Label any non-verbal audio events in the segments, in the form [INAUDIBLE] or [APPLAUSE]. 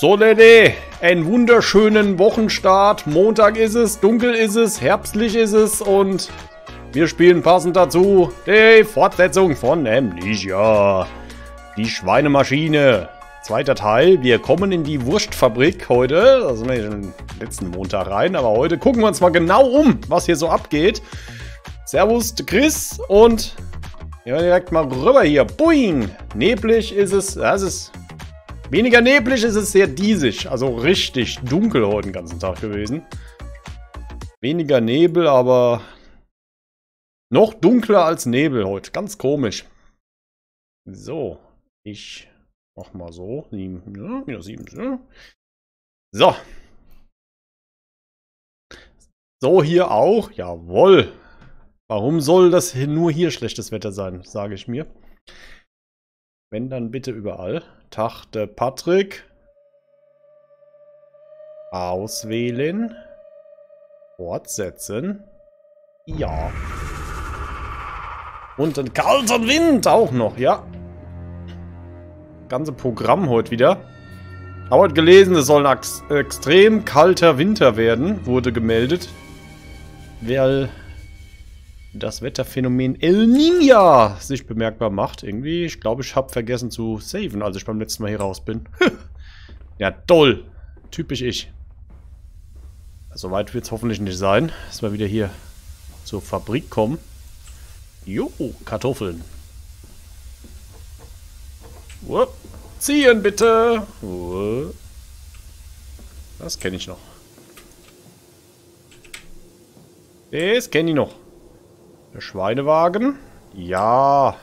So, Lede, einen wunderschönen Wochenstart. Montag ist es, dunkel ist es, herbstlich ist es und wir spielen passend dazu die Fortsetzung von Amnesia. Die Schweinemaschine. Zweiter Teil. Wir kommen in die Wurstfabrik heute. Da sind wir den letzten Montag rein. Aber heute gucken wir uns mal genau um, was hier so abgeht. Servus, Chris. Und ja, direkt mal rüber hier. Boing. Neblig ist es. Das ist Weniger neblig ist es sehr diesig. Also richtig dunkel heute den ganzen Tag gewesen. Weniger Nebel, aber noch dunkler als Nebel heute. Ganz komisch. So. Ich mach mal so. Sieben, ja, sieben, ja. So. So hier auch. Jawohl. Warum soll das nur hier schlechtes Wetter sein, sage ich mir. Wenn, dann bitte überall. Tachte Patrick. Auswählen. Fortsetzen. Ja. Und ein kalter Wind auch noch, ja. Ganze Programm heute wieder. Habe heute gelesen, es soll ein extrem kalter Winter werden, wurde gemeldet. Weil das Wetterphänomen El Niño sich bemerkbar macht. Irgendwie, ich glaube, ich habe vergessen zu saven, als ich beim letzten Mal hier raus bin. [LAUGHS] ja, toll. Typisch ich. Soweit wird es hoffentlich nicht sein, dass wir wieder hier zur Fabrik kommen. Jo, Kartoffeln. Uop. Ziehen bitte. Das kenne ich noch. Das kenne ich noch. Der Schweinewagen. Ja.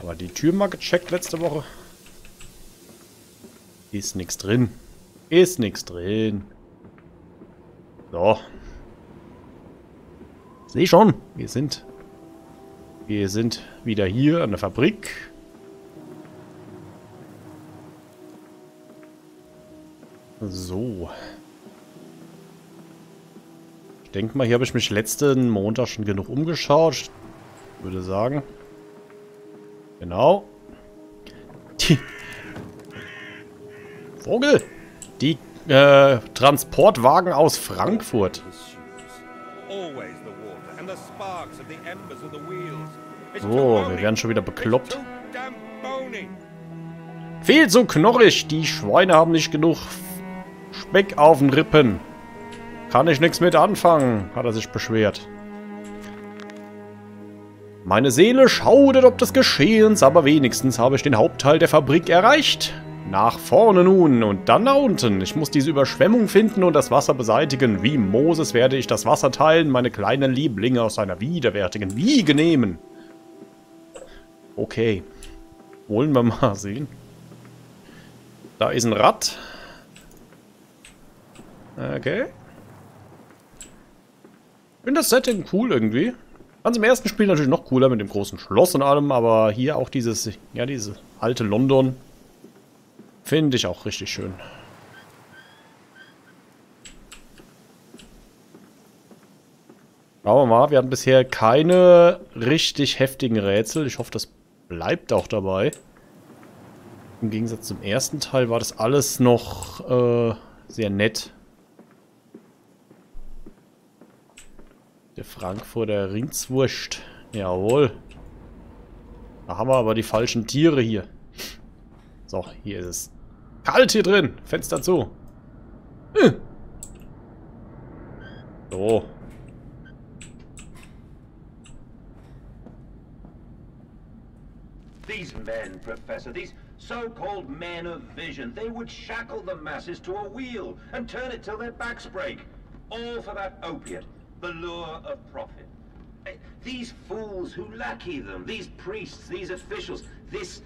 Aber die Tür mal gecheckt letzte Woche. Ist nichts drin. Ist nichts drin. So. Sehe schon. Wir sind... Wir sind wieder hier an der Fabrik. So. Denke mal, hier habe ich mich letzten Montag schon genug umgeschaut. Ich würde sagen. Genau. Die Vogel! Die äh, Transportwagen aus Frankfurt. So, wir werden schon wieder bekloppt. Viel zu knorrig. Die Schweine haben nicht genug Speck auf den Rippen. Kann ich nichts mit anfangen, hat er sich beschwert. Meine Seele schaudet ob des Geschehens, aber wenigstens habe ich den Hauptteil der Fabrik erreicht. Nach vorne nun und dann nach unten. Ich muss diese Überschwemmung finden und das Wasser beseitigen. Wie Moses werde ich das Wasser teilen, meine kleinen Lieblinge aus seiner widerwärtigen Wiege nehmen. Okay. Wollen wir mal sehen. Da ist ein Rad. Okay finde das Setting cool irgendwie. Ganz im ersten Spiel natürlich noch cooler mit dem großen Schloss und allem, aber hier auch dieses, ja, diese alte London finde ich auch richtig schön. Schauen wir mal, wir hatten bisher keine richtig heftigen Rätsel. Ich hoffe, das bleibt auch dabei. Im Gegensatz zum ersten Teil war das alles noch äh, sehr nett. Der Frankfurter Rindswurst. Jawohl. Da haben wir aber die falschen Tiere hier. So, hier ist es. Kalt hier drin. Fenster zu. Äh. So. These men, Professor, these so-called men of vision, they would shackle the masses to a wheel and turn it till their backs break. All for that opiate. The lure of profit. Eh, these fools who lackey them, these priests, these officials, this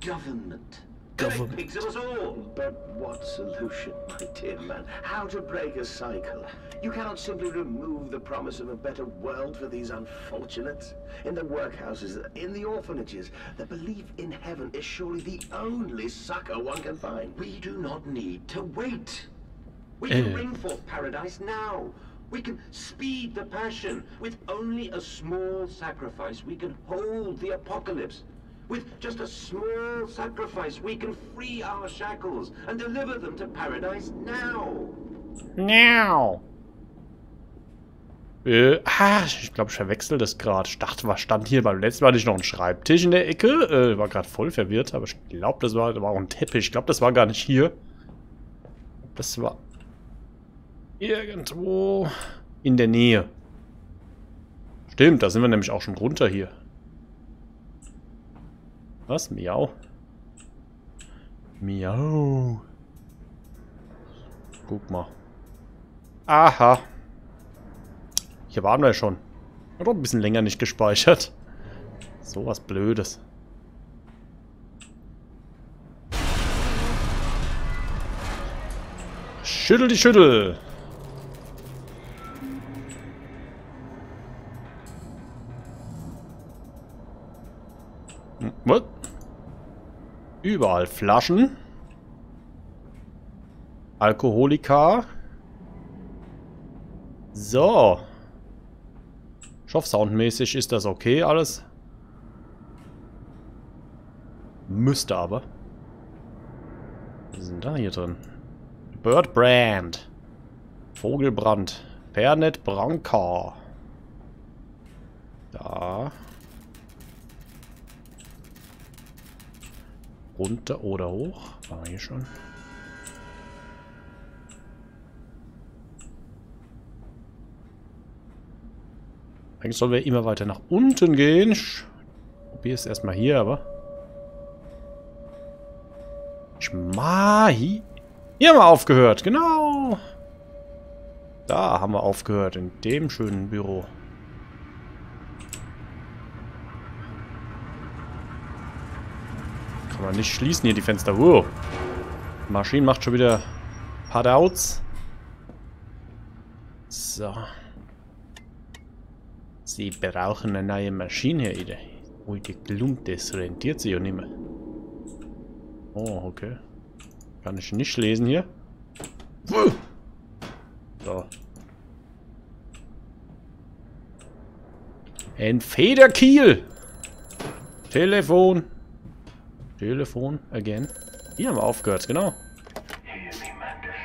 government. Government. pigs of us all. But what solution, my dear man? How to break a cycle? You cannot simply remove the promise of a better world for these unfortunates. In the workhouses, in the orphanages, the belief in heaven is surely the only succor one can find. We do not need to wait. We can bring forth paradise now. We can speed the passion. With only a small sacrifice, we can hold the apocalypse. With just a small sacrifice, we can free our shackles and deliver them to paradise now. Now. Äh, ah, ich glaube, ich verwechsel das gerade. Ich dachte, was stand hier beim letzten Mal nicht noch ein Schreibtisch in der Ecke? Äh, war gerade voll verwirrt, aber ich glaube, das war, war auch ein Teppich. Ich glaube, das war gar nicht hier. Das war irgendwo in der Nähe. Stimmt, da sind wir nämlich auch schon runter hier. Was? Miau. Miau. Guck mal. Aha. Hier waren wir schon. Hat doch ein bisschen länger nicht gespeichert. So was Blödes. Schüttel die Schüttel. Überall Flaschen. Alkoholika. So. Ich hoffe, soundmäßig ist das okay alles. Müsste aber. Was denn da hier drin? Bird Brand. Vogelbrand. Pernet Branca. Da. Runter oder hoch? War hier schon. Eigentlich sollen wir immer weiter nach unten gehen. Ich probiere es erstmal hier, aber... Schmahi. Hier haben wir aufgehört, genau. Da haben wir aufgehört, in dem schönen Büro. Man nicht schließen hier, die Fenster. Wow. Maschine macht schon wieder Padouts. So. Sie brauchen eine neue Maschine, Ida. Ui, die Klump, das rentiert sich ja nicht mehr. Oh, okay. Kann ich nicht lesen hier. So. Ein Federkiel. Telefon. Telefon, again. Hier haben wir aufgehört, genau. Hear me, Mandus.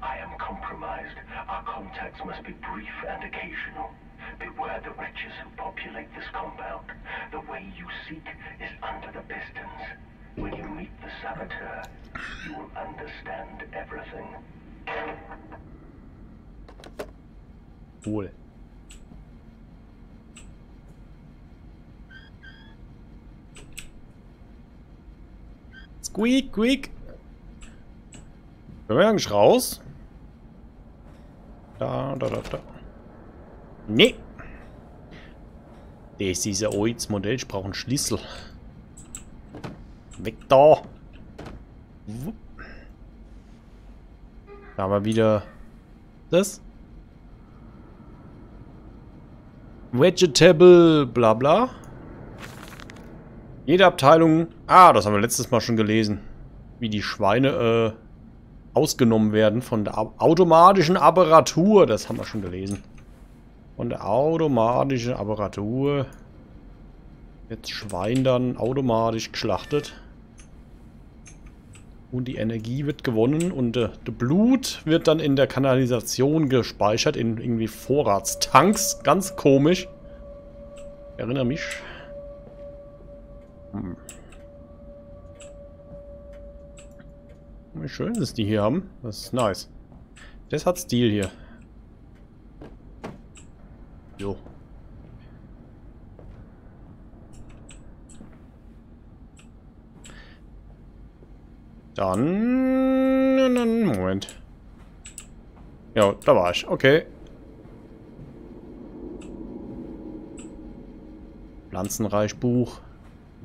I am compromised. Our contacts must be brief and occasional. Beware the wretches who populate this compound. The way you seek is under the pistons. When you meet the saboteur, you will understand everything. Wohl. Squeak, squeak. Können wir eigentlich raus? Da, da, da, da. Nee. Das ist ein altes Modell. Ich brauche einen Schlüssel. Weg da. Da haben wir wieder das. Vegetable, bla bla. Jede Abteilung... Ah, das haben wir letztes Mal schon gelesen. Wie die Schweine äh, ausgenommen werden von der automatischen Apparatur. Das haben wir schon gelesen. Von der automatischen Apparatur wird Schwein dann automatisch geschlachtet. Und die Energie wird gewonnen und äh, das Blut wird dann in der Kanalisation gespeichert in irgendwie Vorratstanks. Ganz komisch. Erinnere mich. Hm. Wie schön dass die hier haben. Das ist nice. Das hat Stil hier. Jo. Dann... Moment. Ja, da war ich. Okay. Pflanzenreichbuch.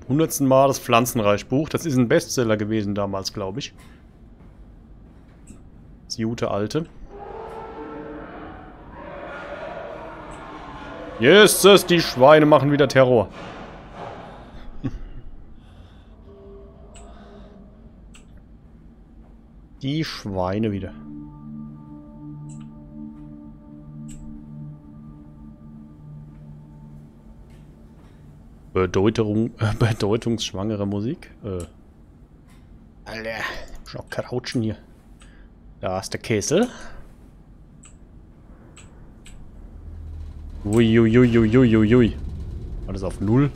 Hundertsten Mal das Pflanzenreichbuch. Das ist ein Bestseller gewesen damals, glaube ich. Das gute alte. Jesus, die Schweine machen wieder Terror. Die Schweine wieder. Bedeutung, äh, [LAUGHS] bedeutungsschwangere Musik. Äh. Alter, schon noch Krautschen hier. Da ist der Kessel. Uiuiuiuiuiui. Alles auf Null.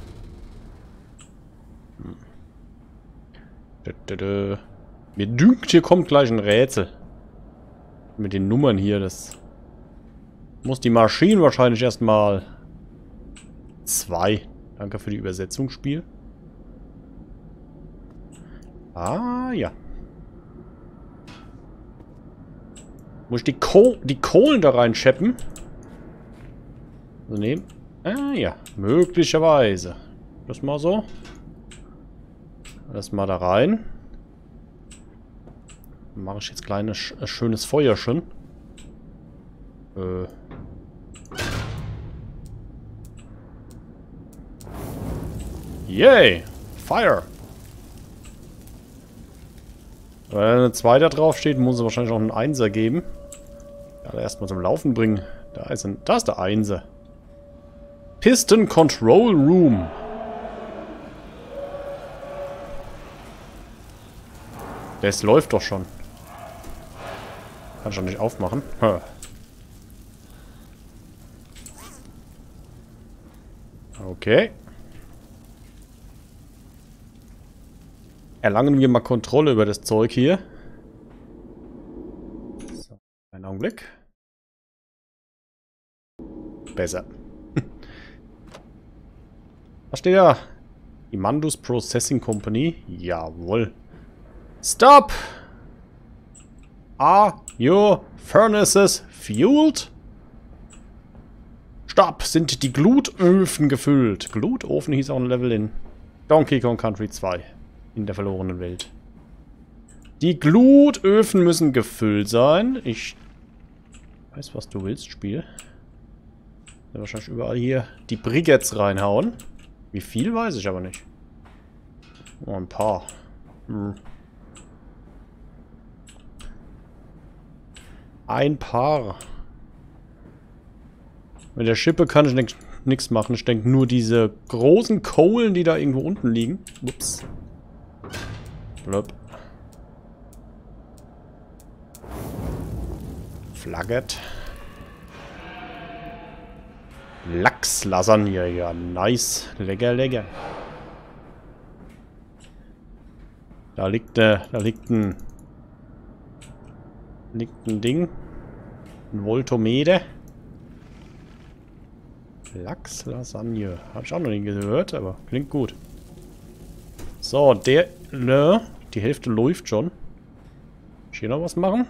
Hm. Mir dünkt, hier kommt gleich ein Rätsel. Mit den Nummern hier, das muss die Maschine wahrscheinlich erstmal... Zwei. Danke für die Übersetzung, Spiel. Ah, ja. Muss ich die, Koh die Kohlen da reinscheppen? So nehmen. Ah, ja. Möglicherweise. Das mal so. Das mal da rein. Dann mache ich jetzt kleines äh, schönes Feuerchen. Äh. Yay! Fire! Wenn eine 2 da drauf steht, muss es wahrscheinlich auch einen Einser geben. Ja, erstmal zum Laufen bringen. Da ist, ein, da ist der Einser. Piston Control Room. Das läuft doch schon. Kann doch nicht aufmachen. Hm. [LAUGHS] Okay. Erlangen wir mal Kontrolle über das Zeug hier. So, einen Augenblick. Besser. [LAUGHS] Was steht da? Imandus Processing Company. Jawohl. Stop! Are your furnaces fueled? Stopp! Sind die Glutöfen gefüllt? Glutofen hieß auch ein Level in Donkey Kong Country 2 in der verlorenen Welt. Die Glutöfen müssen gefüllt sein. Ich weiß, was du willst, Spiel. Ja, wahrscheinlich überall hier die Brigets reinhauen. Wie viel, weiß ich aber nicht. Oh, ein paar. Hm. Ein paar. Mit der Schippe kann ich nichts machen. Ich denke nur diese großen Kohlen, die da irgendwo unten liegen. Ups. Blöp. Flagget. Lachslasagne, ja, nice. Lecker, lecker. Da liegt, äh, da liegt ein, liegt ein Ding. Ein Voltomede. Lachslasagne. Habe ich auch noch nie gehört, aber klingt gut. So, der, ne, die Hälfte läuft schon. Hier noch was machen?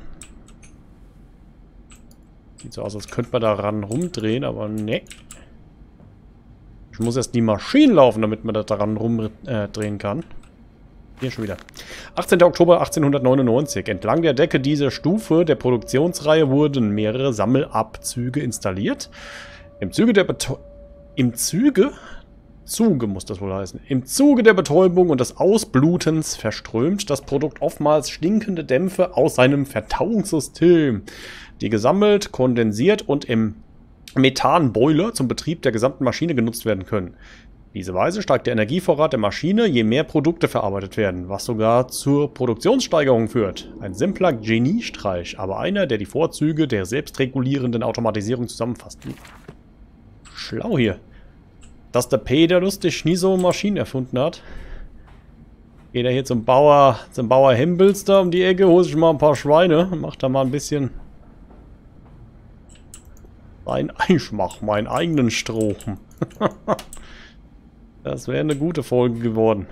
Sieht so aus, als könnte man daran rumdrehen, aber ne. Ich muss erst die Maschine laufen, damit man da daran rumdrehen kann. Hier schon wieder. 18. Oktober 1899. Entlang der Decke dieser Stufe der Produktionsreihe wurden mehrere Sammelabzüge installiert. Im Zuge der Beto Im Zuge Zuge muss das wohl heißen. Im Zuge der Betäubung und des Ausblutens verströmt das Produkt oftmals stinkende Dämpfe aus seinem Verdauungssystem, die gesammelt, kondensiert und im Methanboiler zum Betrieb der gesamten Maschine genutzt werden können. Diese Weise steigt der Energievorrat der Maschine, je mehr Produkte verarbeitet werden, was sogar zur Produktionssteigerung führt. Ein simpler Geniestreich, aber einer, der die Vorzüge der selbstregulierenden Automatisierung zusammenfasst. Schlau hier. Dass der Peter lustig nie so Maschinen erfunden hat. Geht er hier zum Bauer, zum Bauer Hembels da um die Ecke, holt sich mal ein paar Schweine, macht da mal ein bisschen ein Ich mach meinen eigenen Strom. [LAUGHS] das wäre eine gute Folge geworden.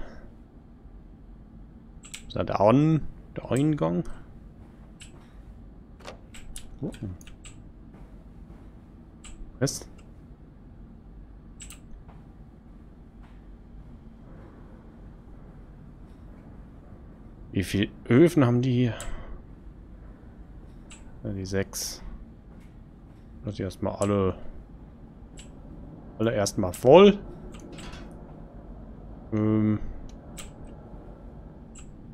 Ist der, An der Eingang? Oh. Was? Wie viele Öfen haben die? Ja, die sechs. Lass ich erstmal alle. Alle erstmal voll. Ähm.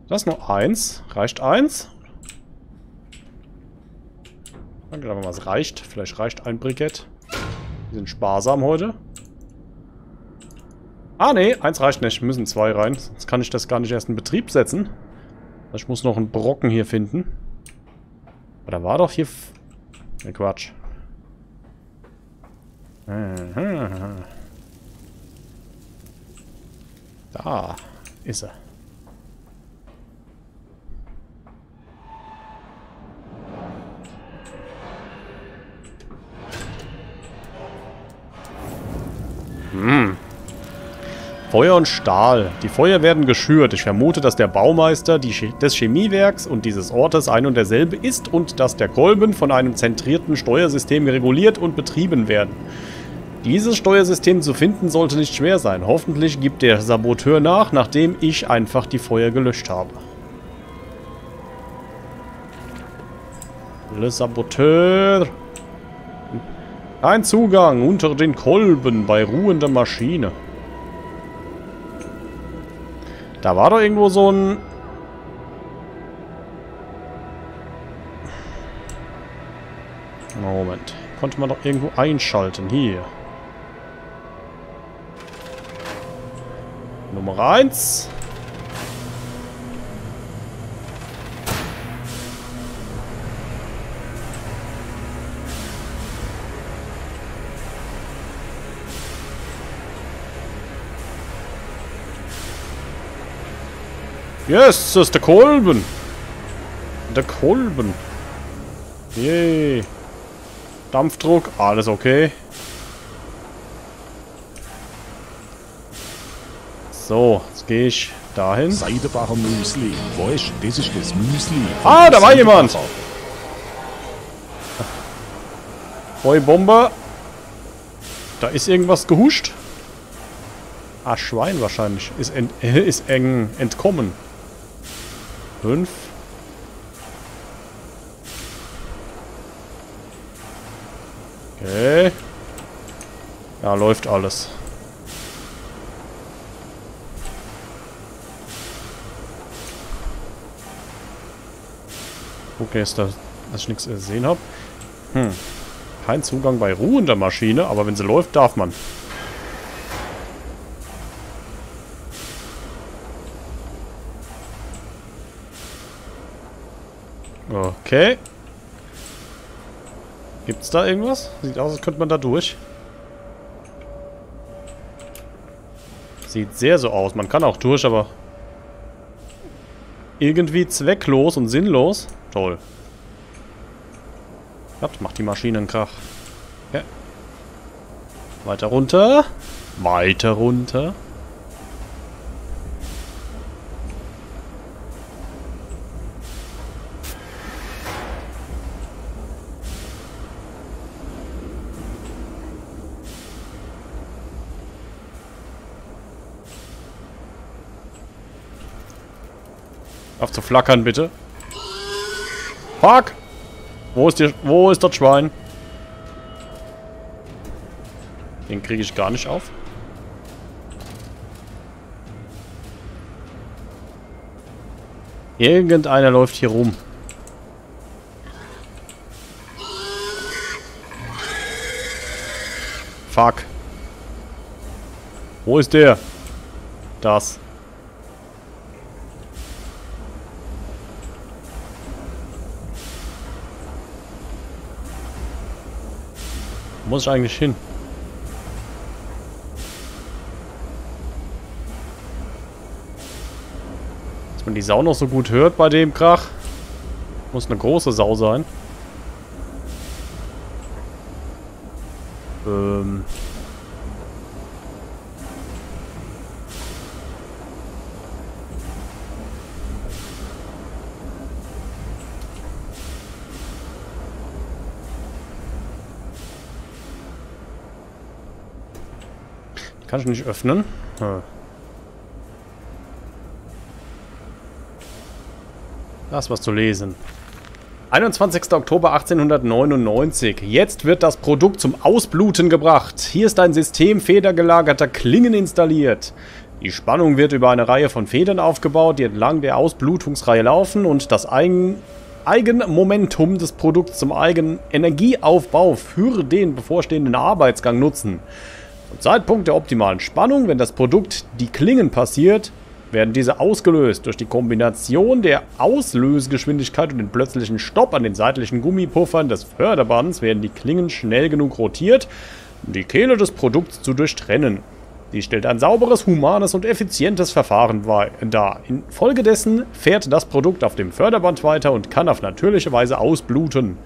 Das noch eins. Reicht eins? Danke, aber was reicht. Vielleicht reicht ein Brikett. Die sind sparsam heute. Ah, nee, eins reicht nicht. Müssen zwei rein. Sonst kann ich das gar nicht erst in Betrieb setzen. Ich muss noch einen Brocken hier finden. Aber da war doch hier... Ne, Quatsch. Da ist er. Hm. Feuer und Stahl. Die Feuer werden geschürt. Ich vermute, dass der Baumeister des Chemiewerks und dieses Ortes ein und derselbe ist und dass der Kolben von einem zentrierten Steuersystem reguliert und betrieben werden. Dieses Steuersystem zu finden sollte nicht schwer sein. Hoffentlich gibt der Saboteur nach, nachdem ich einfach die Feuer gelöscht habe. Le Saboteur. Ein Zugang unter den Kolben bei ruhender Maschine. Da war doch irgendwo so ein... Moment. Konnte man doch irgendwo einschalten. Hier. Nummer 1. Yes, das ist der Kolben. Der Kolben. Yay. Dampfdruck, alles okay. So, jetzt gehe ich dahin. Seidenbacher Müsli. Weißt das ist das Müsli. Ah, da war jemand. Bomber. Da ist irgendwas gehuscht. Ah, Schwein wahrscheinlich. Ist, ent, [LAUGHS] ist eng entkommen. Fünf. Okay. Ja, läuft alles. Okay, ist da, dass ich nichts gesehen habe. Hm. Kein Zugang bei ruhender Maschine, aber wenn sie läuft, darf man. Okay. Gibt's da irgendwas? Sieht aus, als könnte man da durch. Sieht sehr so aus. Man kann auch durch, aber irgendwie zwecklos und sinnlos. Toll. Das macht die Maschine einen Krach. Ja. Weiter runter. Weiter runter. Auf zu flackern, bitte. Fuck! Wo ist, die, wo ist das Schwein? Den kriege ich gar nicht auf. Irgendeiner läuft hier rum. Fuck. Wo ist der? Das. Muss ich eigentlich hin? Dass man die Sau noch so gut hört bei dem Krach. Muss eine große Sau sein. Ähm... Kann ich nicht öffnen? Hm. Da ist was zu lesen. 21. Oktober 1899. Jetzt wird das Produkt zum Ausbluten gebracht. Hier ist ein System federgelagerter Klingen installiert. Die Spannung wird über eine Reihe von Federn aufgebaut, die entlang der Ausblutungsreihe laufen und das Eigen Eigenmomentum des Produkts zum eigenen Energieaufbau für den bevorstehenden Arbeitsgang nutzen. Zum Zeitpunkt der optimalen Spannung, wenn das Produkt die Klingen passiert, werden diese ausgelöst. Durch die Kombination der Auslösegeschwindigkeit und den plötzlichen Stopp an den seitlichen Gummipuffern des Förderbands werden die Klingen schnell genug rotiert, um die Kehle des Produkts zu durchtrennen. Die stellt ein sauberes, humanes und effizientes Verfahren dar. Infolgedessen fährt das Produkt auf dem Förderband weiter und kann auf natürliche Weise ausbluten.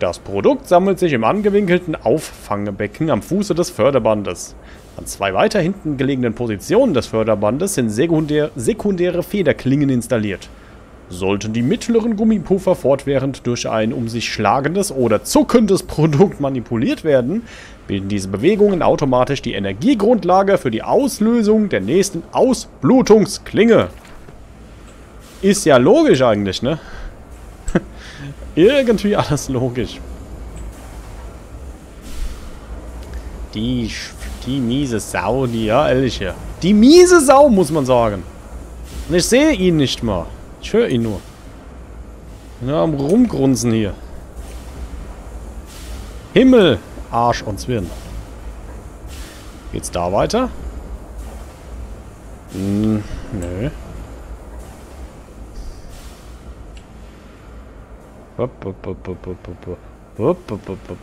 Das Produkt sammelt sich im angewinkelten Auffangbecken am Fuße des Förderbandes. An zwei weiter hinten gelegenen Positionen des Förderbandes sind sekundär, sekundäre Federklingen installiert. Sollten die mittleren Gummipuffer fortwährend durch ein um sich schlagendes oder zuckendes Produkt manipuliert werden, bilden diese Bewegungen automatisch die Energiegrundlage für die Auslösung der nächsten Ausblutungsklinge. Ist ja logisch eigentlich, ne? Irgendwie alles logisch. Die, die miese Sau, die, ja, ehrlich hier. Die miese Sau, muss man sagen. Und ich sehe ihn nicht mal. Ich höre ihn nur. Nur am Rumgrunzen hier. Himmel! Arsch und Zwirn. Geht's da weiter? Hm, nö. Hopp, hopp, hopp, hopp, hopp, hopp. Hopp, hopp, hopp, hopp.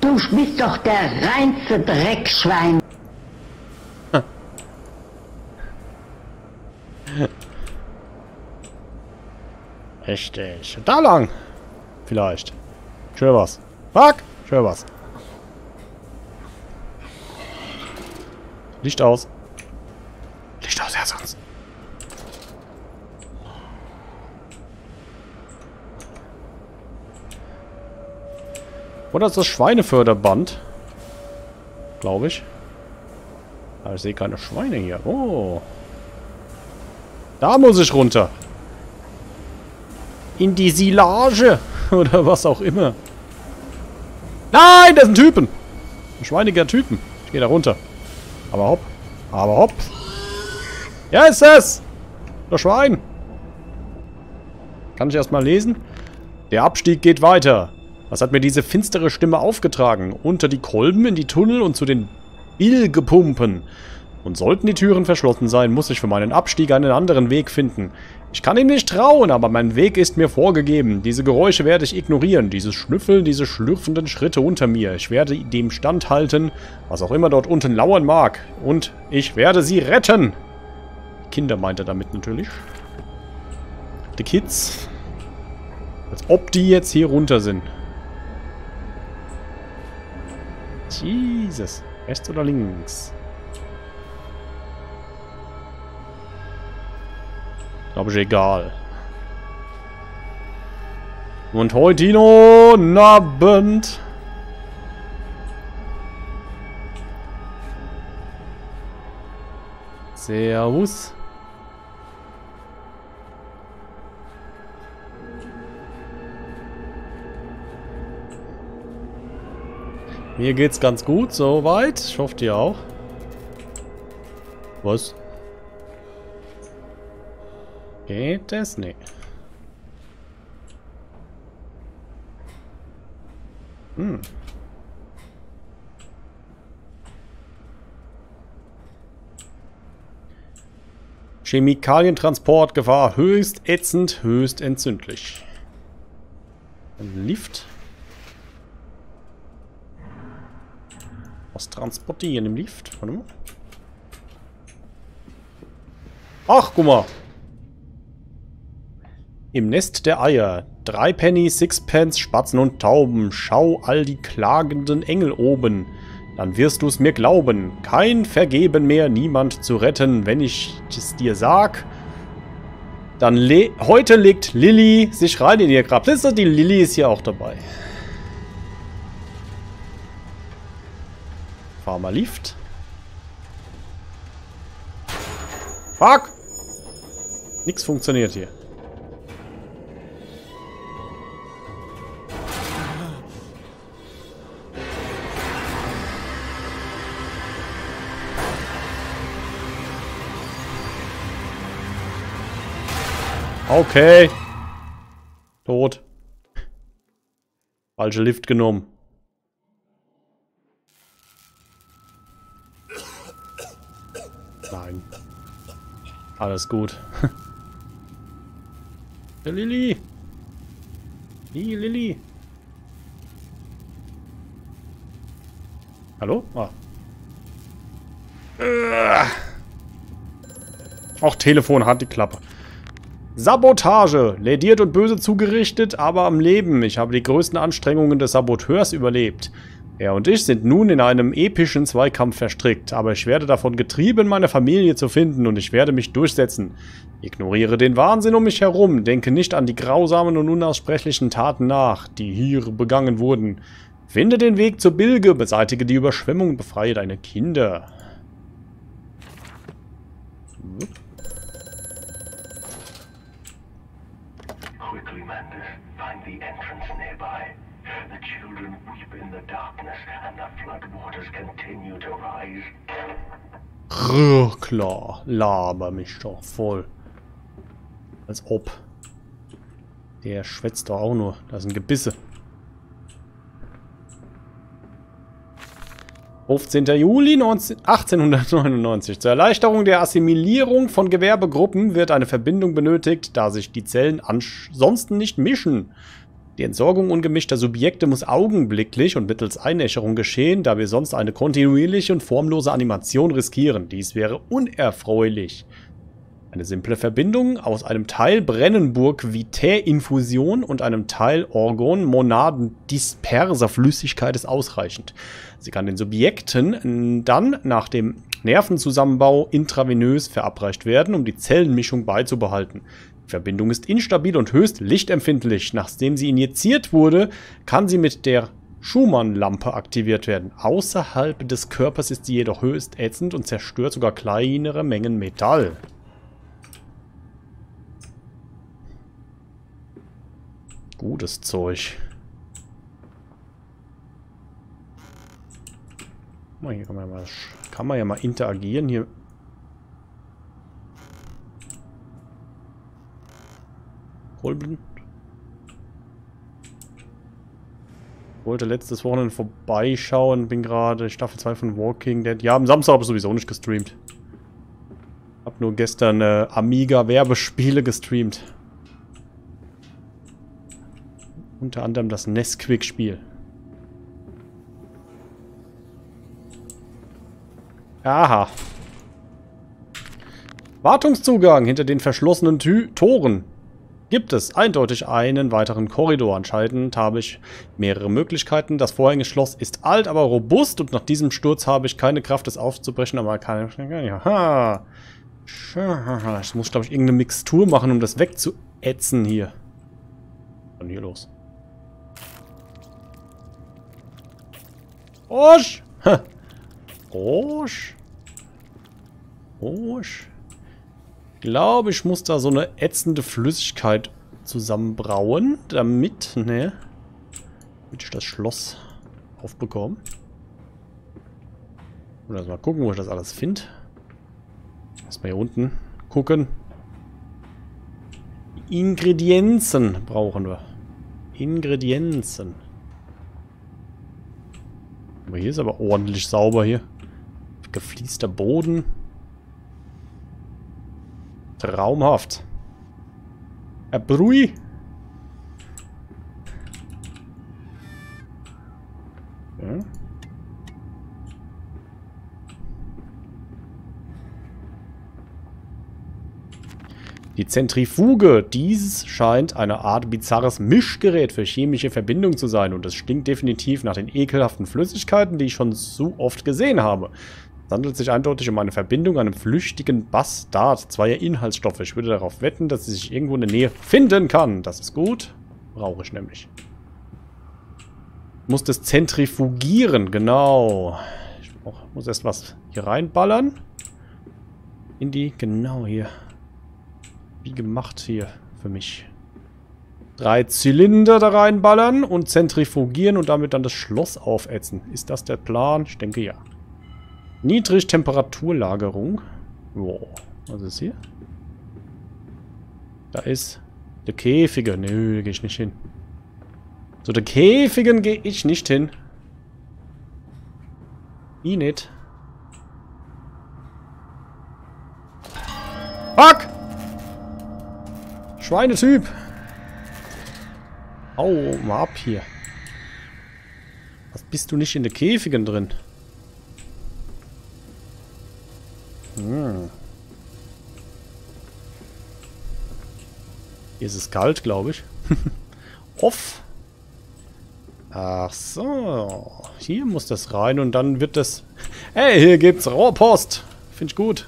Du bist doch der reinste Dreckschwein. [LAUGHS] Richtig. Da lang. Vielleicht. Schön was. Fuck. Schön was. Licht aus. Licht aus, ja. Oder ist das Schweineförderband? Glaube ich. Aber ich sehe keine Schweine hier. Oh. Da muss ich runter. In die Silage. [LAUGHS] Oder was auch immer. Nein, das sind Typen. Ein schweiniger Typen. Ich gehe da runter. Aber hopp. Aber hopp. Ja, ist es. Das Schwein. Kann ich erstmal lesen? Der Abstieg geht weiter. Was hat mir diese finstere Stimme aufgetragen? Unter die Kolben, in die Tunnel und zu den Bilgepumpen. Und sollten die Türen verschlossen sein, muss ich für meinen Abstieg einen anderen Weg finden. Ich kann ihm nicht trauen, aber mein Weg ist mir vorgegeben. Diese Geräusche werde ich ignorieren, dieses Schnüffeln, diese schlürfenden Schritte unter mir. Ich werde dem standhalten, was auch immer dort unten lauern mag. Und ich werde sie retten. Kinder meint er damit natürlich. Die Kids. Als ob die jetzt hier runter sind. Jesus. Rechts oder links? Glaube ich egal. Und heute Tino, Abend. Servus. Mir geht's ganz gut, soweit. Ich hoffe, dir auch. Was? Geht es nicht? Hm. Chemikalientransportgefahr höchst ätzend, höchst entzündlich. Ein Lift. Was transportieren im Lift? Warte mal. Ach, guck mal. Im Nest der Eier. Drei Penny, Sixpence, Spatzen und Tauben. Schau all die klagenden Engel oben. Dann wirst du's mir glauben. Kein Vergeben mehr, niemand zu retten. Wenn ich es dir sag, dann le heute legt Lilly sich rein in ihr Grab. Das ist die Lilly ist hier auch dabei. Fahr mal Lift. Fuck! Nix funktioniert hier. Okay. Tot. Falsche Lift genommen. Alles gut. [LAUGHS] Der Lilly. Die Lilly. Hallo? Ah. Auch Telefon hat die Klappe. Sabotage. Lädiert und böse zugerichtet, aber am Leben. Ich habe die größten Anstrengungen des Saboteurs überlebt. Er und ich sind nun in einem epischen Zweikampf verstrickt, aber ich werde davon getrieben, meine Familie zu finden und ich werde mich durchsetzen. Ignoriere den Wahnsinn um mich herum, denke nicht an die grausamen und unaussprechlichen Taten nach, die hier begangen wurden. Finde den Weg zur Bilge, beseitige die Überschwemmung, befreie deine Kinder. Rrr, klar, laber mich doch voll. Als ob. Der schwätzt doch auch nur. Das sind Gebisse. 15. Juli 19, 1899. Zur Erleichterung der Assimilierung von Gewerbegruppen wird eine Verbindung benötigt, da sich die Zellen ansonsten nicht mischen. Die Entsorgung ungemischter Subjekte muss augenblicklich und mittels Einäscherung geschehen, da wir sonst eine kontinuierliche und formlose Animation riskieren. Dies wäre unerfreulich. Eine simple Verbindung aus einem Teil Brennenburg-Vitae-Infusion und einem Teil Orgon-Monaden-disperser Flüssigkeit ist ausreichend. Sie kann den Subjekten dann nach dem Nervenzusammenbau intravenös verabreicht werden, um die Zellenmischung beizubehalten. Verbindung ist instabil und höchst lichtempfindlich. Nachdem sie injiziert wurde, kann sie mit der Schumann-Lampe aktiviert werden. Außerhalb des Körpers ist sie jedoch höchst ätzend und zerstört sogar kleinere Mengen Metall. Gutes Zeug. Hier kann man, ja mal, kann man ja mal interagieren. Hier Kolben. Wollte letztes Wochenende vorbeischauen. Bin gerade Staffel 2 von Walking Dead. Ja, am Samstag habe ich sowieso nicht gestreamt. Hab nur gestern äh, Amiga-Werbespiele gestreamt. Unter anderem das Nesquik-Spiel. Aha. Wartungszugang hinter den verschlossenen Tü Toren. Gibt es eindeutig einen weiteren Korridor. Anscheinend habe ich mehrere Möglichkeiten. Das Vorhängeschloss ist alt, aber robust und nach diesem Sturz habe ich keine Kraft, es aufzubrechen, aber keine... Aha. Ich muss, glaube ich, irgendeine Mixtur machen, um das wegzuätzen hier. Was ist hier los? Osch! Osch! Osch! Glaube, ich muss da so eine ätzende Flüssigkeit zusammenbrauen, damit, ne, damit ich das Schloss aufbekomme. Oder mal gucken, wo ich das alles finde. Erstmal hier unten gucken. Ingredienzen brauchen wir. Ingredienzen. Aber hier ist aber ordentlich sauber hier. Gefließter Boden. Traumhaft. Herr Brui. Ja. Die Zentrifuge. Dies scheint eine Art bizarres Mischgerät für chemische Verbindung zu sein und es stinkt definitiv nach den ekelhaften Flüssigkeiten, die ich schon so oft gesehen habe. Es handelt sich eindeutig um eine Verbindung einem flüchtigen Bastard zweier Inhaltsstoffe. Ich würde darauf wetten, dass sie sich irgendwo in der Nähe finden kann. Das ist gut. Brauche ich nämlich. Ich muss das zentrifugieren, genau. Ich muss erst was hier reinballern. In die, genau hier. Wie gemacht hier für mich. Drei Zylinder da reinballern und zentrifugieren und damit dann das Schloss aufätzen. Ist das der Plan? Ich denke ja. Niedrigtemperaturlagerung. Wow. Was ist hier? Da ist der Käfige. Nö, da gehe ich nicht hin. Zu den Käfigen gehe ich nicht hin. Ich nicht. Fuck! Schweinetyp! Au, mal ab hier. Was bist du nicht in den Käfigen drin? Hm. Hier ist es kalt, glaube ich. [LAUGHS] Off. Ach so. Hier muss das rein und dann wird das... Hey, hier gibt's Rohrpost. Finde ich gut.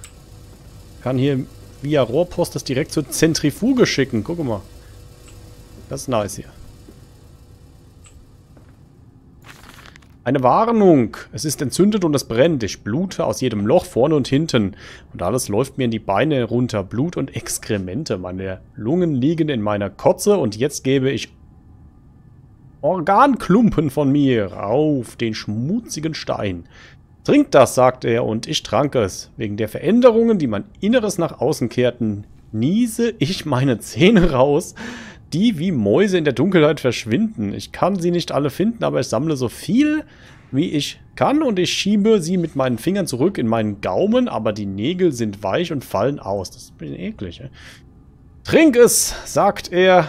Kann hier via Rohrpost das direkt zur Zentrifuge schicken. Guck mal. Das ist nice hier. Eine Warnung. Es ist entzündet und es brennt. Ich blute aus jedem Loch vorne und hinten. Und alles läuft mir in die Beine runter. Blut und Exkremente. Meine Lungen liegen in meiner Kotze und jetzt gebe ich Organklumpen von mir auf den schmutzigen Stein. Trink das, sagt er, und ich trank es. Wegen der Veränderungen, die mein Inneres nach außen kehrten, niese ich meine Zähne raus, die wie Mäuse in der Dunkelheit verschwinden. Ich kann sie nicht alle finden, aber ich sammle so viel, wie ich kann und ich schiebe sie mit meinen Fingern zurück in meinen Gaumen, aber die Nägel sind weich und fallen aus. Das ist ein bisschen eklig. Ey. Trink es, sagt er.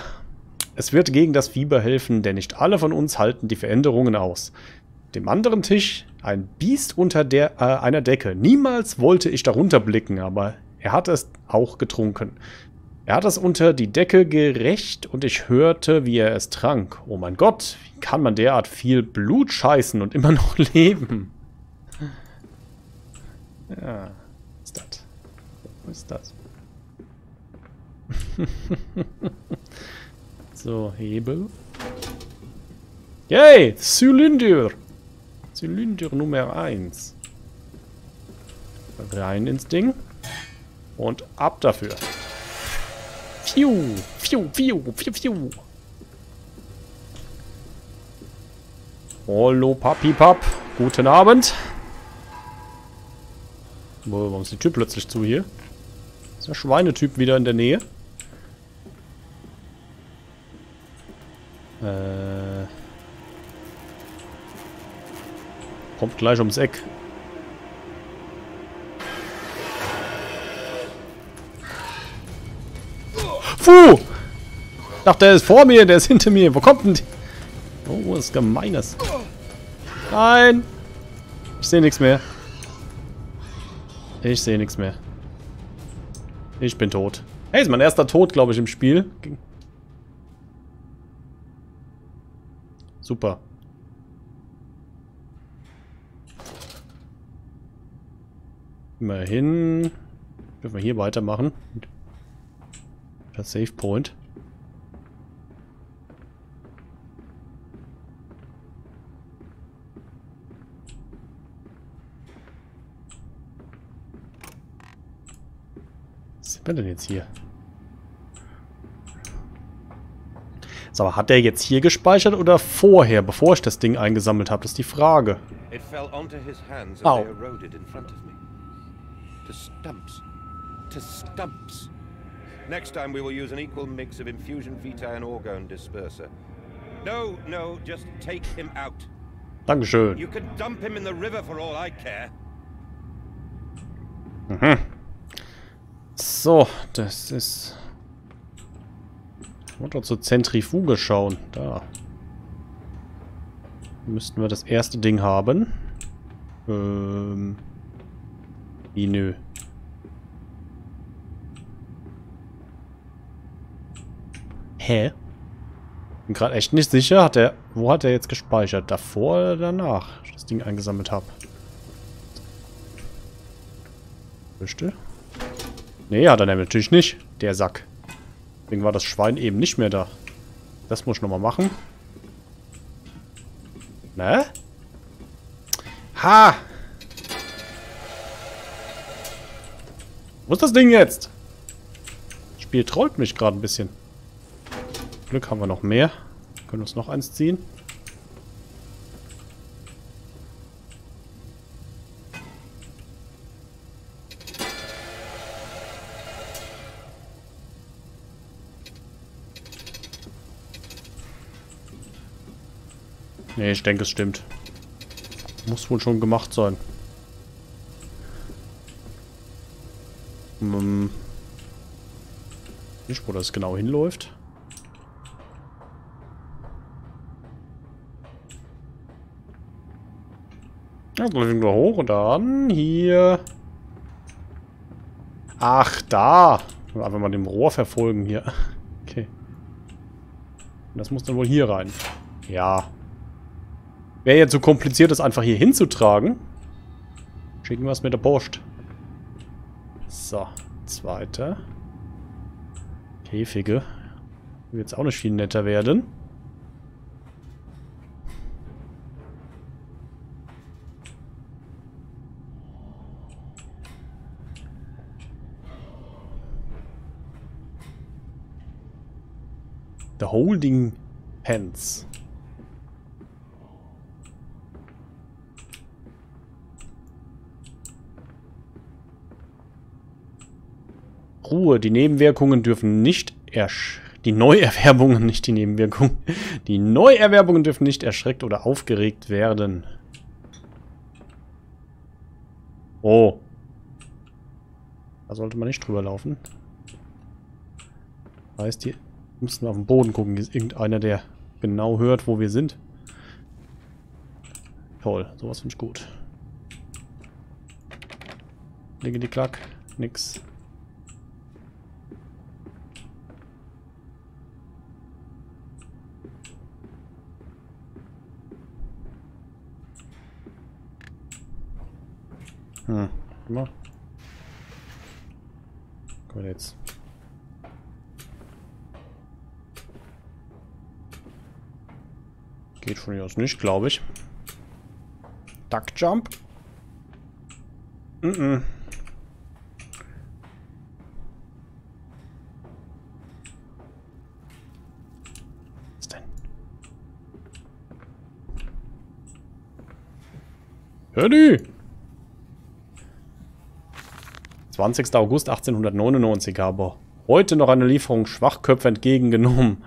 Es wird gegen das Fieber helfen, denn nicht alle von uns halten die Veränderungen aus. Dem anderen Tisch ein Biest unter der, äh, einer Decke. Niemals wollte ich darunter blicken, aber er hat es auch getrunken. Er hat es unter die Decke gerecht und ich hörte, wie er es trank. Oh mein Gott, wie kann man derart viel Blut scheißen und immer noch [LAUGHS] leben? Ja, was ist das? Was ist das? [LAUGHS] so, Hebel. Yay, Zylinder. Zylinder Nummer 1. Rein ins Ding. Und ab dafür. Fiu, fiu, fiu, fiu, fiu. Hallo, Papi, Guten Abend. Boah, warum ist die Tür plötzlich zu hier? Ist der Schweinetyp wieder in der Nähe? Äh... Kommt gleich ums Eck. Puh! Ich der ist vor mir, der ist hinter mir. Wo kommt denn die? Oh, was Gemeines. Nein! Ich sehe nichts mehr. Ich sehe nichts mehr. Ich bin tot. Hey, ist mein erster Tod, glaube ich, im Spiel. Super. Immerhin dürfen wir hier weitermachen. Der Save Point. Was sind wir denn jetzt hier? So, aber hat der jetzt hier gespeichert oder vorher, bevor ich das Ding eingesammelt habe? Das ist die Frage. Au. To stumps. To stumps. Next time we will use an equal mix of infusion vitae and orgone disperser. No, no, just take him out. Dankeschön. You can dump him in the river for all I care. Mhm. So, das ist... Wollte zur Zentrifuge schauen. Da. Müssten wir das erste Ding haben. Ähm... Wie Hä? Bin gerade echt nicht sicher. Hat er, wo hat er jetzt gespeichert? Davor oder danach? Das Ding eingesammelt habe. Büstel? Nee, hat er natürlich nicht. Der Sack. Deswegen war das Schwein eben nicht mehr da. Das muss ich nochmal machen. Ne? Ha! Wo ist das Ding jetzt? Das Spiel trollt mich gerade ein bisschen. Glück haben wir noch mehr. Können uns noch eins ziehen. Nee, ich denke, es stimmt. Muss wohl schon gemacht sein. Hm. Nicht, wo das genau hinläuft. Ja, dann wir hoch und dann hier. Ach, da. Einfach mal dem Rohr verfolgen hier. [LAUGHS] Okay. Das muss dann wohl hier rein. Ja. Wäre jetzt so kompliziert, das einfach hier hinzutragen. Schicken wir es mit der Post. So, zweite. Käfige. Wird jetzt auch nicht viel netter werden. The Holding Hands. Ruhe. Die Nebenwirkungen dürfen nicht ersch... Die Neuerwerbungen, [LAUGHS] nicht die Nebenwirkungen. Die Neuerwerbungen dürfen nicht erschreckt oder aufgeregt werden. Oh. Da sollte man nicht drüber laufen. Heißt, hier müssen wir auf den Boden gucken. Ist irgendeiner, der genau hört, wo wir sind. Toll, sowas finde ich gut. Lege die Klack. Nix. Hm, immer. Gut, jetzt. Geht von hier aus nicht, glaube ich. Duck Jump. Mm -mm. Was denn? Hördi! 20. August 1899 aber heute noch eine Lieferung Schwachköpfe entgegengenommen.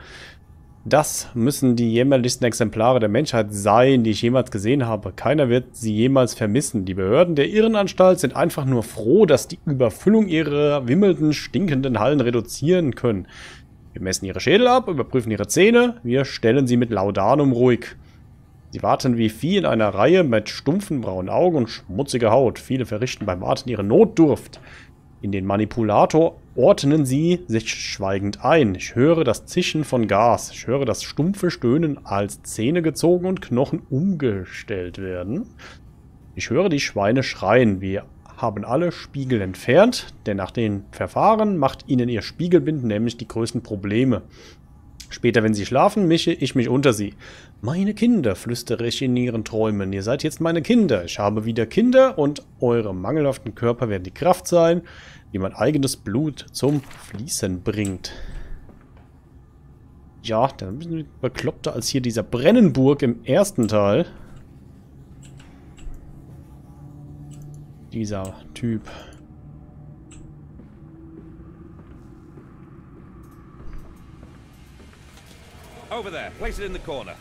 Das müssen die jämmerlichsten Exemplare der Menschheit sein, die ich jemals gesehen habe. Keiner wird sie jemals vermissen. Die Behörden der Irrenanstalt sind einfach nur froh, dass die Überfüllung ihrer wimmelnden, stinkenden Hallen reduzieren können. Wir messen ihre Schädel ab, überprüfen ihre Zähne, wir stellen sie mit Laudanum ruhig. Sie warten wie Vieh in einer Reihe mit stumpfen braunen Augen und schmutziger Haut. Viele verrichten beim Warten ihre Notdurft. In den Manipulator ordnen sie sich schweigend ein. Ich höre das Zischen von Gas. Ich höre das stumpfe Stöhnen, als Zähne gezogen und Knochen umgestellt werden. Ich höre die Schweine schreien. Wir haben alle Spiegel entfernt, denn nach den Verfahren macht ihnen ihr Spiegelbild nämlich die größten Probleme. Später, wenn sie schlafen, mische ich mich unter sie. Meine Kinder, flüstere ich in ihren Träumen. Ihr seid jetzt meine Kinder. Ich habe wieder Kinder und eure mangelhaften Körper werden die Kraft sein, wie mein eigenes Blut zum Fließen bringt. Ja, ist ein bisschen bekloppter als hier dieser Brennenburg im ersten Teil. Dieser Typ. Over there. Place it in the corner.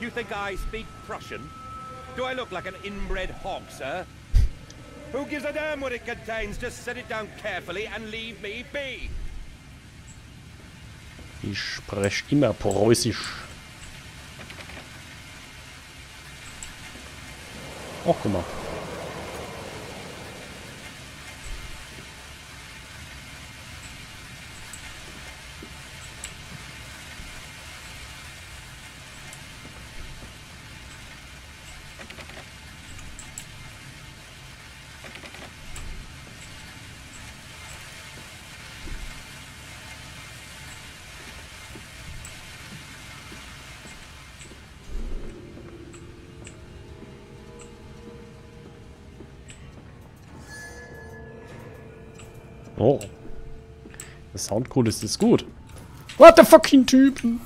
You think I speak Prussian? Do I look like an inbred hog, sir? Who gives a damn what it contains? Just set it down carefully and leave me be. Ich spreche immer Preußisch. Oh, guck mal. Oh. Das Soundcode ist ist gut. What the fucking Typen?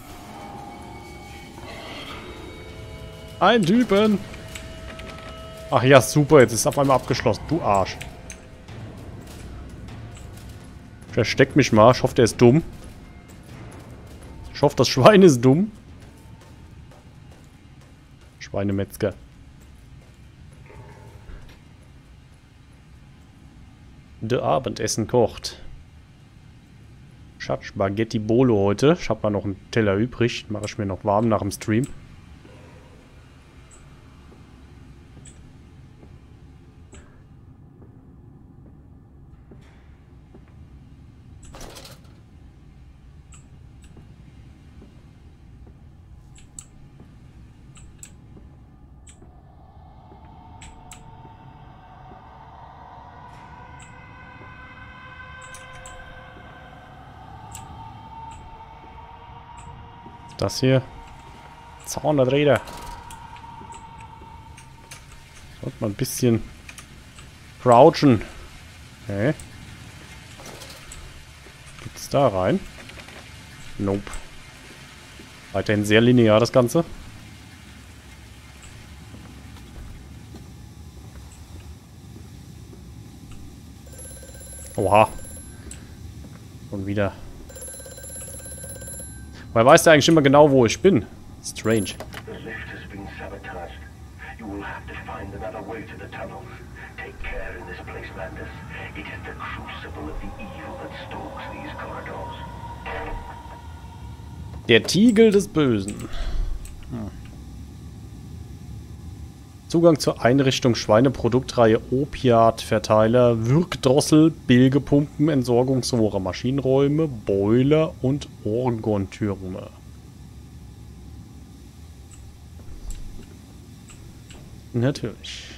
Ein Typen. Ach ja, super. Jetzt ist es auf einmal abgeschlossen. Du Arsch. Versteck mich mal. Ich hoffe, der ist dumm. Ich hoffe, das Schwein ist dumm. Schweinemetzger. Der Abendessen kocht. Schatz, Spaghetti Bolo heute. Ich habe mal noch einen Teller übrig. Mache ich mir noch warm nach dem Stream. Das hier. 200 Räder. Sollte man ein bisschen crouchen. Okay. Geht's da rein? Nope. Weiterhin sehr linear das Ganze. Oha. Und wieder. Weil weiß der eigentlich immer genau, wo ich bin. Strange. Der Tiegel des Bösen. Hm. Zugang zur Einrichtung Schweineproduktreihe Opiatverteiler, Wirkdrossel, Bilgepumpen, Entsorgungsrohre, Maschinenräume, Boiler und Orgontürme. Natürlich.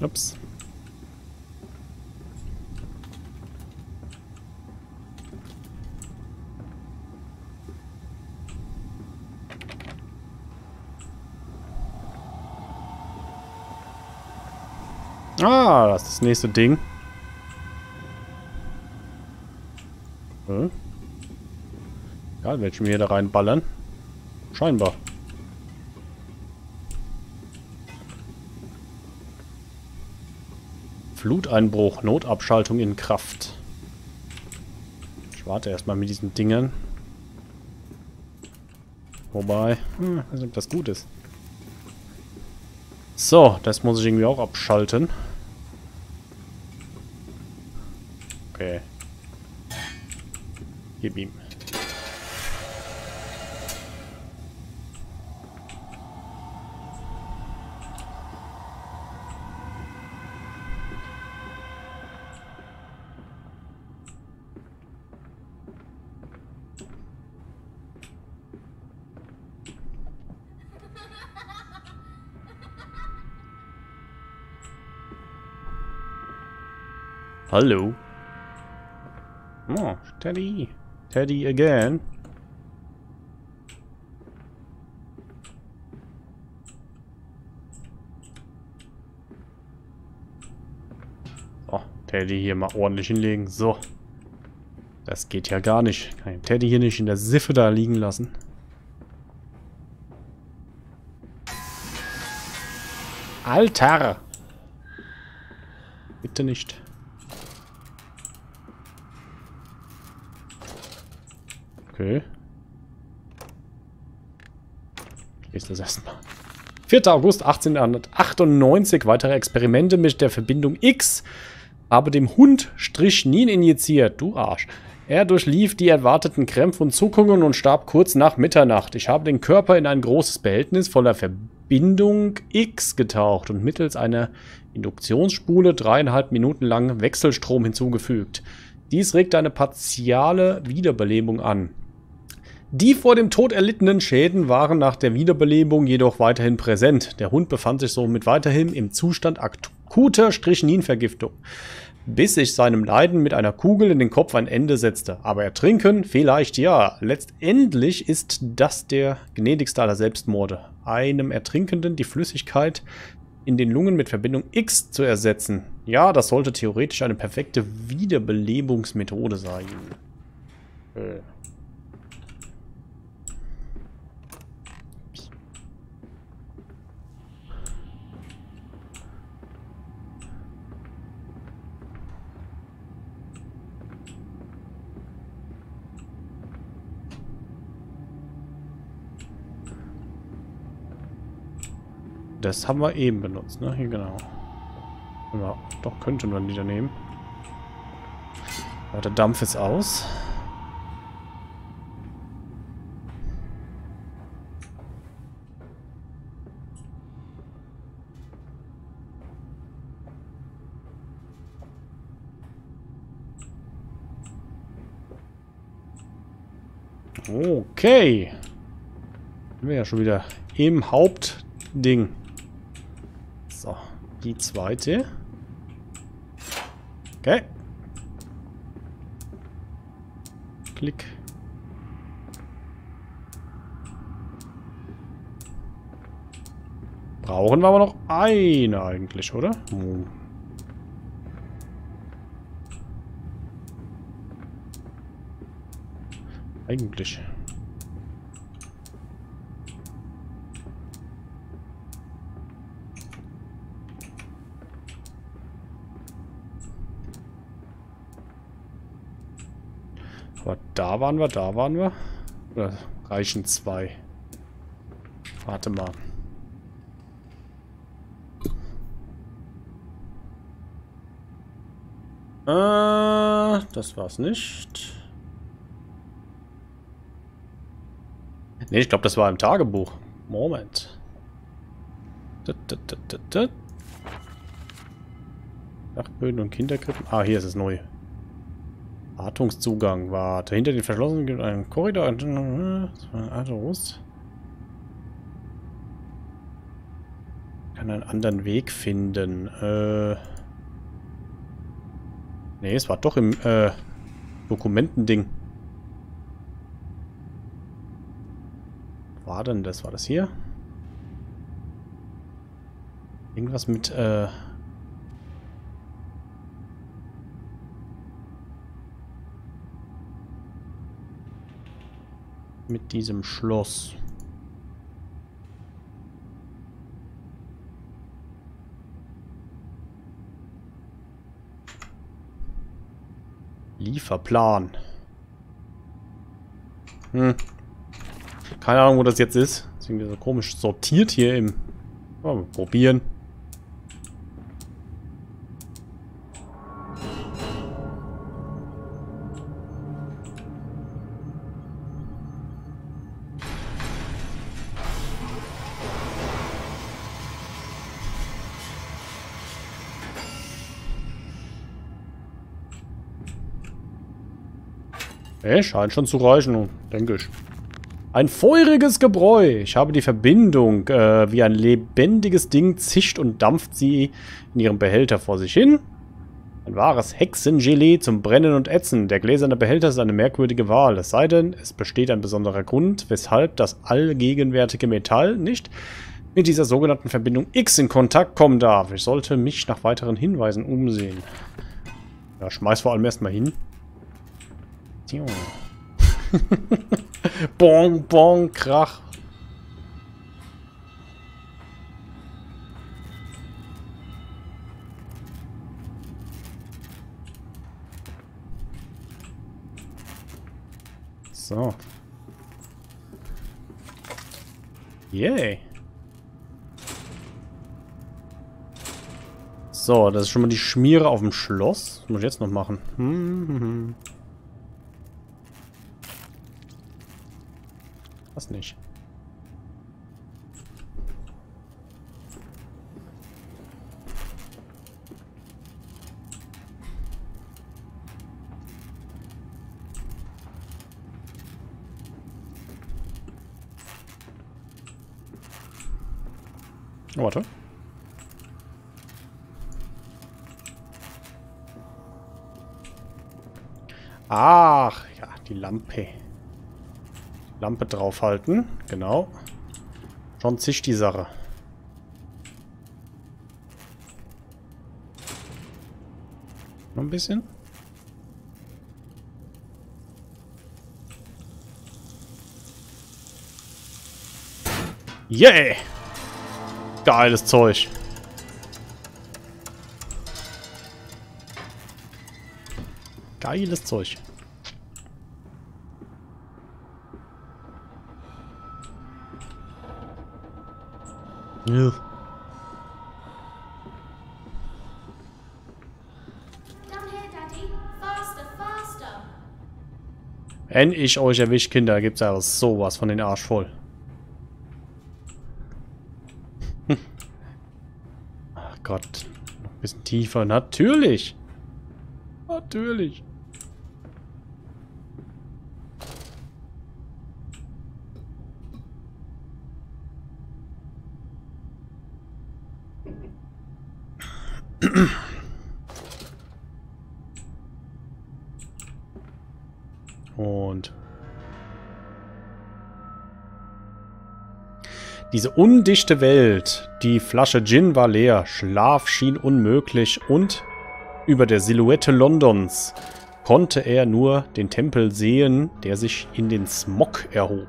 Ups. Ah, das ist das nächste Ding. Hm? Egal, welchen wir hier da reinballern. Scheinbar. Fluteinbruch, Notabschaltung in Kraft. Ich warte erstmal mit diesen Dingern. Wobei, hm, weiß nicht, ob das gut ist. So, das muss ich irgendwie auch abschalten. Okay. Gib ihm. Hallo. Oh, Teddy. Teddy again. So, Teddy hier mal ordentlich hinlegen. So. Das geht ja gar nicht. Kann ich Teddy hier nicht in der Siffe da liegen lassen. Alter! Bitte nicht. Okay. Lese das erstmal. 4. August 1898. Weitere Experimente mit der Verbindung X. Habe dem Hund Strychnin injiziert. Du Arsch. Er durchlief die erwarteten Krämpfe und Zuckungen und starb kurz nach Mitternacht. Ich habe den Körper in ein großes Behältnis voller Verbindung X getaucht und mittels einer Induktionsspule dreieinhalb Minuten lang Wechselstrom hinzugefügt. Dies regt eine partiale Wiederbelebung an. Die vor dem Tod erlittenen Schäden waren nach der Wiederbelebung jedoch weiterhin präsent. Der Hund befand sich somit weiterhin im Zustand akuter Strichninvergiftung, bis sich seinem Leiden mit einer Kugel in den Kopf ein Ende setzte. Aber ertrinken? Vielleicht ja. Letztendlich ist das der gnädigste aller Selbstmorde. Einem Ertrinkenden die Flüssigkeit in den Lungen mit Verbindung X zu ersetzen. Ja, das sollte theoretisch eine perfekte Wiederbelebungsmethode sein. Äh. Das haben wir eben benutzt, ne? Hier genau. Ja, doch könnten wir die nehmen. Aber der Dampf ist aus. Okay. Wir ja schon wieder im Hauptding. Die zweite. Okay. Klick. Brauchen wir aber noch eine eigentlich, oder? Hm. Eigentlich. Aber da waren wir, da waren wir. Oder reichen zwei? Warte mal. Äh, das war's nicht. Ne, ich glaube, das war im Tagebuch. Moment. Dachböden und Kinderkrippen. Ah, hier ist es neu. Wartungszugang. Warte. Hinter den verschlossenen gibt einen Korridor. Also, Kann einen anderen Weg finden. Äh. Nee, es war doch im äh, Dokumentending. War denn das? War das hier? Irgendwas mit äh, mit diesem Schloss. Lieferplan. Hm. Keine Ahnung, wo das jetzt ist. Deswegen so komisch sortiert hier im... Oh, probieren. Okay, scheint schon zu reichen, denke ich. Ein feuriges Gebräu. Ich habe die Verbindung. Äh, wie ein lebendiges Ding zischt und dampft sie in ihrem Behälter vor sich hin. Ein wahres Hexengelee zum Brennen und Ätzen. Der gläserne Behälter ist eine merkwürdige Wahl. Es sei denn, es besteht ein besonderer Grund, weshalb das allgegenwärtige Metall nicht mit dieser sogenannten Verbindung X in Kontakt kommen darf. Ich sollte mich nach weiteren Hinweisen umsehen. Ja, schmeiß vor allem erstmal hin. Tja. bong, bong, krach. So. Yay. So, das ist schon mal die Schmiere auf dem Schloss. Was muss ich jetzt noch machen? Hm, hm, hm. Was nicht? Oh, warte. Ach, ja, die Lampe. Lampe draufhalten. Genau. Schon zischt die Sache. Noch ein bisschen. Yeah! Geiles Zeug. Geiles Zeug. Ja. Wenn ich euch erwischt, Kinder, gibt's ja sowas von den Arsch voll. [LAUGHS] Ach Gott. Noch ein bisschen tiefer. Natürlich. Natürlich. Diese undichte Welt, die Flasche Gin war leer, Schlaf schien unmöglich und über der Silhouette Londons konnte er nur den Tempel sehen, der sich in den Smog erhob.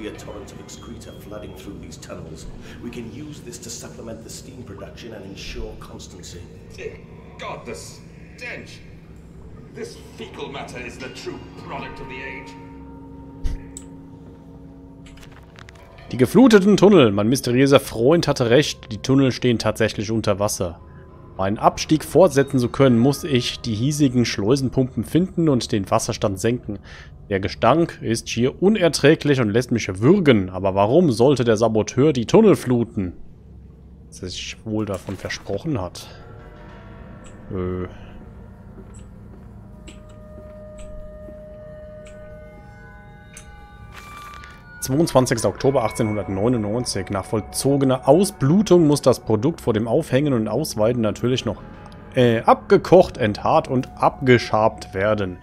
Be a torrent of excreta flooding through these tunnels. We can use this to supplement the steam production and ensure constancy. Dear God, the stench! This fecal matter is the true product of the age. Die gefluteten Tunnel. Mein mysteriöser Freund hatte recht. Die Tunnel stehen tatsächlich unter Wasser. Um einen Abstieg fortsetzen zu können, muss ich die hiesigen Schleusenpumpen finden und den Wasserstand senken. Der Gestank ist schier unerträglich und lässt mich würgen. Aber warum sollte der Saboteur die Tunnel fluten? Was er sich wohl davon versprochen hat. Äh... 22. Oktober 1899. Nach vollzogener Ausblutung muss das Produkt vor dem Aufhängen und Ausweiden natürlich noch äh, abgekocht, enthaart und abgeschabt werden.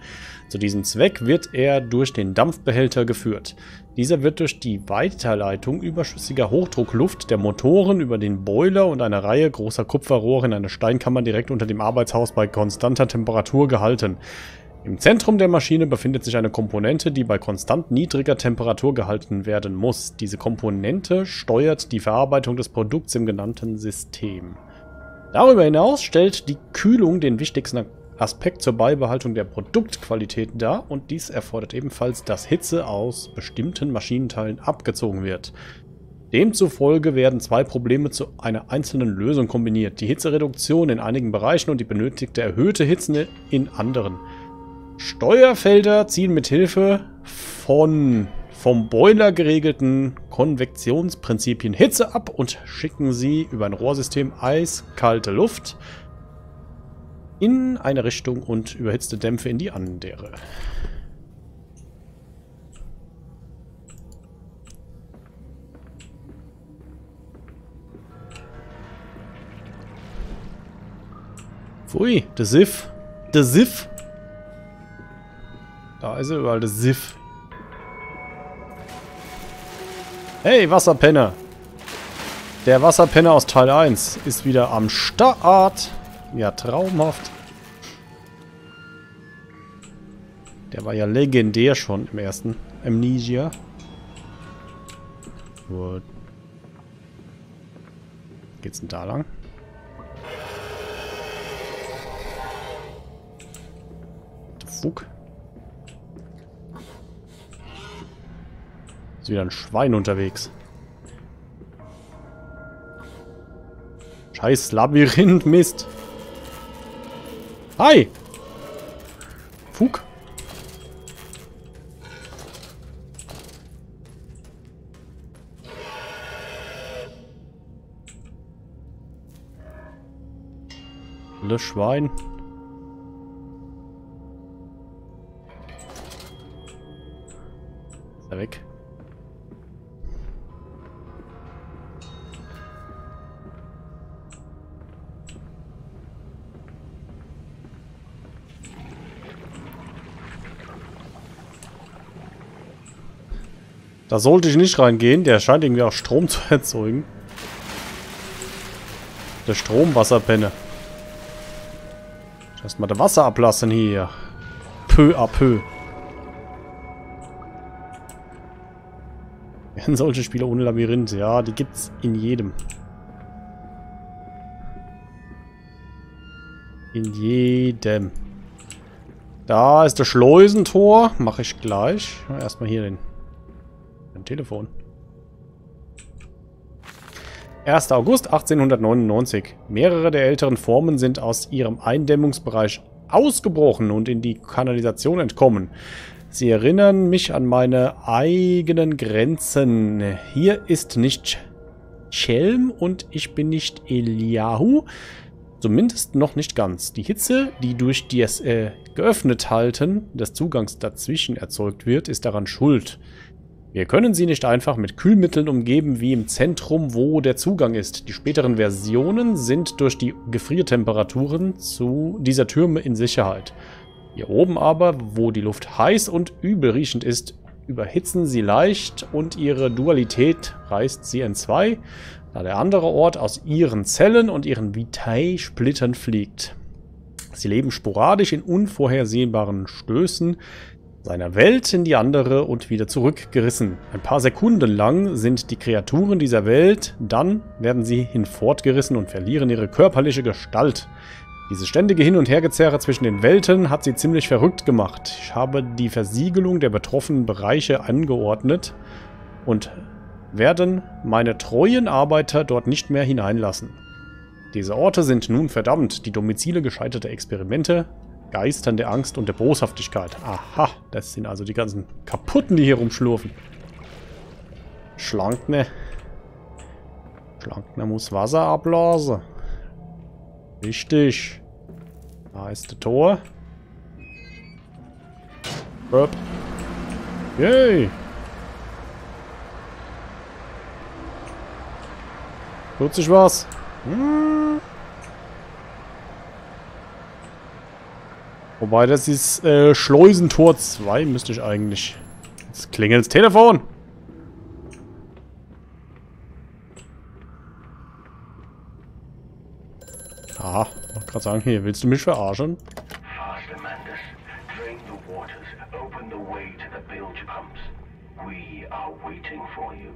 Zu diesem Zweck wird er durch den Dampfbehälter geführt. Dieser wird durch die Weiterleitung überschüssiger Hochdruckluft der Motoren über den Boiler und eine Reihe großer Kupferrohre in eine Steinkammer direkt unter dem Arbeitshaus bei konstanter Temperatur gehalten. Im Zentrum der Maschine befindet sich eine Komponente, die bei konstant niedriger Temperatur gehalten werden muss. Diese Komponente steuert die Verarbeitung des Produkts im genannten System. Darüber hinaus stellt die Kühlung den wichtigsten Aspekt zur Beibehaltung der Produktqualität dar und dies erfordert ebenfalls, dass Hitze aus bestimmten Maschinenteilen abgezogen wird. Demzufolge werden zwei Probleme zu einer einzelnen Lösung kombiniert. Die Hitzereduktion in einigen Bereichen und die benötigte erhöhte Hitze in anderen. Steuerfelder ziehen mit Hilfe von vom Boiler geregelten Konvektionsprinzipien Hitze ab und schicken sie über ein Rohrsystem eiskalte Luft in eine Richtung und überhitzte Dämpfe in die andere. Pfui, der Siff. Der Siff. Da ist er überall, das Siff. Hey, Wasserpenner. Der Wasserpenner aus Teil 1 ist wieder am Start. Ja, traumhaft. Der war ja legendär schon im ersten Amnesia. Wo geht's denn da lang? Der Fuck. Ist wieder ein Schwein unterwegs. Scheiß Labyrinth, Mist. Hi! Fug. Le Schwein. Ist er weg? Da sollte ich nicht reingehen. Der scheint irgendwie auch Strom [LAUGHS] zu erzeugen. Der Stromwasserpenne. Erstmal das Wasser ablassen hier. Peu à peu. [LAUGHS] Werden solche Spiele ohne Labyrinth? Ja, die gibt's in jedem. In jedem. Da ist das Schleusentor. Mache ich gleich. Erstmal hier den ein Telefon. 1. August 1899. Mehrere der älteren Formen sind aus ihrem Eindämmungsbereich ausgebrochen und in die Kanalisation entkommen. Sie erinnern mich an meine eigenen Grenzen. Hier ist nicht Chelm und ich bin nicht Eliahu. Zumindest noch nicht ganz. Die Hitze, die durch das äh, geöffnet halten des Zugangs dazwischen erzeugt wird, ist daran schuld. Wir können sie nicht einfach mit Kühlmitteln umgeben wie im Zentrum, wo der Zugang ist. Die späteren Versionen sind durch die Gefriertemperaturen zu dieser Türme in Sicherheit. Hier oben aber, wo die Luft heiß und übelriechend ist, überhitzen sie leicht und ihre Dualität reißt sie in zwei, da der andere Ort aus ihren Zellen und ihren Vitae-Splittern fliegt. Sie leben sporadisch in unvorhersehbaren Stößen, seiner Welt in die andere und wieder zurückgerissen. Ein paar Sekunden lang sind die Kreaturen dieser Welt, dann werden sie hinfortgerissen und verlieren ihre körperliche Gestalt. Diese ständige Hin- und Hergezerre zwischen den Welten hat sie ziemlich verrückt gemacht. Ich habe die Versiegelung der betroffenen Bereiche angeordnet und werden meine treuen Arbeiter dort nicht mehr hineinlassen. Diese Orte sind nun verdammt, die Domizile gescheiterter Experimente, Geistern der Angst und der Boshaftigkeit. Aha, das sind also die ganzen Kaputten, die hier rumschlurfen. Schlankner. Schlankner muss Wasser ablasen. Richtig. Da ist das Tor. Burp. Yay. Tut sich was? Hm. Wobei, das ist äh, Schleusentor 2, müsste ich eigentlich. Jetzt klingelt das Telefon. Ah, ich wollte gerade sagen, hier, willst du mich verarschen? Fast, Amandus. Drain the waters. Open the way to the bilge pumps. We are waiting for you.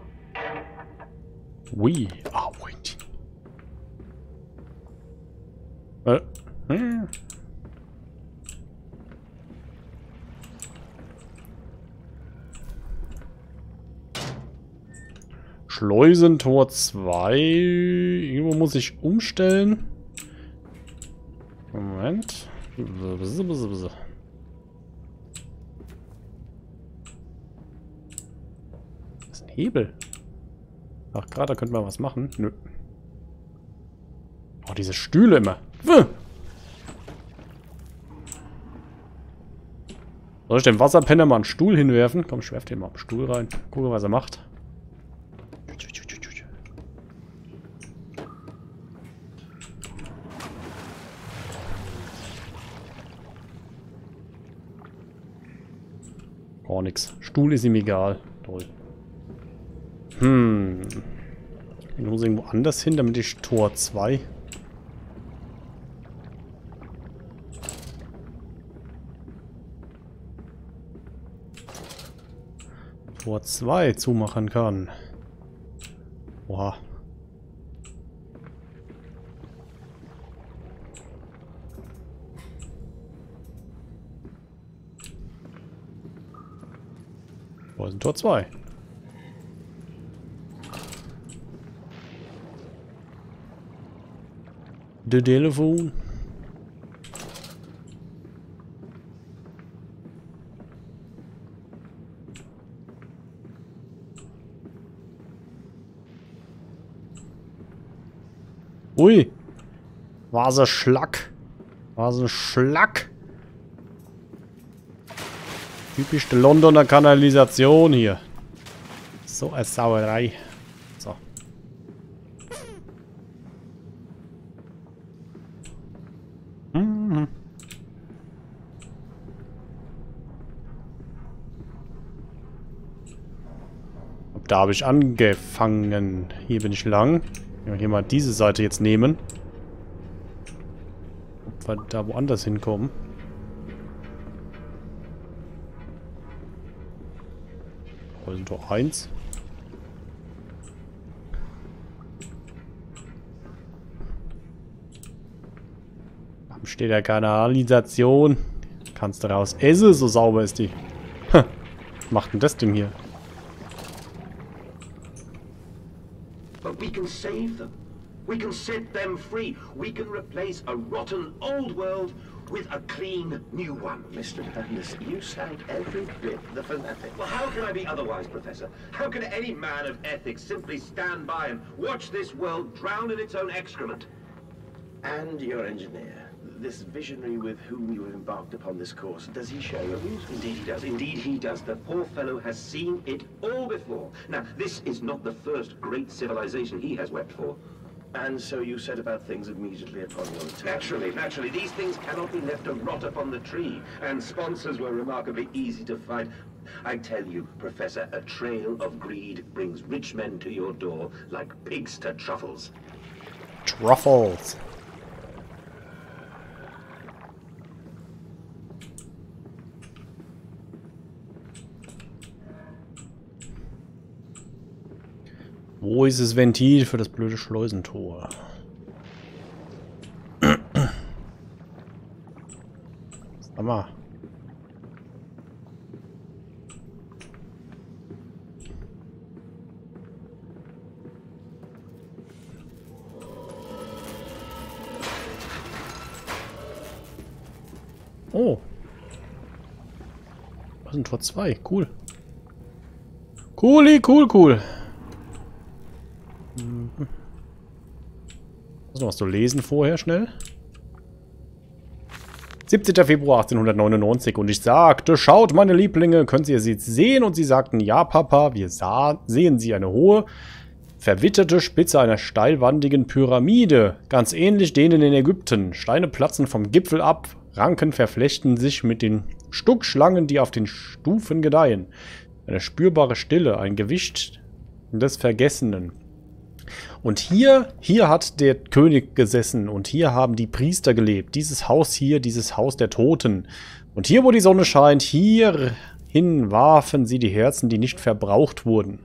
We are waiting. Äh, hm. Schleusentor 2. Irgendwo muss ich umstellen. Moment. Das ist ein Hebel. Ach, gerade da könnte man was machen. Nö. Oh, diese Stühle immer. Soll ich dem Wasserpenner mal einen Stuhl hinwerfen? Komm, ich werf den mal einen Stuhl rein. Gucke, was er macht. Gar nichts. Stuhl ist ihm egal. Toll. Hm. Ich muss irgendwo anders hin, damit ich Tor 2... Tor 2 zumachen kann. Oha. Denn Tor 2? Der Telefon. Ui. War so Schlack. War so Schlag. Typisch die Londoner Kanalisation hier. So eine Sauerei. So. Mhm. Da habe ich angefangen. Hier bin ich lang. Ja, hier mal diese Seite jetzt nehmen. Ob wir da woanders hinkommen. Da sind doch eins. Warum steht ja Kanalisation? Kannst du raus essen, so sauber ist die. Was macht denn das Ding hier? But we can save them. We can set them free. We can replace a rotten old with a clean new one. Mr. Madness, you sound every bit the fanatic. Well, how can I be otherwise, Professor? How can any man of ethics simply stand by and watch this world drown in its own excrement? And your engineer, this visionary with whom you have embarked upon this course, does he share your views? Indeed he does. Indeed he does. The poor fellow has seen it all before. Now, this is not the first great civilization he has wept for. And so you set about things immediately upon your return. Naturally, naturally, these things cannot be left to rot upon the tree, and sponsors were remarkably easy to find. I tell you, Professor, a trail of greed brings rich men to your door like pigs to truffles. Truffles. Wo ist das Ventil für das blöde Schleusentor? [CLEARS THROAT] Sag mal. Oh. Das sind Tor 2. Cool. Cooli, cool, cool. Noch was zu lesen vorher schnell. 17. Februar 1899 und ich sagte, schaut meine Lieblinge, könnt ihr sie sehen? Und sie sagten, ja Papa, wir sah sehen sie eine hohe, verwitterte Spitze einer steilwandigen Pyramide, ganz ähnlich denen in Ägypten. Steine platzen vom Gipfel ab, Ranken verflechten sich mit den Stuckschlangen, die auf den Stufen gedeihen. Eine spürbare Stille, ein Gewicht des Vergessenen. Und hier, hier hat der König gesessen und hier haben die Priester gelebt. Dieses Haus hier, dieses Haus der Toten. Und hier, wo die Sonne scheint, hierhin warfen sie die Herzen, die nicht verbraucht wurden.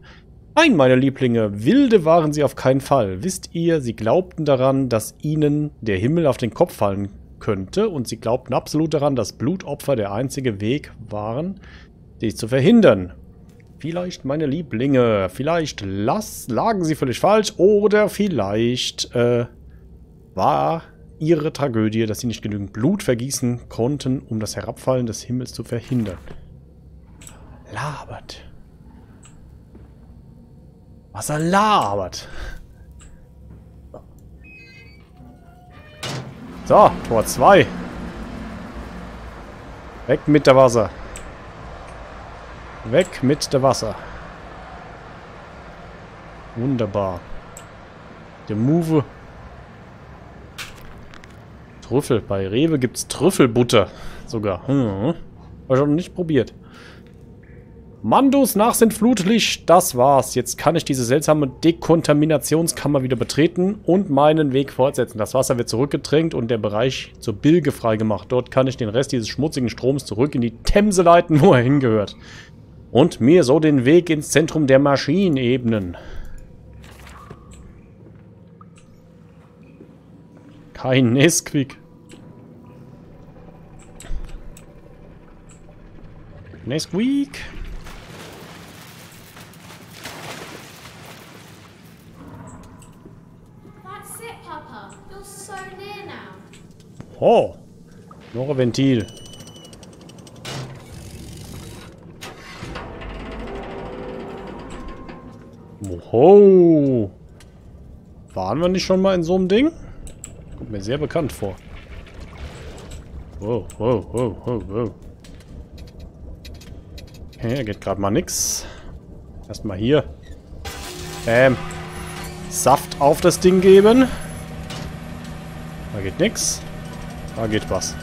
Nein, meine Lieblinge, wilde waren sie auf keinen Fall. Wisst ihr, sie glaubten daran, dass ihnen der Himmel auf den Kopf fallen könnte und sie glaubten absolut daran, dass Blutopfer der einzige Weg waren, dies zu verhindern. Vielleicht, meine Lieblinge, vielleicht las, lagen sie völlig falsch oder vielleicht äh, war ihre Tragödie, dass sie nicht genügend Blut vergießen konnten, um das Herabfallen des Himmels zu verhindern. Labert. Was er labert. So, Tor 2. Weg mit der Wasser. Weg mit der Wasser. Wunderbar. Der Move. Trüffel. Bei Rewe gibt es Trüffelbutter. Sogar. Hm. Habe ich noch nicht probiert. Mandos nach sind Flutlicht. Das war's. Jetzt kann ich diese seltsame Dekontaminationskammer wieder betreten und meinen Weg fortsetzen. Das Wasser wird zurückgedrängt und der Bereich zur Bilge freigemacht. Dort kann ich den Rest dieses schmutzigen Stroms zurück in die Themse leiten, wo er hingehört. Und mir so den Weg ins Zentrum der Maschinen ebnen. Kein Nesquik. Nesquik. That's it, Papa. You're so near now. Oh. Noch ein Ventil. Oho. Waren wir nicht schon mal in so einem Ding? Kommt mir sehr bekannt vor. Wow, wow, wow, wow, wow. Okay, geht gerade mal nix. Erstmal hier. Ähm. Saft auf das Ding geben. Da geht nix. Da geht was.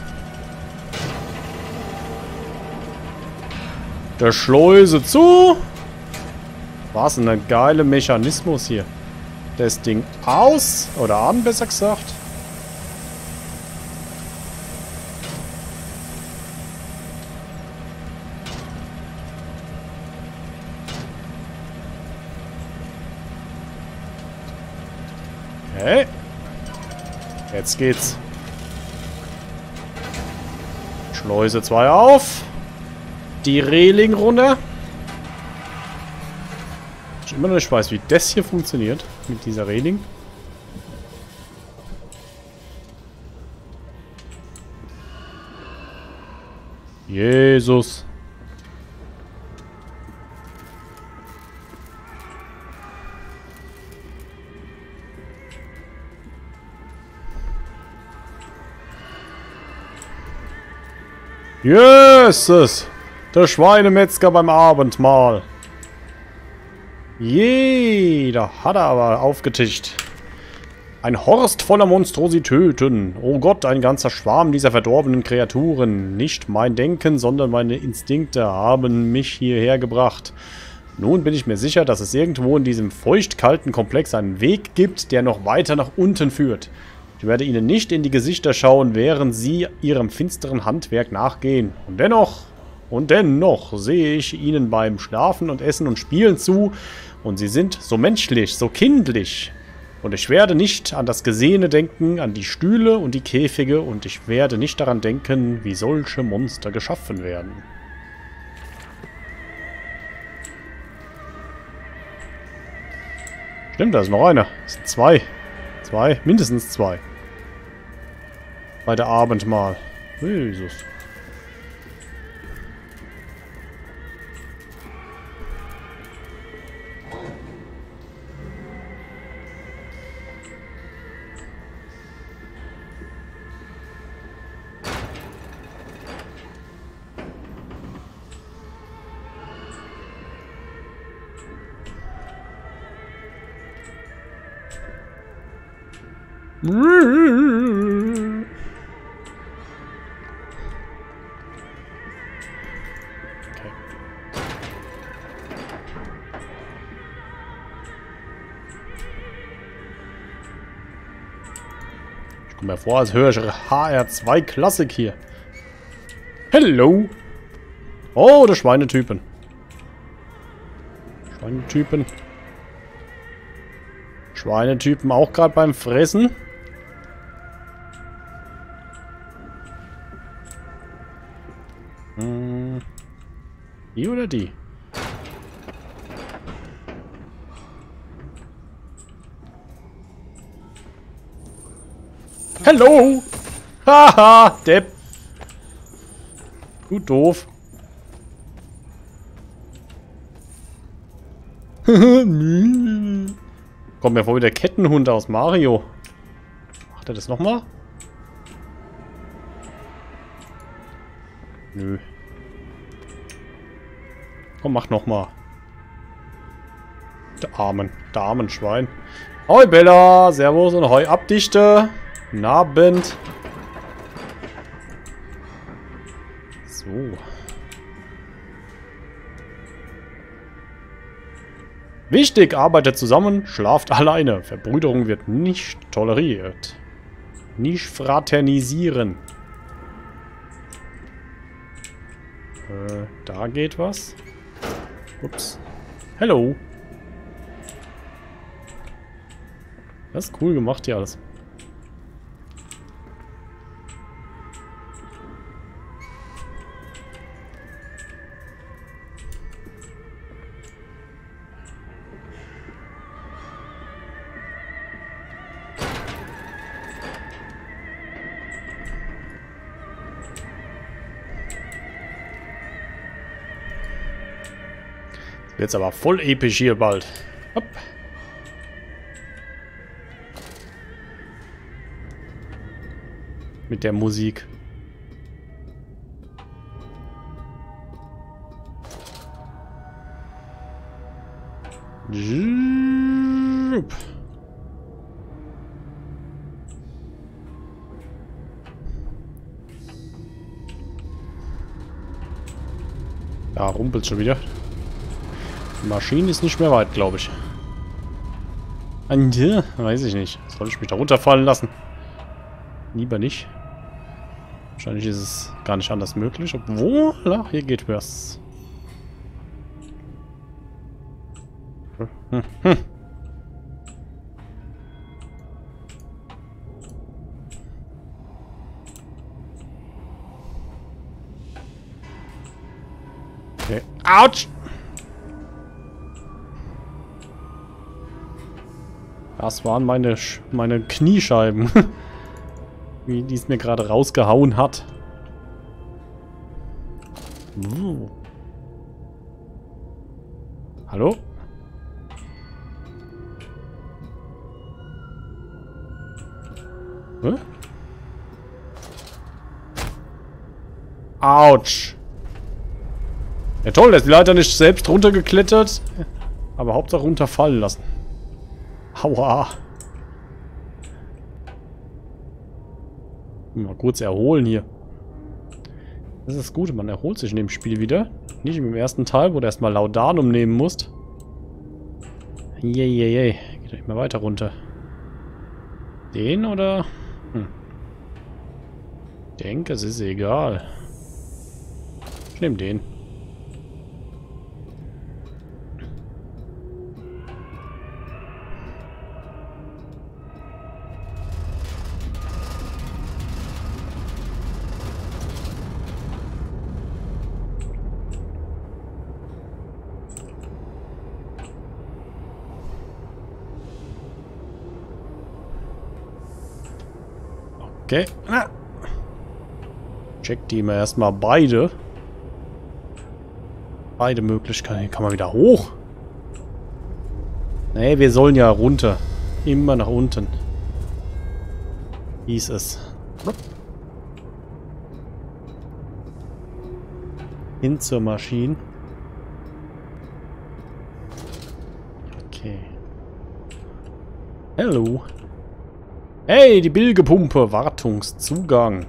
Der Schleuse zu. Was ein geiler Mechanismus hier. Das Ding aus. Oder an, besser gesagt. Okay. Jetzt geht's. Schleuse 2 auf. Die Reling runter. Ich immer noch nicht weiß, wie das hier funktioniert. Mit dieser Reling. Jesus. Jesus! Der Schweinemetzger beim Abendmahl. Jeder hat er aber aufgetischt. Ein Horst voller Monstrositäten. Oh Gott, ein ganzer Schwarm dieser verdorbenen Kreaturen. Nicht mein Denken, sondern meine Instinkte haben mich hierher gebracht. Nun bin ich mir sicher, dass es irgendwo in diesem feuchtkalten Komplex einen Weg gibt, der noch weiter nach unten führt. Ich werde ihnen nicht in die Gesichter schauen, während sie ihrem finsteren Handwerk nachgehen. Und dennoch, und dennoch sehe ich ihnen beim Schlafen und Essen und Spielen zu und sie sind so menschlich, so kindlich. Und ich werde nicht an das Gesehene denken, an die Stühle und die Käfige und ich werde nicht daran denken, wie solche Monster geschaffen werden. Stimmt, da ist noch einer. Das sind zwei. Zwei, mindestens zwei. Bei der Abendmahl. Jesus. Ich komme mir vor, als höre ich HR2 Klassik hier. Hello. Oh, der Schweinetypen. Schweinetypen. Schweinetypen auch gerade beim Fressen. Hm. Die oder die? Hallo! Haha, Depp. Du doof. [LAUGHS] Kommt mir vor wie der Kettenhund aus Mario. Macht er das nochmal? Nö. Komm, mach nochmal. Der armen, der armen Schwein. Hoi Bella, Servus und Hoi Abdichte. Guten Abend. So. Wichtig, arbeitet zusammen, schlaft alleine. Verbrüderung wird nicht toleriert. Nicht fraternisieren. Äh, da geht was. Ups. Hello. Das ist cool gemacht hier alles. Wird's aber voll episch hier bald. Hopp. Mit der Musik. Da rumpelt schon wieder. Maschine ist nicht mehr weit, glaube ich. Ja, weiß ich nicht. Soll ich mich da runterfallen lassen? Lieber nicht. Wahrscheinlich ist es gar nicht anders möglich. Obwohl, ach, hier geht was. Hm, [LAUGHS] hm. Okay. Autsch! Das waren meine, Sch meine Kniescheiben. [LAUGHS] Wie die es mir gerade rausgehauen hat. Uh. Hallo? Hä? Autsch. Ja toll, der ist die Leiter nicht selbst runtergeklettert. Aber Hauptsache runterfallen lassen. Aua. Mal kurz erholen hier. Das ist das Gute, man erholt sich in dem Spiel wieder. Nicht im ersten Teil, wo du erstmal Laudanum nehmen musst. Jejejej. Geht doch nicht mehr weiter runter. Den oder... Hm. Ich denke, es ist egal. Ich nehme den. Okay. Ah. Check die mal erstmal beide. Beide Möglichkeiten. Hier kann man wieder hoch. Nee, wir sollen ja runter. Immer nach unten. Hieß es. Hin zur Maschine. Okay. Hallo. Hey, die Bilgepumpe. Wartungszugang.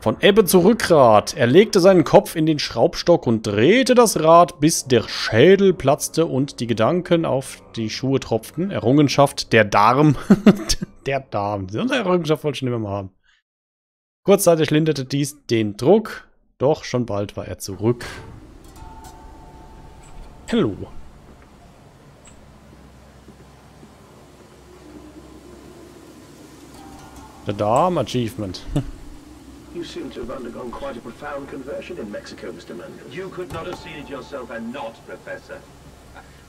Von Ebbe zu Rückgrat. Er legte seinen Kopf in den Schraubstock und drehte das Rad, bis der Schädel platzte und die Gedanken auf die Schuhe tropften. Errungenschaft der Darm. [LAUGHS] der Darm. So eine Errungenschaft wollte ich mehr mal haben. Kurzzeitig linderte dies den Druck, doch schon bald war er zurück. Hallo. The Darm Achievement. [LAUGHS] You seem to have undergone quite a profound conversion in Mexico, Mr. Mandel. You could not have seen it yourself and not, Professor.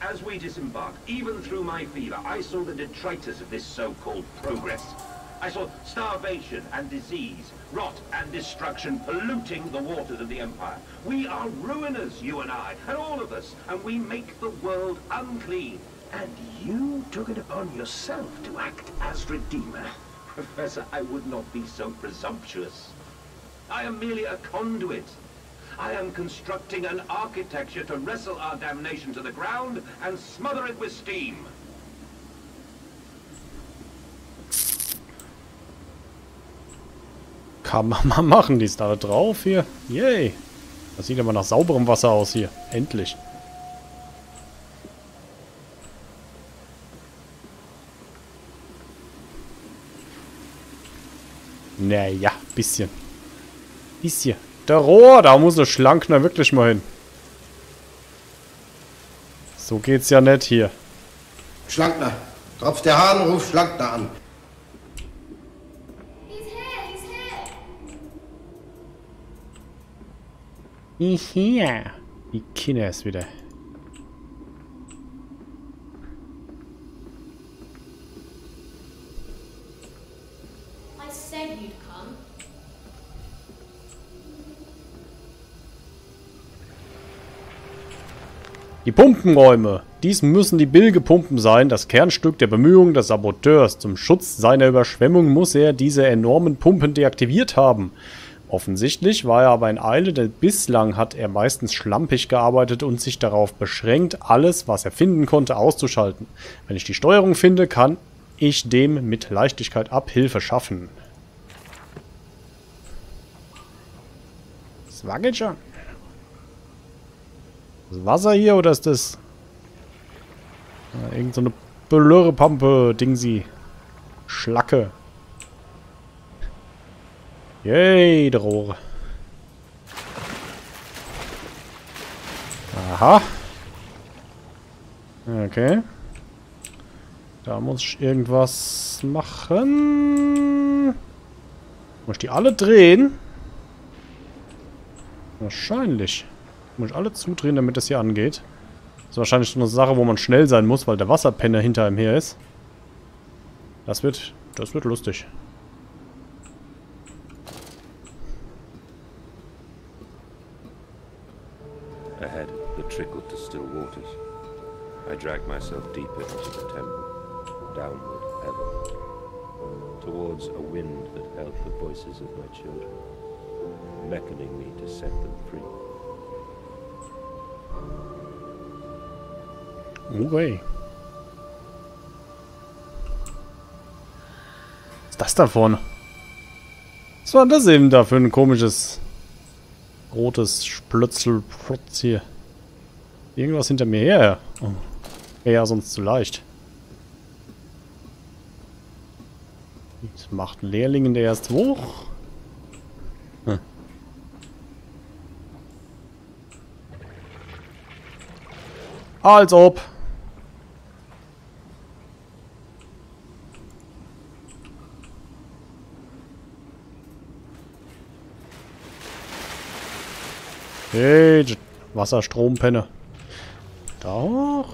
As we disembarked, even through my fever, I saw the detritus of this so-called progress. I saw starvation and disease, rot and destruction polluting the waters of the Empire. We are ruiners, you and I, and all of us, and we make the world unclean. And you took it upon yourself to act as Redeemer. Professor, I would not be so presumptuous. I am merely a conduit. I am constructing an architecture to wrestle our damnation to the ground and smother it with steam. Kann man mal machen, die ist da drauf hier. Yay. Das sieht aber nach sauberem Wasser aus hier. Endlich. Naja, bisschen. Bisschen. Der Rohr, da muss der Schlankner wirklich mal hin. So geht's ja nicht hier. Schlankner. Tropf der Hahn, ruf Schlankner an. He's here, he's here. Ich hier. Die Kinder ist wieder. Die Pumpenräume. Dies müssen die Bilgepumpen sein, das Kernstück der Bemühungen des Saboteurs. Zum Schutz seiner Überschwemmung muss er diese enormen Pumpen deaktiviert haben. Offensichtlich war er aber in Eile, denn bislang hat er meistens schlampig gearbeitet und sich darauf beschränkt, alles, was er finden konnte, auszuschalten. Wenn ich die Steuerung finde, kann ich dem mit Leichtigkeit Abhilfe schaffen. Das. Das Wasser hier oder ist das... Ja, irgend so eine Blöre-Pampe, Dingsi. Schlacke. Yay, der Rohre. Aha. Okay. Da muss ich irgendwas machen. Muss ich die alle drehen? Wahrscheinlich. Muss ich alle zudrehen, damit das hier angeht. Das ist wahrscheinlich so eine Sache, wo man schnell sein muss, weil der Wasserpenner hinter ihm her ist. Das wird, das wird lustig. Ahead, it trickled to still waters. I dragged myself deeper into the temple, downward ever, towards a wind that held the voices of my children, beckoning me to set them free. Okay. Was ist das da vorne? Was war das eben da für ein komisches rotes Splötzelprotz hier? Irgendwas hinter mir her. Oh. Wäre ja sonst zu leicht. Das macht ein Lehrling in der erst hoch. Hm. Als ob. Hey, Wasserstrompenne. Doch.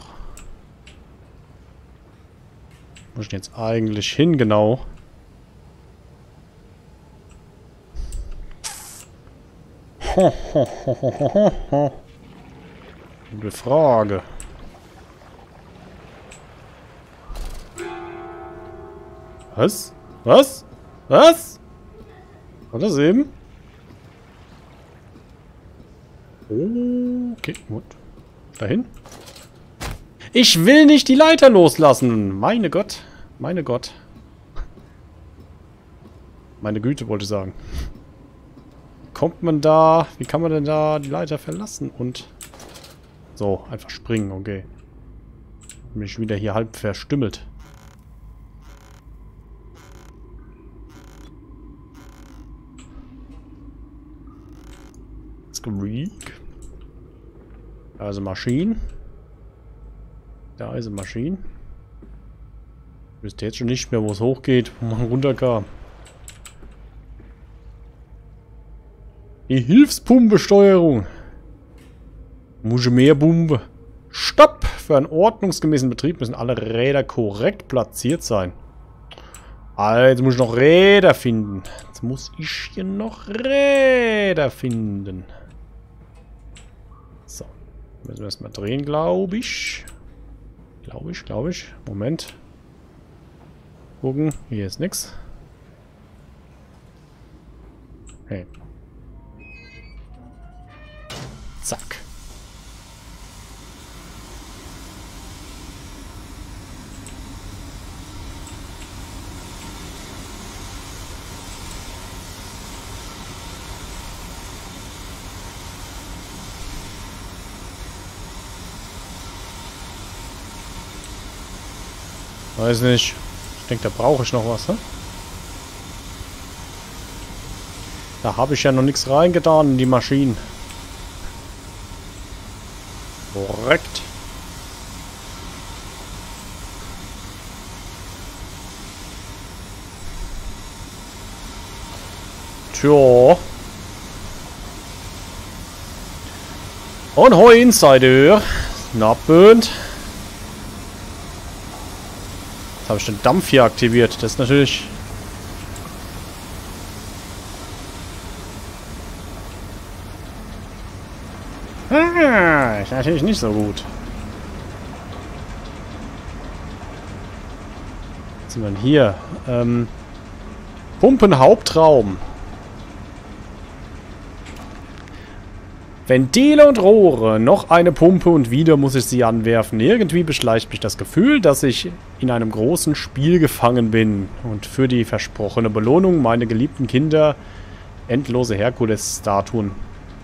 Wo muss ich denn jetzt eigentlich hin, genau? Ho, [LAUGHS] ho. Gute Frage. Was? Was? Was? War das eben? Okay, gut. Dahin. Ich will nicht die Leiter loslassen. Meine Gott. Meine Gott. Meine Güte, wollte ich sagen. Kommt man da... Wie kann man denn da die Leiter verlassen? Und... So, einfach springen, okay. Mich wieder hier halb verstümmelt. Squeak. Da ist eine Maschine. Da ist eine Maschine. Ich wüsste jetzt schon nicht mehr, wo es hochgeht, wo man runterkam. Die Hilfspumpesteuerung. Muschemeerbumbe. Stopp! Für einen ordnungsgemäßen Betrieb müssen alle Räder korrekt platziert sein. Also muss ich noch Räder finden. Jetzt muss ich hier noch Räder finden. Müssen wir erstmal drehen, glaube ich. Glaube ich, glaube ich. Moment. Gucken. Hier ist nichts. Hey. Zack. Weiß nicht. Ich denke, da brauche ich noch was, ne? Da habe ich ja noch nichts reingetan in die Maschinen. Korrekt. Tja. Und hoi Insider. Nabböhnt. Jetzt habe ich den Dampf hier aktiviert. Das ist natürlich... Ah, natürlich nicht so gut. Was sind wir denn hier? Ähm, Pumpenhauptraum. Ventile und Rohre, noch eine Pumpe und wieder muss ich sie anwerfen. Irgendwie beschleicht mich das Gefühl, dass ich in einem großen Spiel gefangen bin und für die versprochene Belohnung meine geliebten Kinder endlose Herkules-Statuen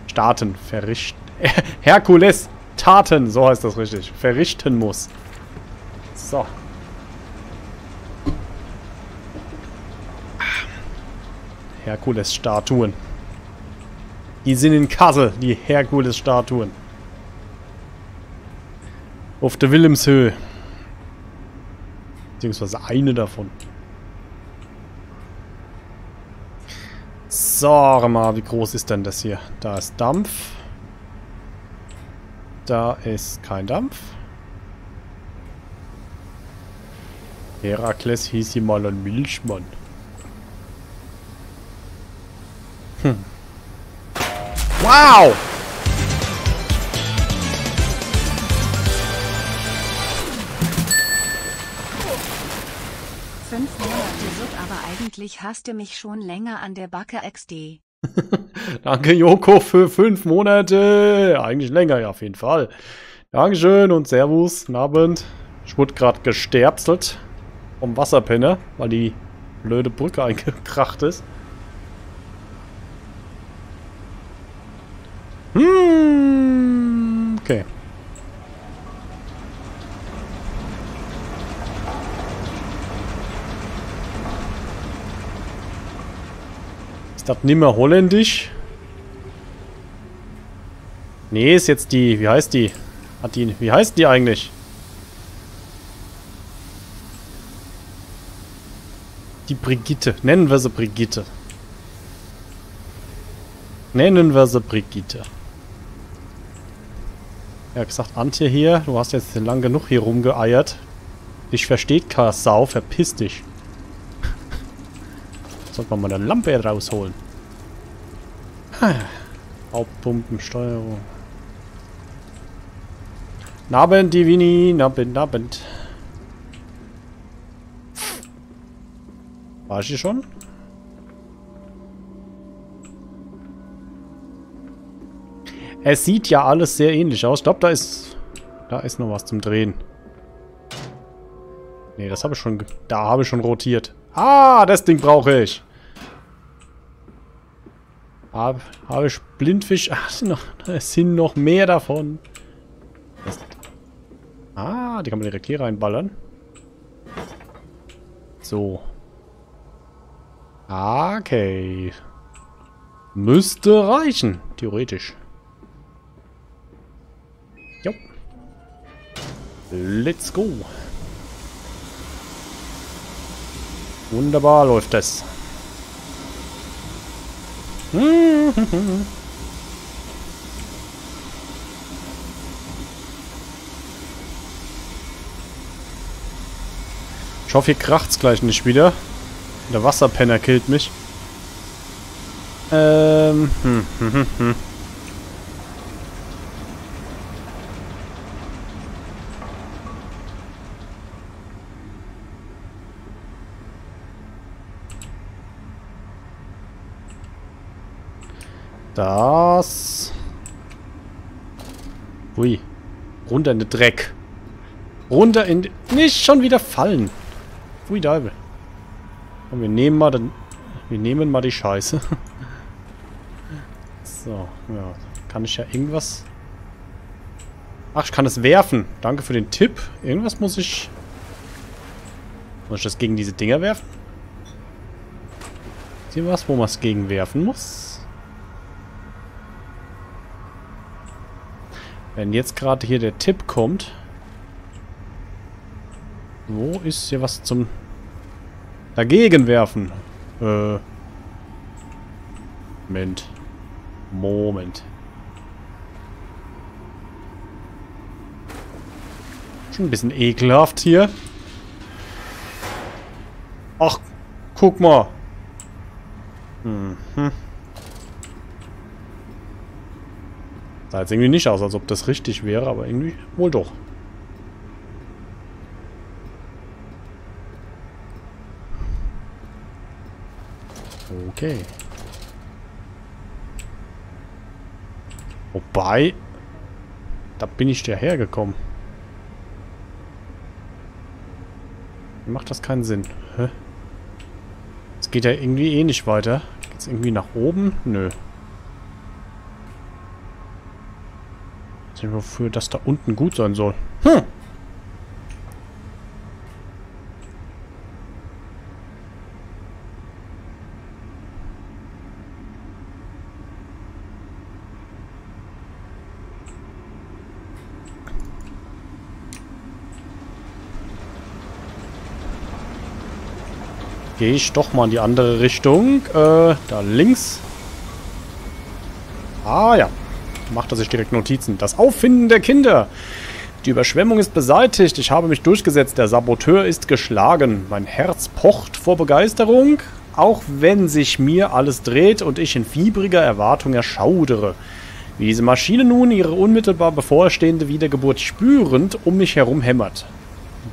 Staaten verrichten. [LAUGHS] Herkules Taten, so heißt das richtig. Verrichten muss. So. Herkules-Statuen. Die sind in Kassel, die Herkules-Statuen. Auf der Wilhelmshöhe. Beziehungsweise eine davon. So, mal, wie groß ist denn das hier? Da ist Dampf. Da ist kein Dampf. Herakles hieß hier mal ein Milchmann. Wow! Fünf Monate Sub, aber eigentlich hast du mich schon länger an der Backe XD. [LAUGHS] Danke, Joko, für fünf Monate. Eigentlich länger, ja, auf jeden Fall. Dankeschön und Servus, guten Abend. Ich wurde gerade gesterbselt vom Wasserpenner, weil die blöde Brücke [LAUGHS] eingekracht ist. Hm, okay. Ist das nimmer holländisch? Nee, ist jetzt die, wie heißt die? Hat die, wie heißt die eigentlich? Die Brigitte. Nennen wir sie Brigitte. Nennen wir sie Brigitte. Er hat gesagt, Antje hier, du hast jetzt lang genug hier rumgeeiert. Dich versteht Sau, verpiss dich. Sollte man mal eine Lampe rausholen. Hauptpumpensteuerung. Nabend, Divini, Nabend, Nabend. War ich hier schon? Es sieht ja alles sehr ähnlich aus. Ich glaube, da ist... Da ist noch was zum Drehen. Nee, das habe ich schon... Da habe ich schon rotiert. Ah, das Ding brauche ich. Habe hab ich Blindfisch... Ach, es sind noch, es sind noch mehr davon. Das, ah, die kann man direkt hier reinballern. So. Okay. Müsste reichen, theoretisch. Jo. Let's go. Wunderbar läuft das. Ich hoffe, hier kracht's gleich nicht wieder. Der Wasserpenner killt mich. Ähm, hm, hm, hm, hm. Das. Ui. Runter in den Dreck. Runter in... Nicht schon wieder fallen. Ui, Deibel. Und wir nehmen mal den... Wir nehmen mal die Scheiße. [LAUGHS] so, ja. Kann ich ja irgendwas... Ach, ich kann es werfen. Danke für den Tipp. Irgendwas muss ich... Muss ich das gegen diese Dinger werfen? Ist hier was, wo man es gegen werfen muss? Wenn jetzt gerade hier der Tipp kommt. Wo ist hier was zum dagegen werfen? Äh. Moment. Moment. Schon ein bisschen ekelhaft hier. Ach, guck mal. Mhm. Sah jetzt irgendwie nicht aus, als ob das richtig wäre, aber irgendwie wohl doch. Okay. Wobei, da bin ich ja hergekommen. Macht das keinen Sinn. Es geht ja irgendwie eh nicht weiter. Geht's irgendwie nach oben? Nö. Nicht, wofür das da unten gut sein soll. Hm. Gehe ich doch mal in die andere Richtung. Äh, da links. Ah ja. Macht er sich direkt Notizen. Das Auffinden der Kinder. Die Überschwemmung ist beseitigt. Ich habe mich durchgesetzt. Der Saboteur ist geschlagen. Mein Herz pocht vor Begeisterung. Auch wenn sich mir alles dreht und ich in fiebriger Erwartung erschaudere. Wie diese Maschine nun ihre unmittelbar bevorstehende Wiedergeburt spürend um mich herum hämmert.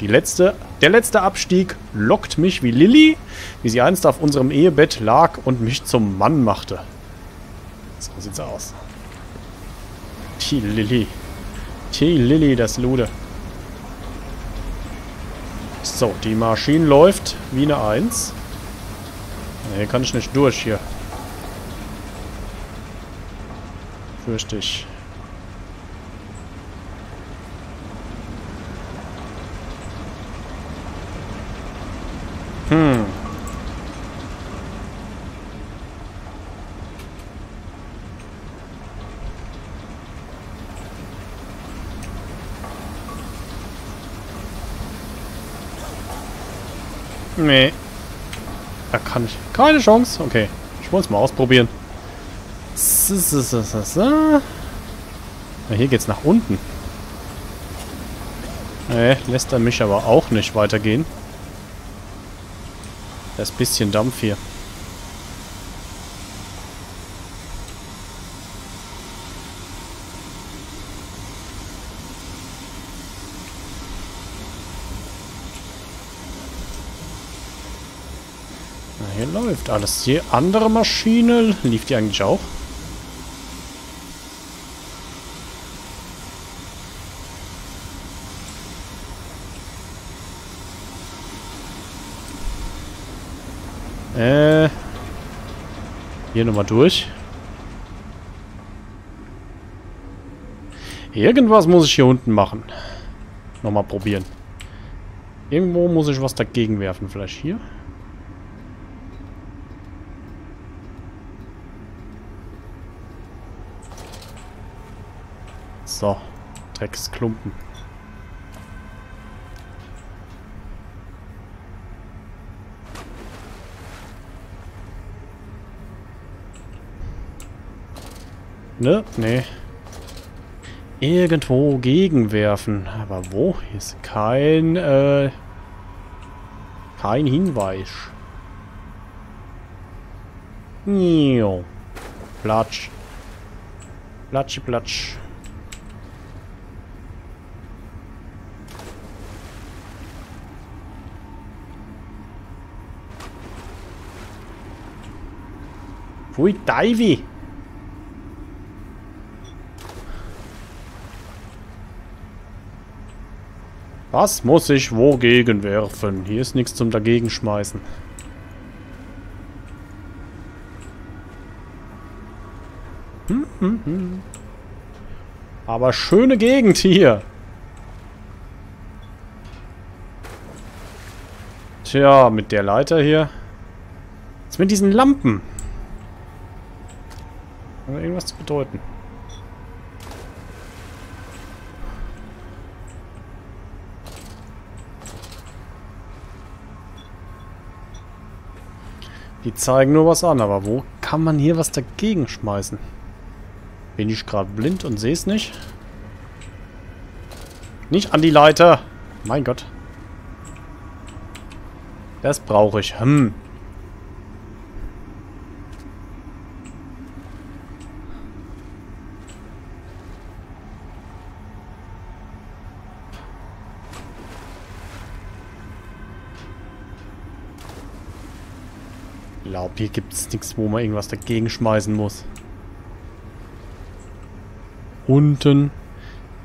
Die letzte, der letzte Abstieg lockt mich wie Lilly, wie sie einst auf unserem Ehebett lag und mich zum Mann machte. So sieht's aus. Die Lilly, das Lude. So, die Maschine läuft wie eine Eins. Ne, hier kann ich nicht durch hier. Fürchte ich. Nee. Da kann ich. Keine Chance. Okay. Ich wollte es mal ausprobieren. Ja, hier geht's nach unten. Nee, lässt er mich aber auch nicht weitergehen. Da ist ein bisschen Dampf hier. Na, hier läuft alles. Die andere Maschine, lief die eigentlich auch? Äh. Hier nochmal durch. Irgendwas muss ich hier unten machen. Nochmal probieren. Irgendwo muss ich was dagegen werfen. Vielleicht hier? So. Drecksklumpen. Ne? Nee. Irgendwo gegenwerfen. Aber wo? Ist kein, äh... Kein Hinweis. Nio. Platsch. Platschi, platsch. Pfui, Divey. Was muss ich wogegen werfen? Hier ist nichts zum Dagegenschmeißen. Hm, hm, hm. Aber schöne Gegend hier. Tja, mit der Leiter hier. Was mit diesen Lampen? Hat irgendwas zu bedeuten. Die zeigen nur was an, aber wo kann man hier was dagegen schmeißen? Bin ich gerade blind und sehe es nicht? Nicht an die Leiter! Mein Gott. Das brauche ich. Hm. Glaube, hier gibt es nichts, wo man irgendwas dagegen schmeißen muss. Unten.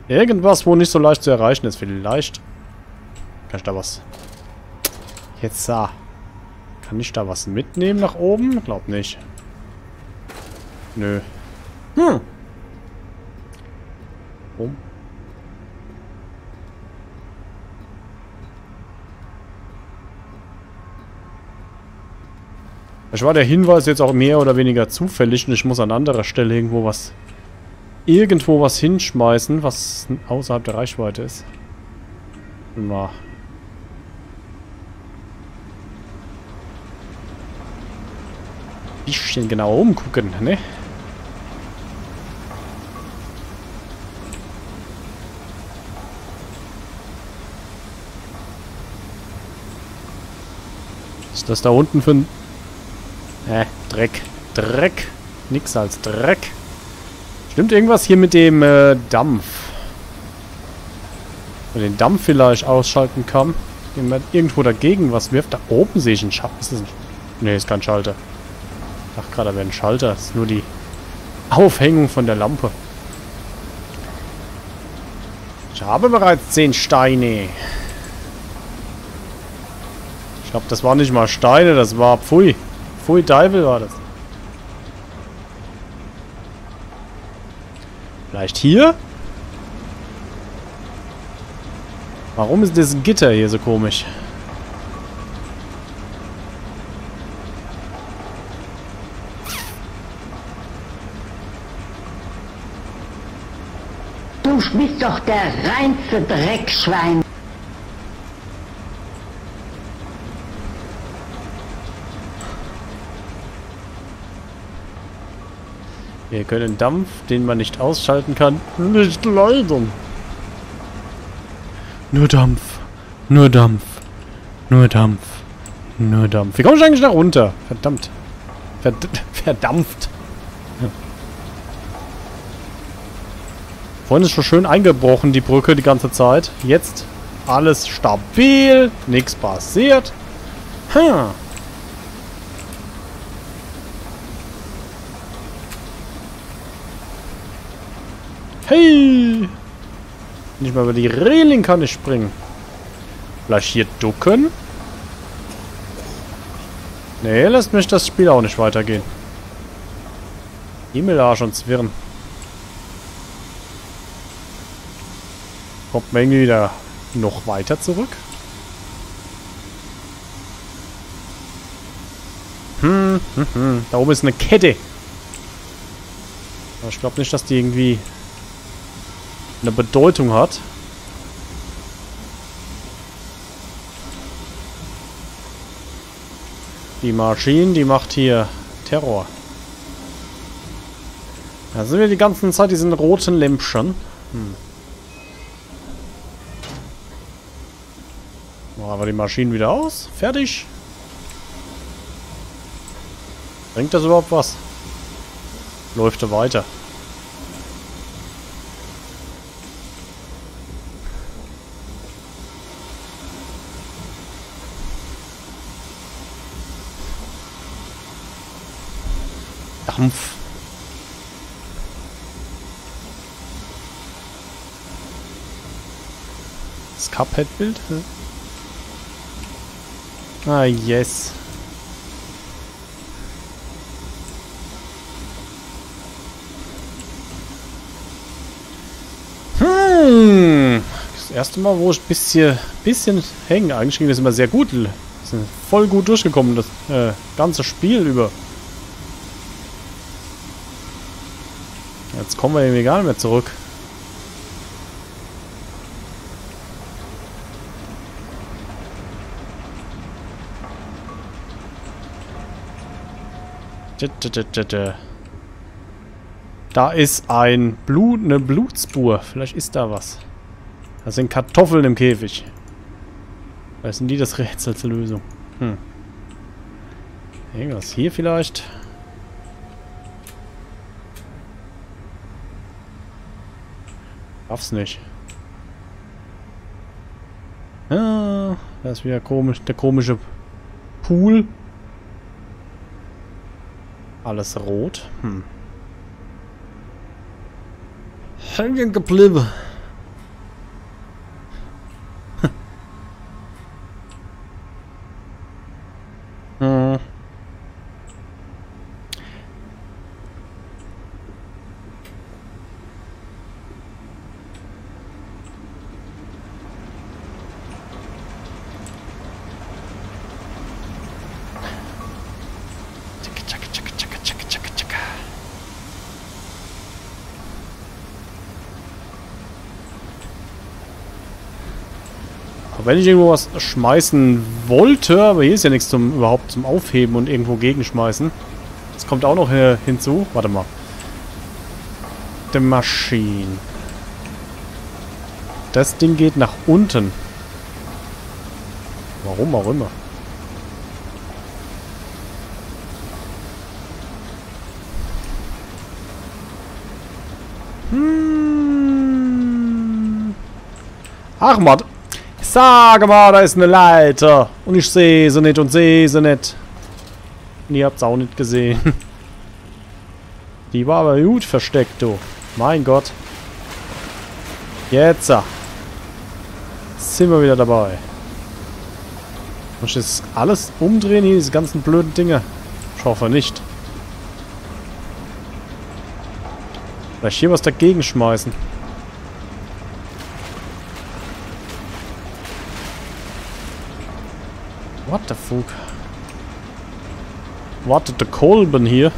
Irgendwas, wo nicht so leicht zu erreichen ist. Vielleicht. Kann ich da was... Jetzt sah. Kann ich da was mitnehmen nach oben? Glaub nicht. Nö. Hm. Rum. Ich war der Hinweis jetzt auch mehr oder weniger zufällig und ich muss an anderer Stelle irgendwo was irgendwo was hinschmeißen, was außerhalb der Reichweite ist. Mal. Bisschen genau umgucken, ne? Ist das da unten für ein... Äh, Dreck. Dreck. Nix als Dreck. Stimmt irgendwas hier mit dem äh, Dampf? Wenn den Dampf vielleicht ausschalten kann. Man irgendwo dagegen was wirft. Da oben sehe ich einen Schalter. Ist das ein... Nee, ist kein Schalter. Ich dachte gerade, da wäre ein Schalter. Das ist nur die Aufhängung von der Lampe. Ich habe bereits 10 Steine. Ich glaube, das waren nicht mal Steine, das war Pfui. Pfui Teufel war das. Vielleicht hier? Warum ist das Gitter hier so komisch? Du bist doch der reinste Dreckschwein. Wir können Dampf, den man nicht ausschalten kann, nicht leiden. Nur Dampf. Nur Dampf. Nur Dampf. Nur Dampf. Wie komme ich eigentlich da runter? Verdammt. Verd [LAUGHS] verdampft. Vorhin ist schon schön eingebrochen, die Brücke, die ganze Zeit. Jetzt alles stabil. Nichts passiert. Hm. Hey! Nicht mal über die Reling kann ich springen. Vielleicht hier ducken? Nee, lässt mich das Spiel auch nicht weitergehen. Himmelarsch und Zwirn. Kommt man irgendwie wieder noch weiter zurück? Hm, hm, hm. Da oben ist eine Kette. Aber ich glaube nicht, dass die irgendwie eine Bedeutung hat. Die Maschine, die macht hier Terror. Da sind wir die ganze Zeit diesen roten Lämpchen. Hm. Machen wir die Maschinen wieder aus. Fertig. Bringt das überhaupt was? Läuft er weiter. Dampf. Das Cuphead-Bild? Hm? Ah, yes. Hm. Das erste Mal, wo ich ein bisschen, bisschen hängen. Eigentlich ging das immer sehr gut. Wir sind voll gut durchgekommen, das äh, ganze Spiel über. Jetzt kommen wir irgendwie gar nicht mehr zurück. Da ist ein Blut, eine Blutspur. Vielleicht ist da was. Da sind Kartoffeln im Käfig. Vielleicht sind die das Rätsel zur Lösung. Hm. Irgendwas hier vielleicht? Schaff's nicht. Ah, das ist wieder komisch, der komische Pool. Alles rot. Hm. Hängen geblieben. hm. Wenn ich irgendwo was schmeißen wollte, aber hier ist ja nichts zum überhaupt zum Aufheben und irgendwo gegenschmeißen. Das kommt auch noch äh, hinzu. Warte mal. The Machine. Das Ding geht nach unten. Warum auch immer. Hm. Ach, Mann. Sag mal, da ist eine Leiter. Und ich sehe sie nicht und sehe sie nicht. Und ihr habt es auch nicht gesehen. [LAUGHS] Die war aber gut versteckt, du. Mein Gott. Jetzt. Sind wir wieder dabei. Muss ich jetzt alles umdrehen hier, diese ganzen blöden Dinge? Ich hoffe nicht. Vielleicht hier was dagegen schmeißen. Fuck? Wartet der Kolben hier?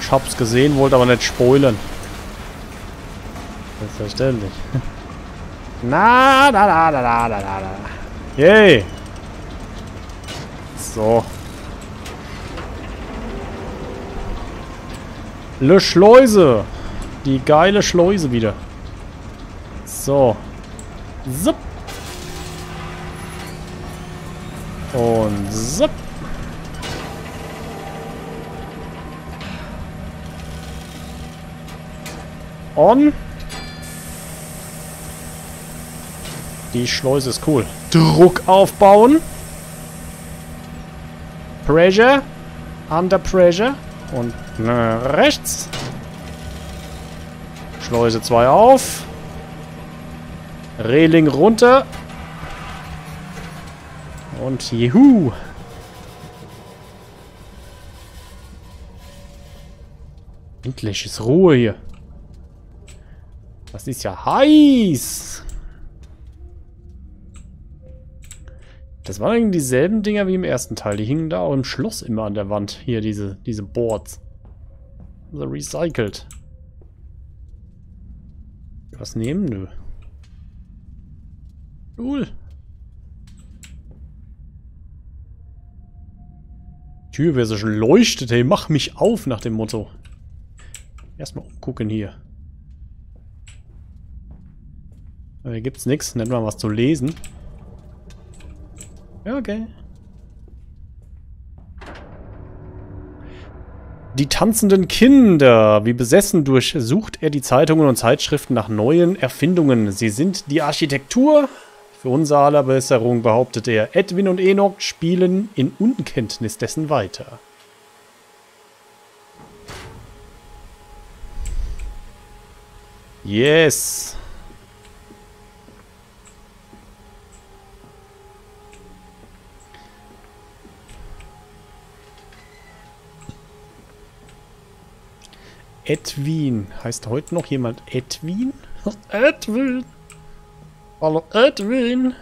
Ich hab's gesehen, wollte aber nicht spoilern. Selbstverständlich. [LAUGHS] Na, da, da, da, da, da, da. Yay. So. Le Schleuse. Die geile Schleuse wieder. So. Zip. Und zip. On. Die Schleuse ist cool. Druck aufbauen. Pressure. Under Pressure. Und rechts. Schleuse 2 auf. Reling runter. Und juhu. Endlich ist Ruhe hier. Das ist ja heiß. Das waren irgendwie dieselben Dinger wie im ersten Teil. Die hingen da auch im Schloss immer an der Wand. Hier, diese, diese Boards. Also recycelt. Was nehmen? Nö. Cool. Tür, wer so schon leuchtet, hey, mach mich auf nach dem Motto. Erstmal umgucken hier. Hier gibt's nichts, nicht mal was zu lesen. Okay. Die tanzenden Kinder. Wie besessen durchsucht er die Zeitungen und Zeitschriften nach neuen Erfindungen. Sie sind die Architektur. Für unsere aller Besserung behauptet er, Edwin und Enoch spielen in Unkenntnis dessen weiter. Yes. Edwin. Heißt heute noch jemand Edwin? Edwin. Hallo Edwin.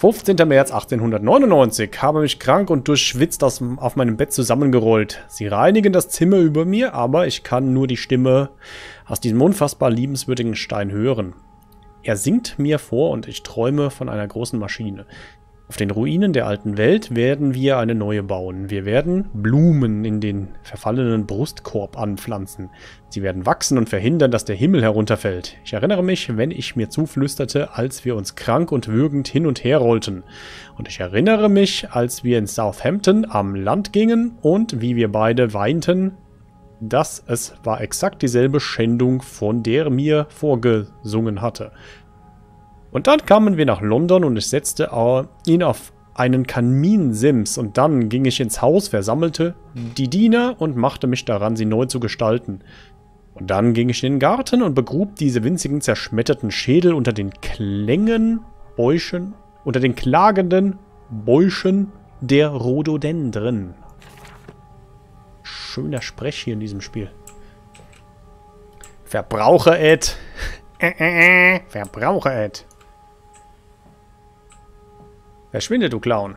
»15. März 1899. Habe mich krank und durchschwitzt aus, auf meinem Bett zusammengerollt. Sie reinigen das Zimmer über mir, aber ich kann nur die Stimme aus diesem unfassbar liebenswürdigen Stein hören. Er singt mir vor und ich träume von einer großen Maschine. Auf den Ruinen der alten Welt werden wir eine neue bauen. Wir werden Blumen in den verfallenen Brustkorb anpflanzen. Sie werden wachsen und verhindern, dass der Himmel herunterfällt. Ich erinnere mich, wenn ich mir zuflüsterte, als wir uns krank und würgend hin und her rollten. Und ich erinnere mich, als wir in Southampton am Land gingen und wie wir beide weinten, dass es war exakt dieselbe Schändung, von der mir vorgesungen hatte. Und dann kamen wir nach London und ich setzte ihn auf einen Kaminsims und dann ging ich ins Haus, versammelte die Diener und machte mich daran, sie neu zu gestalten. Und dann ging ich in den Garten und begrub diese winzigen zerschmetterten Schädel unter den Klängen, Bäuschen, unter den klagenden Bäuschen der Rhododendren. Schöner Sprech hier in diesem Spiel. Verbraucher-Ad. Äh. [LAUGHS] Verbraucher-Ad. Verschwinde, du Clown.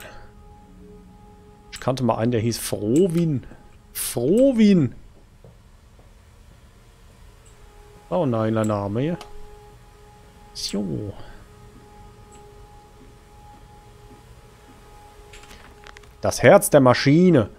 kannte mal einen, der hieß Frohwin. Frohwin. Oh nein, ein Name hier. So. Das Herz der Maschine.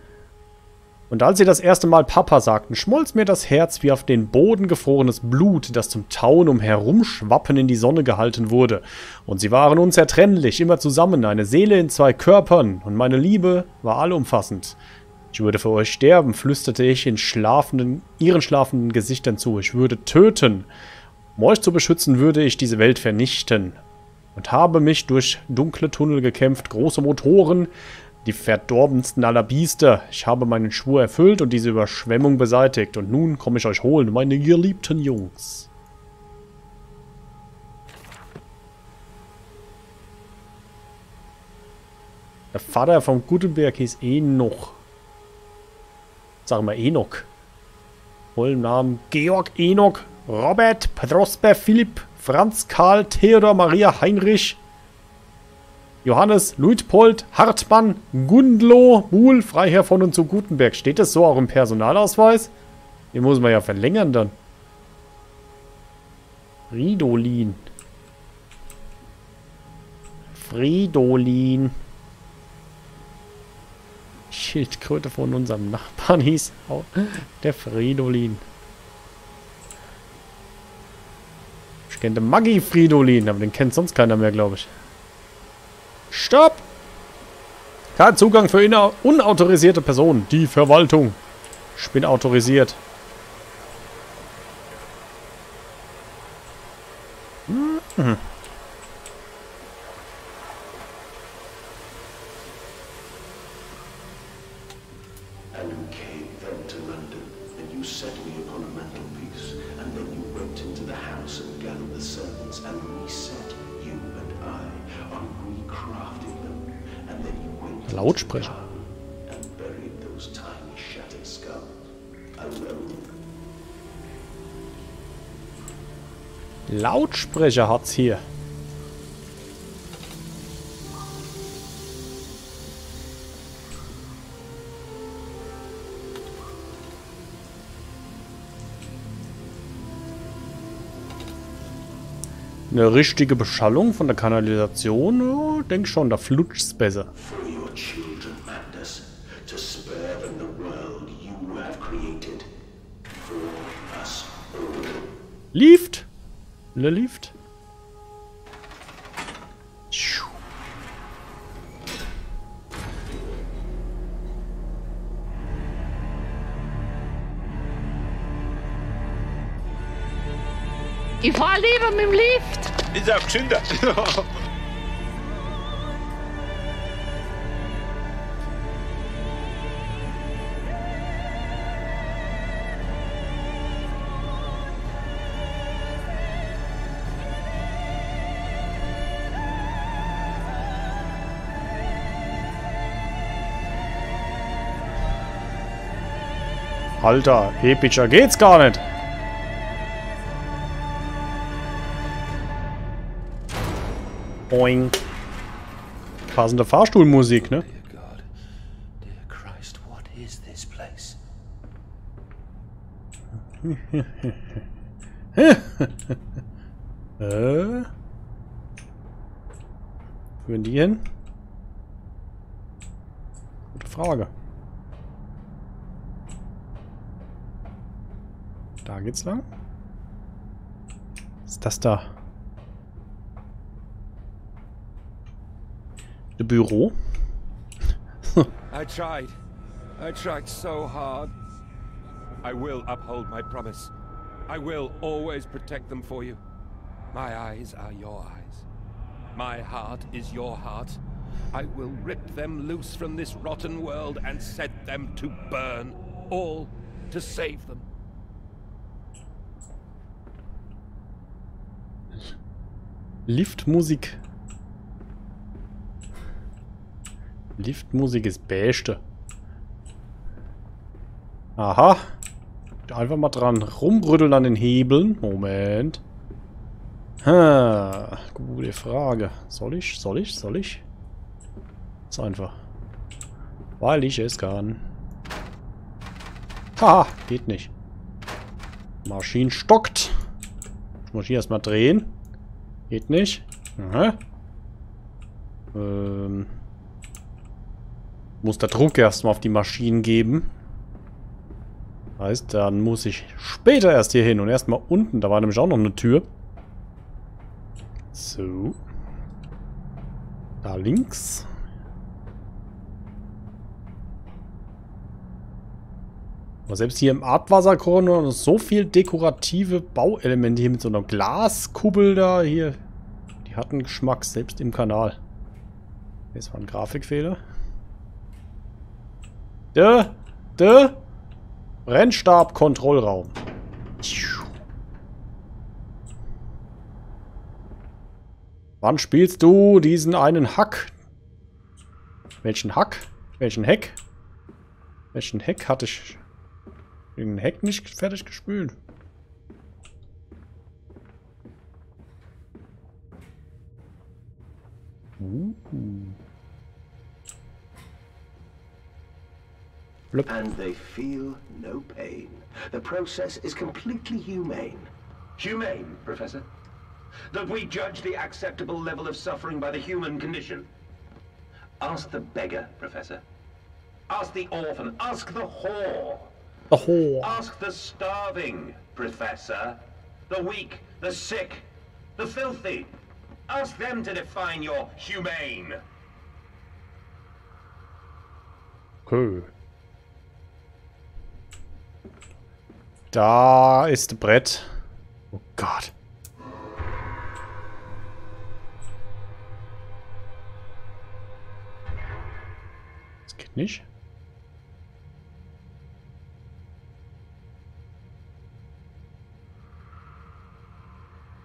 Und als sie das erste Mal Papa sagten, schmolz mir das Herz wie auf den Boden gefrorenes Blut, das zum Tauen umherumschwappen in die Sonne gehalten wurde. Und sie waren unzertrennlich, immer zusammen, eine Seele in zwei Körpern, und meine Liebe war allumfassend. Ich würde für euch sterben, flüsterte ich in schlafenden, ihren schlafenden Gesichtern zu. Ich würde töten. Um euch zu beschützen, würde ich diese Welt vernichten. Und habe mich durch dunkle Tunnel gekämpft, große Motoren, die verdorbensten aller Biester. Ich habe meinen Schwur erfüllt und diese Überschwemmung beseitigt. Und nun komme ich euch holen, meine geliebten Jungs. Der Vater von Gutenberg hieß Enoch. Sagen wir Enoch. Vollen Namen Georg Enoch, Robert Prosper Philipp, Franz Karl Theodor Maria Heinrich, Johannes Luitpold Hartmann Gundlo Buhl, Freiherr von und zu Gutenberg. Steht das so auch im Personalausweis? Den muss man ja verlängern dann. Fridolin. Fridolin. Schildkröte von unserem Nachbarn hieß auch der Fridolin. Ich kenne Maggi Fridolin, aber den kennt sonst keiner mehr, glaube ich. Stopp! Kein Zugang für unautorisierte Personen. Die Verwaltung. Ich bin autorisiert. Hm. Alone. Lautsprecher hat's hier. Eine richtige Beschallung von der Kanalisation? Ja, denk schon, da flutscht's besser. Your children, Mandus, to spare them the world you have created. For us all. Lieft? Le Lieft? Tschu. Ich fahr lieber mit dem Lift. Ist auch gesünder. Alter, epischer geht's gar nicht. Boing. Passende Fahrstuhlmusik, ne? Dear God, dear Christ, what is this place? [LAUGHS] Äh? Führen die hin? Gute Frage. Da geht's lang. Was ist das da? Ein Büro? I tried. I tried so hard. I will uphold my promise. I will always protect them for you. My eyes are your eyes. My heart is your heart. I will rip them loose from this rotten world and set them to burn. All to save them. Liftmusik. Liftmusik ist Beste. Aha. Einfach mal dran rumrütteln an den Hebeln. Moment. Ha, gute Frage. Soll ich? Soll ich? Soll ich? Ist einfach. Weil ich es kann. Haha, geht nicht. Maschinen stockt. Ich muss hier erstmal drehen. Geht nicht. Aha. Ähm. Muss der Druck erstmal auf die Maschinen geben. Heißt, dann muss ich später erst hier hin und erstmal unten. Da war nämlich auch noch eine Tür. So. Da links. Aber selbst hier im Artwasserkorn so viel dekorative Bauelemente hier mit so einer Glaskuppel da hier. Die hatten Geschmack, selbst im Kanal. Das war ein Grafikfehler. Der, der Brennstab-Kontrollraum. Wann spielst du diesen einen Hack? Welchen Hack? Welchen Heck? Welchen Heck hatte ich den Heck nicht fertig gespült? Uh. And they feel no pain. The process is completely humane. Humane, Professor? That we judge the acceptable level of suffering by the human condition? Ask the beggar, Professor. Ask the orphan. Ask the whore. The whore. Ask the starving, Professor. The weak, the sick, the filthy. Ask them to define your humane. Okay. Da ist Brett. Oh Gott. Das geht nicht.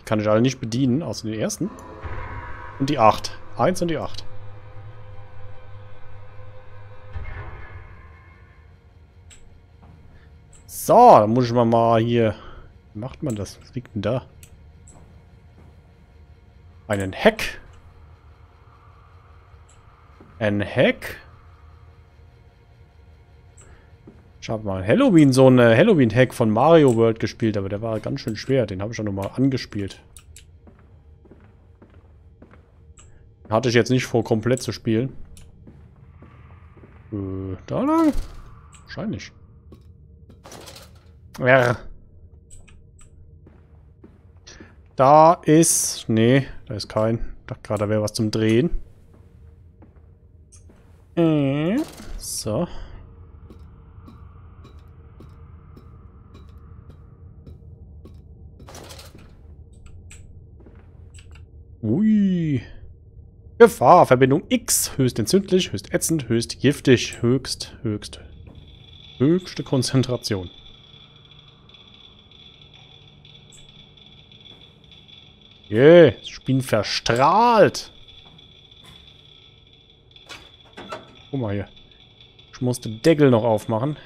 Kann ich alle nicht bedienen, außer den ersten. Und die 8. 1 und die 8. So, dann muss ich mal mal hier... Wie macht man das? Was liegt denn da? Einen Heck. Ein Heck. Ich habe mal Halloween, so ein Halloween-Hack von Mario World gespielt, aber der war ganz schön schwer. Den habe ich auch nochmal angespielt. Hatte ich jetzt nicht vor, komplett zu spielen. Äh, da lang? Wahrscheinlich. Ja. Da ist... Nee, da ist kein. Dachte gerade, da wäre was zum Drehen. Äh, so. Ui. Gefahr. Verbindung X. Höchst entzündlich, höchst ätzend, höchst giftig, höchst, höchst. Höchste Konzentration. Yeah, ich bin verstrahlt. Guck mal hier. Ich musste Deckel noch aufmachen.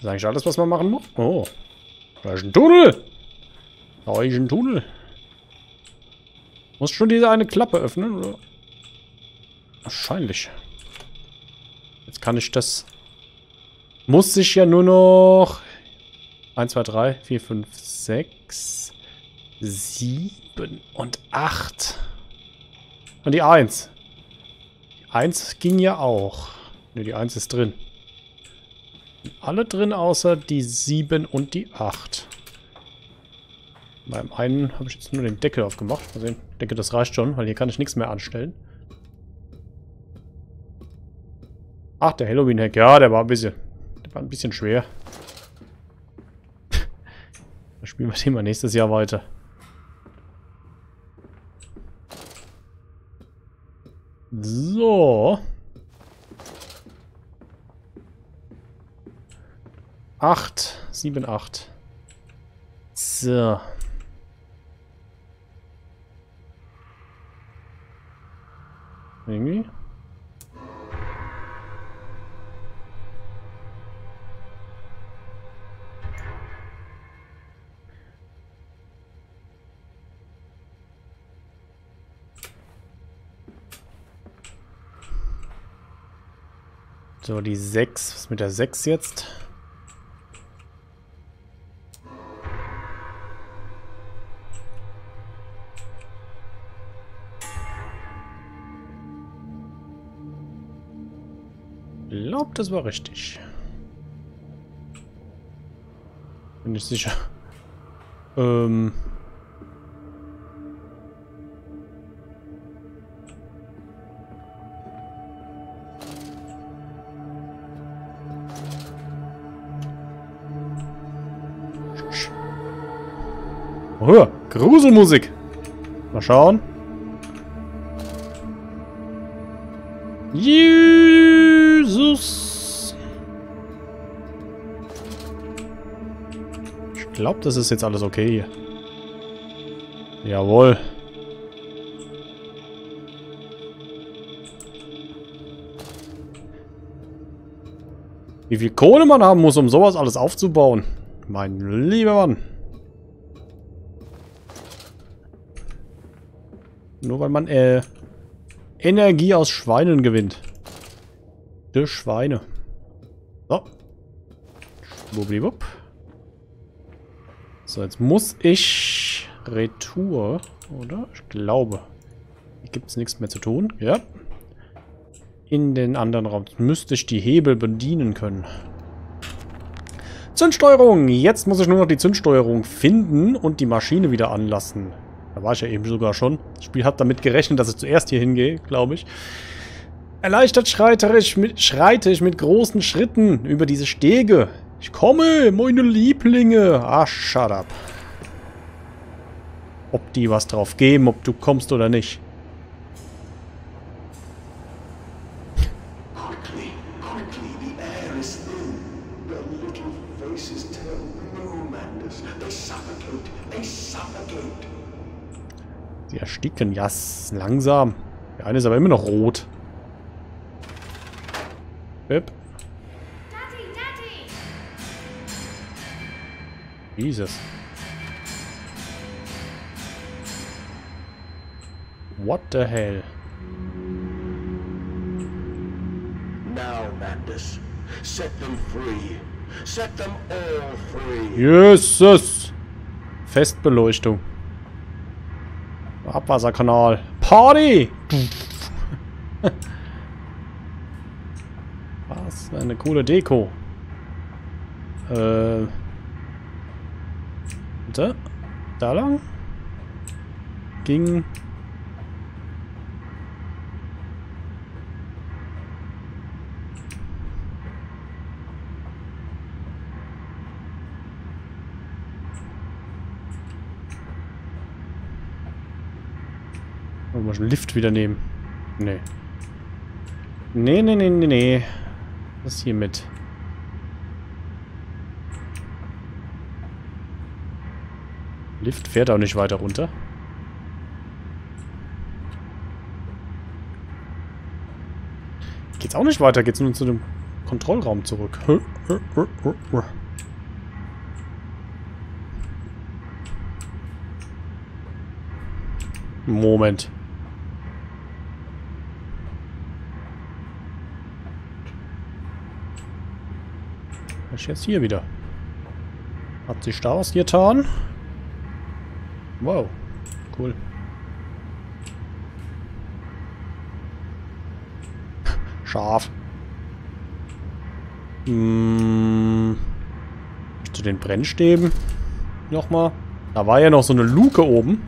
Das ist eigentlich alles, was man machen muss. Oh. Da ist ein Tunnel. Da ist ein Tunnel. Muss schon diese eine Klappe öffnen, oder? Wahrscheinlich. Jetzt kann ich das... Muss ich ja nur noch... 1, 2, 3, 4, 5, 6, 7 und 8. Und die 1. Die 1 ging ja auch. Ne, die 1 ist drin. Alle drin, außer die 7 und die 8. Beim einen habe ich jetzt nur den Deckel aufgemacht. Mal sehen. Ich denke, das reicht schon, weil hier kann ich nichts mehr anstellen. Ach, der Halloween-Hack. Ja, der war ein bisschen... Der war ein bisschen schwer. [LAUGHS] da spielen wir den mal nächstes Jahr weiter. So. 8, 7, 8. So. Irgendwie. So, die 6. Was ist mit der 6 jetzt? Das war richtig. Bin ich sicher. Ähm... Oh, Gruselmusik. Mal schauen. Jesus. Glaube, das ist jetzt alles okay hier. Jawohl. Wie viel Kohle man haben muss, um sowas alles aufzubauen. Mein lieber Mann. Nur weil man äh, Energie aus Schweinen gewinnt. Die Schweine. So. Schwuppdiwupp. So, jetzt muss ich Retour, oder? Ich glaube. Hier gibt es nichts mehr zu tun. Ja. In den anderen Raum müsste ich die Hebel bedienen können. Zündsteuerung. Jetzt muss ich nur noch die Zündsteuerung finden und die Maschine wieder anlassen. Da war ich ja eben sogar schon. Das Spiel hat damit gerechnet, dass ich zuerst hier hingehe, glaube ich. Erleichtert schreite ich, mit, schreite ich mit großen Schritten über diese Stege. Ich komme, meine Lieblinge. Ah, shut up. Ob die was drauf geben, ob du kommst oder nicht. Sie ersticken. Ja, s- langsam. Der eine ist aber immer noch rot. Bip. Jesus. What the hell? Now, Mandus, set them free. Set them all free. Jesus! Festbeleuchtung. Abwasserkanal. Party! [LAUGHS] Was? Eine coole Deko. Äh. Da? Da lang? Ging. Oh, muss ich einen Lift wieder nehmen. Nee. Nee, nee, nee, nee, nee. Was hier mit? Lift fährt auch nicht weiter runter. Geht's auch nicht weiter, geht's nur zu dem Kontrollraum zurück. Moment. Was ist jetzt hier wieder? Hat sich da was getan? Wow. Cool. Scharf. Hm. Zu den Brennstäben. Nochmal. Da war ja noch so eine Luke oben.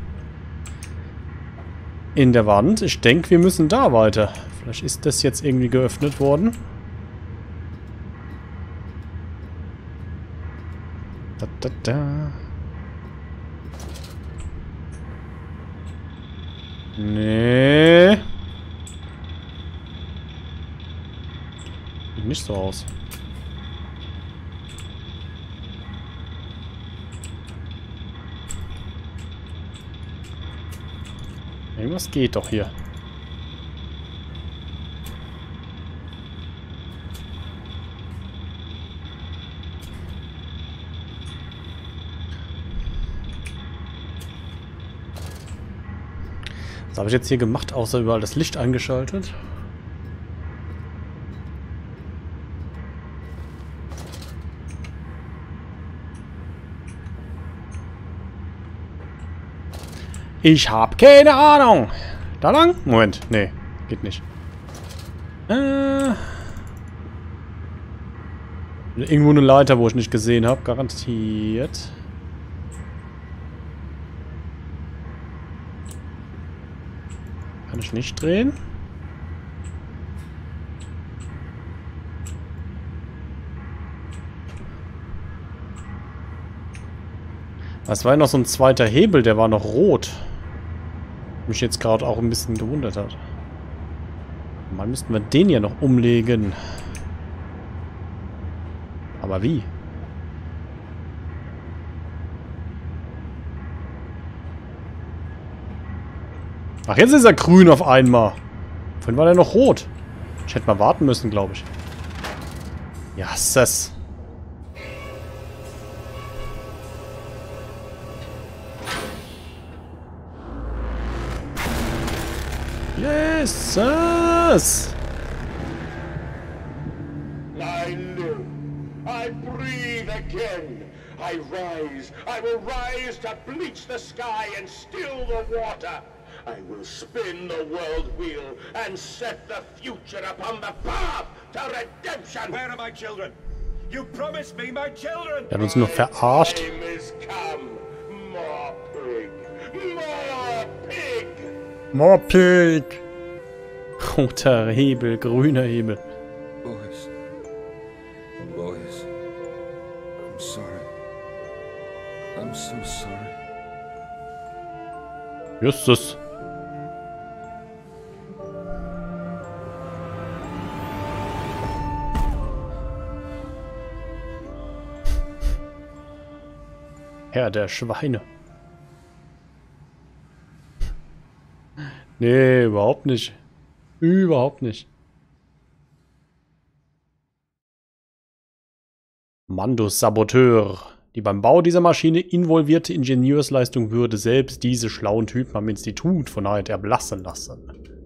In der Wand. Ich denke, wir müssen da weiter. Vielleicht ist das jetzt irgendwie geöffnet worden. Da, da, da. Nee. Sieht nicht so aus. Irgendwas geht doch hier. habe ich jetzt hier gemacht, außer überall das Licht eingeschaltet? Ich habe keine Ahnung. Da lang? Moment, nee, geht nicht. Äh, irgendwo eine Leiter, wo ich nicht gesehen habe, garantiert. Ich nicht drehen? Das war ja noch so ein zweiter Hebel, der war noch rot. Mich jetzt gerade auch ein bisschen gewundert hat. Mal müssten wir den ja noch umlegen. Aber wie? Ach, jetzt ist er grün auf einmal. Vorhin war der noch rot. Ich hätte mal warten müssen, glaube ich. Ja, das. Jesus! I live. I breathe again. I rise. I will rise to bleach the sky and still the water. I will spin the world wheel and set the future upon the path to redemption. Where are my children? You promised me my children! Er hat uns nur verarscht. Time is come. More pig. More pig. More pig! Roter Hebel, grüner Hebel. Boys. Boys. I'm sorry. I'm so sorry. Justus. Herr der Schweine. Nee, überhaupt nicht. Überhaupt nicht. Mandos Saboteur. Die beim Bau dieser Maschine involvierte Ingenieursleistung würde selbst diese schlauen Typen am Institut von Neid erblassen lassen.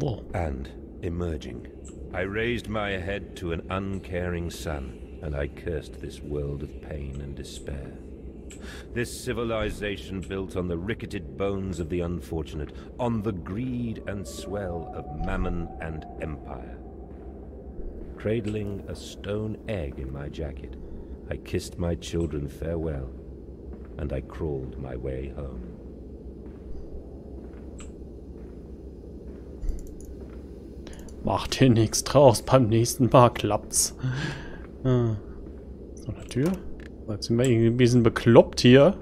Boah. And, emerging, I raised my head to an uncaring sun, and I cursed this world of pain and despair. This civilization built on the ricketed bones of the unfortunate, on the greed and swell of mammon and empire. Cradling a stone egg in my jacket, I kissed my children farewell, and I crawled my way home. Macht dir nichts draus, beim nächsten Mal klappt's. Ah. So eine Tür? Jetzt sind wir irgendwie ein bisschen bekloppt hier.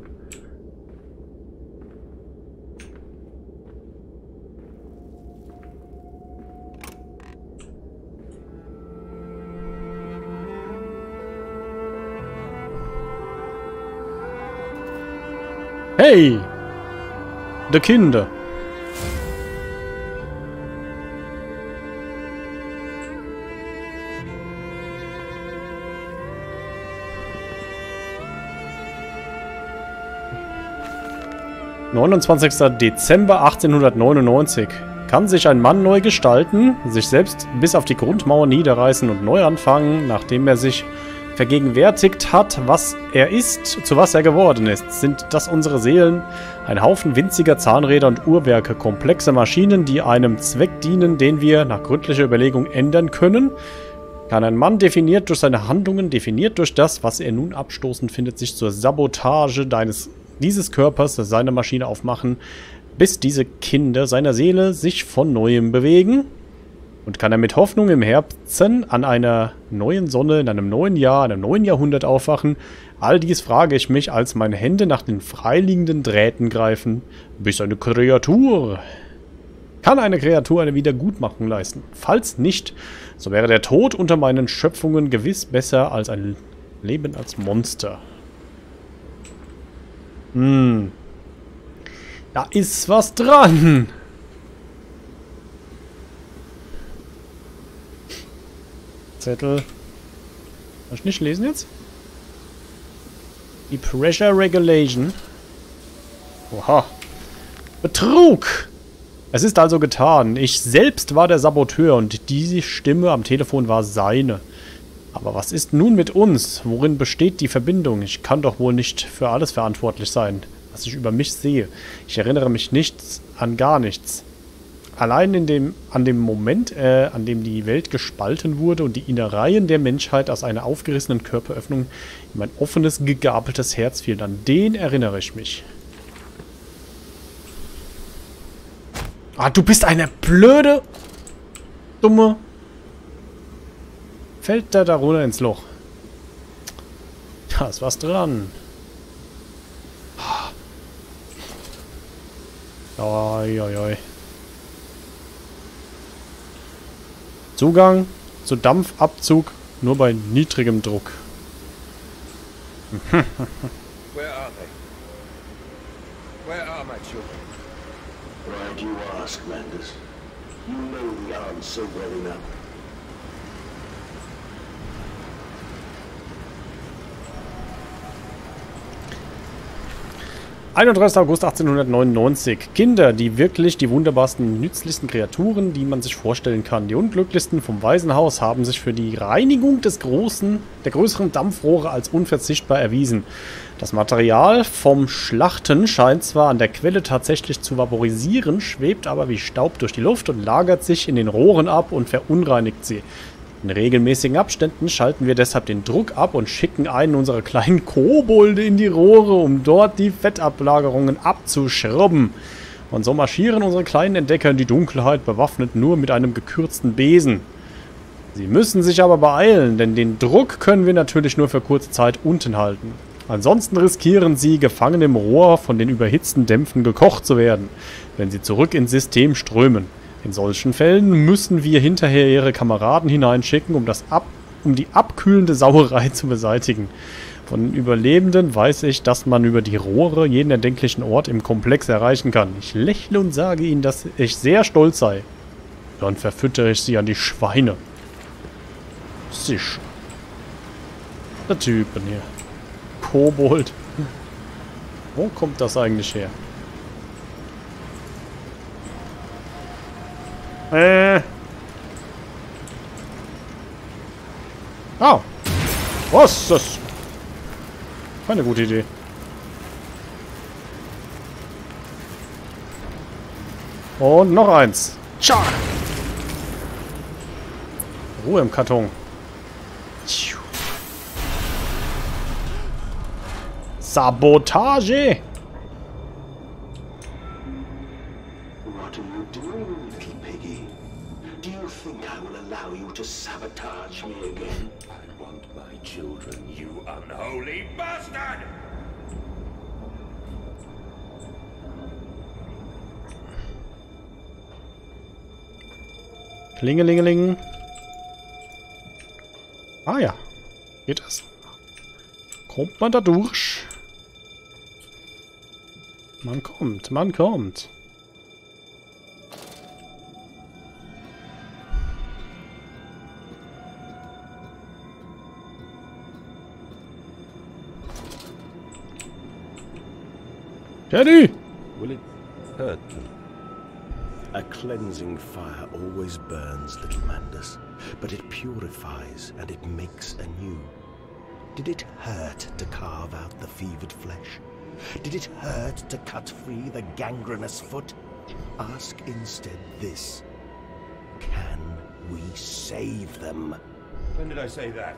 Hey! De Kinder. »29. Dezember 1899. Kann sich ein Mann neu gestalten, sich selbst bis auf die Grundmauer niederreißen und neu anfangen, nachdem er sich vergegenwärtigt hat, was er ist, zu was er geworden ist. Sind das unsere Seelen? Ein Haufen winziger Zahnräder und Uhrwerke, komplexe Maschinen, die einem Zweck dienen, den wir nach gründlicher Überlegung ändern können? Kann ein Mann definiert durch seine Handlungen, definiert durch das, was er nun abstoßend findet, sich zur Sabotage deines, dieses Körpers, seiner Maschine aufmachen, bis diese Kinder seiner Seele sich von Neuem bewegen? Und kann er mit Hoffnung im Herzen an einer neuen Sonne, in einem neuen Jahr, einem neuen Jahrhundert aufwachen? All dies frage ich mich, als meine Hände nach den freiliegenden Drähten greifen. Bis eine Kreatur. Kann eine Kreatur eine Wiedergutmachung leisten? Falls nicht, so wäre der Tod unter meinen Schöpfungen gewiss besser als ein Leben als Monster. Hm. Da ist was dran. Zettel. Kann ich nicht lesen jetzt? Die Pressure Regulation. Oha. Betrug! Es ist also getan. Ich selbst war der Saboteur und diese Stimme am Telefon war seine. Aber was ist nun mit uns? Worin besteht die Verbindung? Ich kann doch wohl nicht für alles verantwortlich sein, was ich über mich sehe. Ich erinnere mich nichts an gar nichts. Allein in dem, an dem Moment, äh, an dem die Welt gespalten wurde und die Innereien der Menschheit aus einer aufgerissenen Körperöffnung in mein offenes, gegabeltes Herz fielen, an den erinnere ich mich. Ah, du bist eine blöde, dumme... Fällt der da runter ins Loch? Da ist was dran. Oi, oi, oi. Zugang zu Dampfabzug nur bei niedrigem Druck. Where are they? Where are my children? Right you ask, Mandus. You know the answer well enough. 31. August 1899. Kinder, die wirklich die wunderbarsten, nützlichsten Kreaturen, die man sich vorstellen kann. Die unglücklichsten vom Waisenhaus haben sich für die Reinigung des großen, der größeren Dampfrohre als unverzichtbar erwiesen. Das Material vom Schlachten scheint zwar an der Quelle tatsächlich zu vaporisieren, schwebt aber wie Staub durch die Luft und lagert sich in den Rohren ab und verunreinigt sie. In regelmäßigen Abständen schalten wir deshalb den Druck ab und schicken einen unserer kleinen Kobolde in die Rohre, um dort die Fettablagerungen abzuschrubben. Und so marschieren unsere kleinen Entdecker in die Dunkelheit, bewaffnet nur mit einem gekürzten Besen. Sie müssen sich aber beeilen, denn den Druck können wir natürlich nur für kurze Zeit unten halten. Ansonsten riskieren sie, gefangen im Rohr von den überhitzten Dämpfen gekocht zu werden, wenn sie zurück ins System strömen. In solchen Fällen müssen wir hinterher ihre Kameraden hineinschicken, um, das ab, um die abkühlende Sauerei zu beseitigen. Von Überlebenden weiß ich, dass man über die Rohre jeden erdenklichen Ort im Komplex erreichen kann. Ich lächle und sage ihnen, dass ich sehr stolz sei. Dann verfüttere ich sie an die Schweine. Sicher. Der Typen hier. Kobold. Wo kommt das eigentlich her? Äh. Oh. Was ist das? Keine gute Idee. Und noch eins. Tschak. Ruhe im Karton. Sabotage! Klingelingeling. Ah ja. Geht das? Kommt man da durch? Man kommt, man kommt. Teddy! Will it hurt cleansing fire always burns, little Mandus, but it purifies and it makes anew. Did it hurt to carve out the fevered flesh? Did it hurt to cut free the gangrenous foot? Ask instead this. Can we save them? When did I say that?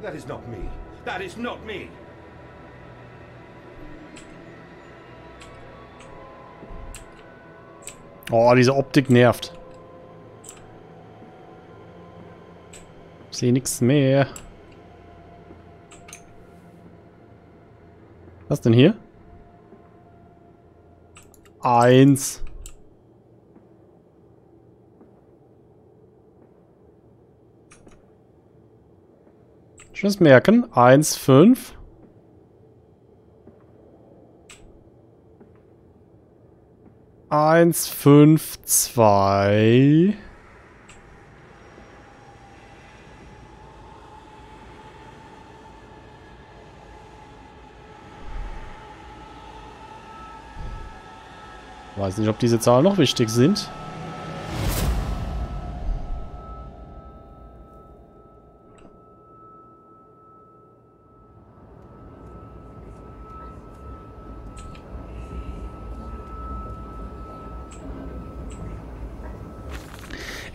That is not me. That is not me. Oh, diese Optik nervt. Ich sehe nichts mehr. Was denn hier? Eins. Schon das merken. Eins, fünf. Eins, fünf, zwei. Weiß nicht, ob diese Zahlen noch wichtig sind.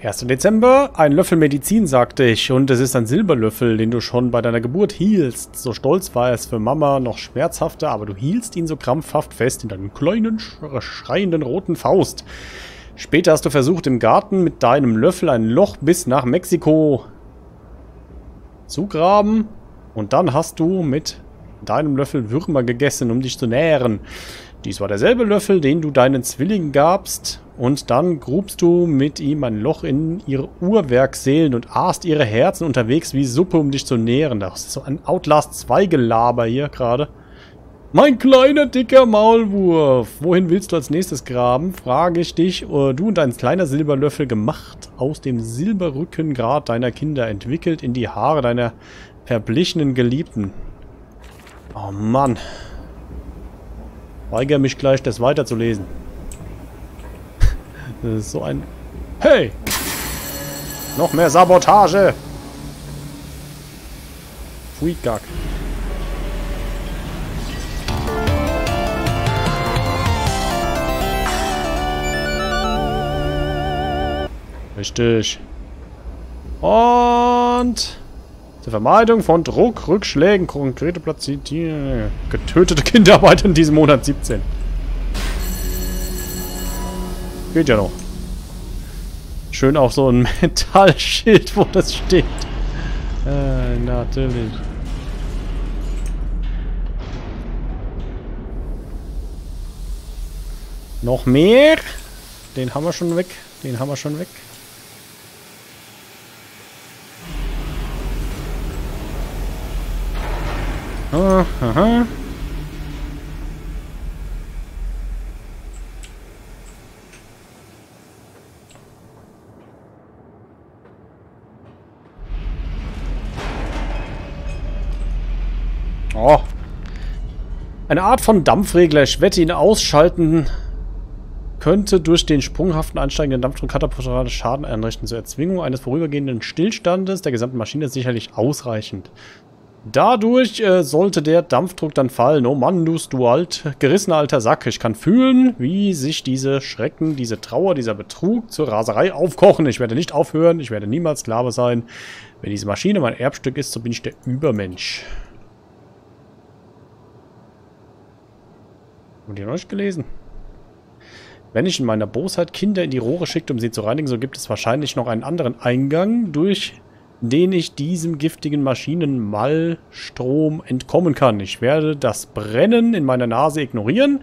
1. Dezember, ein Löffel Medizin, sagte ich. Und es ist ein Silberlöffel, den du schon bei deiner Geburt hielst. So stolz war es für Mama noch schmerzhafter, aber du hielst ihn so krampfhaft fest in deinem kleinen, schreienden roten Faust. Später hast du versucht, im Garten mit deinem Löffel ein Loch bis nach Mexiko zu graben. Und dann hast du mit deinem Löffel Würmer gegessen, um dich zu nähren. Dies war derselbe Löffel, den du deinen Zwillingen gabst und dann grubst du mit ihm ein Loch in ihre Uhrwerkseelen und aßt ihre Herzen unterwegs wie Suppe, um dich zu nähren. Das ist so ein Outlast 2 Gelaber hier gerade. Mein kleiner, dicker Maulwurf. Wohin willst du als nächstes graben? Frage ich dich. Äh, du und dein kleiner Silberlöffel gemacht aus dem Silberrückengrat deiner Kinder, entwickelt in die Haare deiner verblichenen Geliebten. Oh Mann. Weigere mich gleich, das weiterzulesen. Ist so ein... Hey! Noch mehr Sabotage! Pfui, Gack. Richtig. Und... Zur Vermeidung von Druck, Rückschlägen, konkrete Platzierung... Getötete Kinderarbeit in diesem Monat 17. Geht ja noch. Schön auch so ein [LAUGHS] Metallschild, wo das steht. Äh, natürlich. Noch mehr? Den haben wir schon weg. Den haben wir schon weg. Aha. aha. Oh. Eine Art von Dampfregler. Ich wette, ihn ausschalten könnte durch den sprunghaften ansteigenden Dampfdruck katapultale Schaden einrichten. Zur Erzwingung eines vorübergehenden Stillstandes der gesamten Maschine ist sicherlich ausreichend. Dadurch äh, sollte der Dampfdruck dann fallen. Oh Mann, du, du alt, gerissener alter Sack. Ich kann fühlen, wie sich diese Schrecken, diese Trauer, dieser Betrug zur Raserei aufkochen. Ich werde nicht aufhören, ich werde niemals Sklave sein. Wenn diese Maschine mein Erbstück ist, so bin ich der Übermensch. Haben die noch nicht gelesen? Wenn ich in meiner Bosheit Kinder in die Rohre schickt, um sie zu reinigen, so gibt es wahrscheinlich noch einen anderen Eingang, durch den ich diesem giftigen Maschinenmallstrom entkommen kann. Ich werde das Brennen in meiner Nase ignorieren,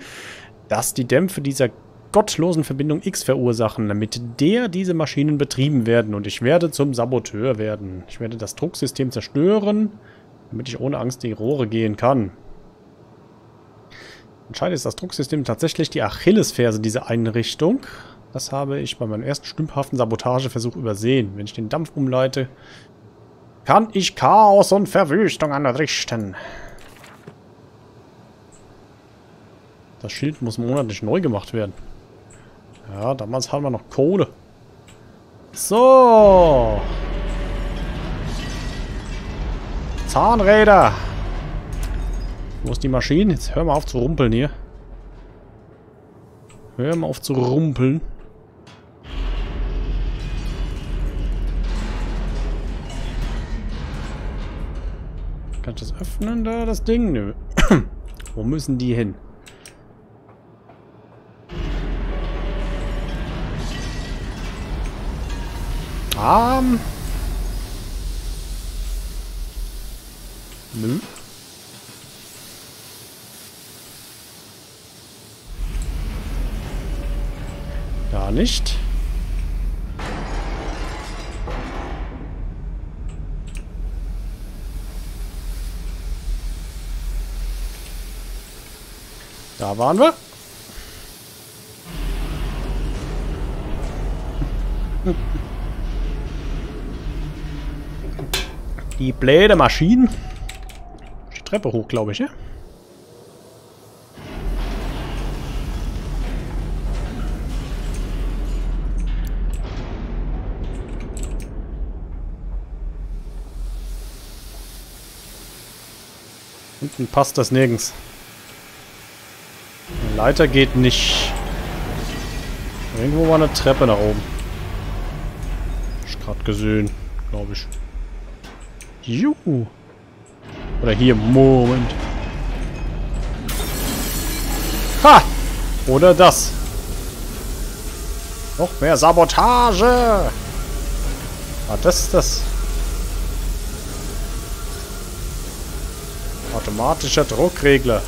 das die Dämpfe dieser gottlosen Verbindung X verursachen, damit der diese Maschinen betrieben werden. Und ich werde zum Saboteur werden. Ich werde das Drucksystem zerstören, damit ich ohne Angst in die Rohre gehen kann. Anscheinend ist das Drucksystem tatsächlich die Achillesferse dieser Einrichtung. Das habe ich bei meinem ersten stümperhaften Sabotageversuch übersehen. Wenn ich den Dampf umleite, kann ich Chaos und Verwüstung anrichten. Das Schild muss monatlich neu gemacht werden. Ja, damals haben wir noch Kohle. So. Zahnräder. Wo ist die Maschine? Jetzt hör mal auf zu rumpeln hier. Hör mal auf zu rumpeln. Kann ich das öffnen da, das Ding? Nö. [COUGHS] Wo müssen die hin? Um. Nö. Gar nicht. Da waren wir. Die blöde Maschinen. Die Treppe hoch, glaube ich, ja? Dann passt das nirgends. Die Leiter geht nicht. Irgendwo war eine Treppe nach oben. Hab ich gerade gesehen, glaube ich. Juhu. Oder hier, Moment. Ha! Oder das. Noch mehr Sabotage! Ah, das ist das. Automatischer Druckregler.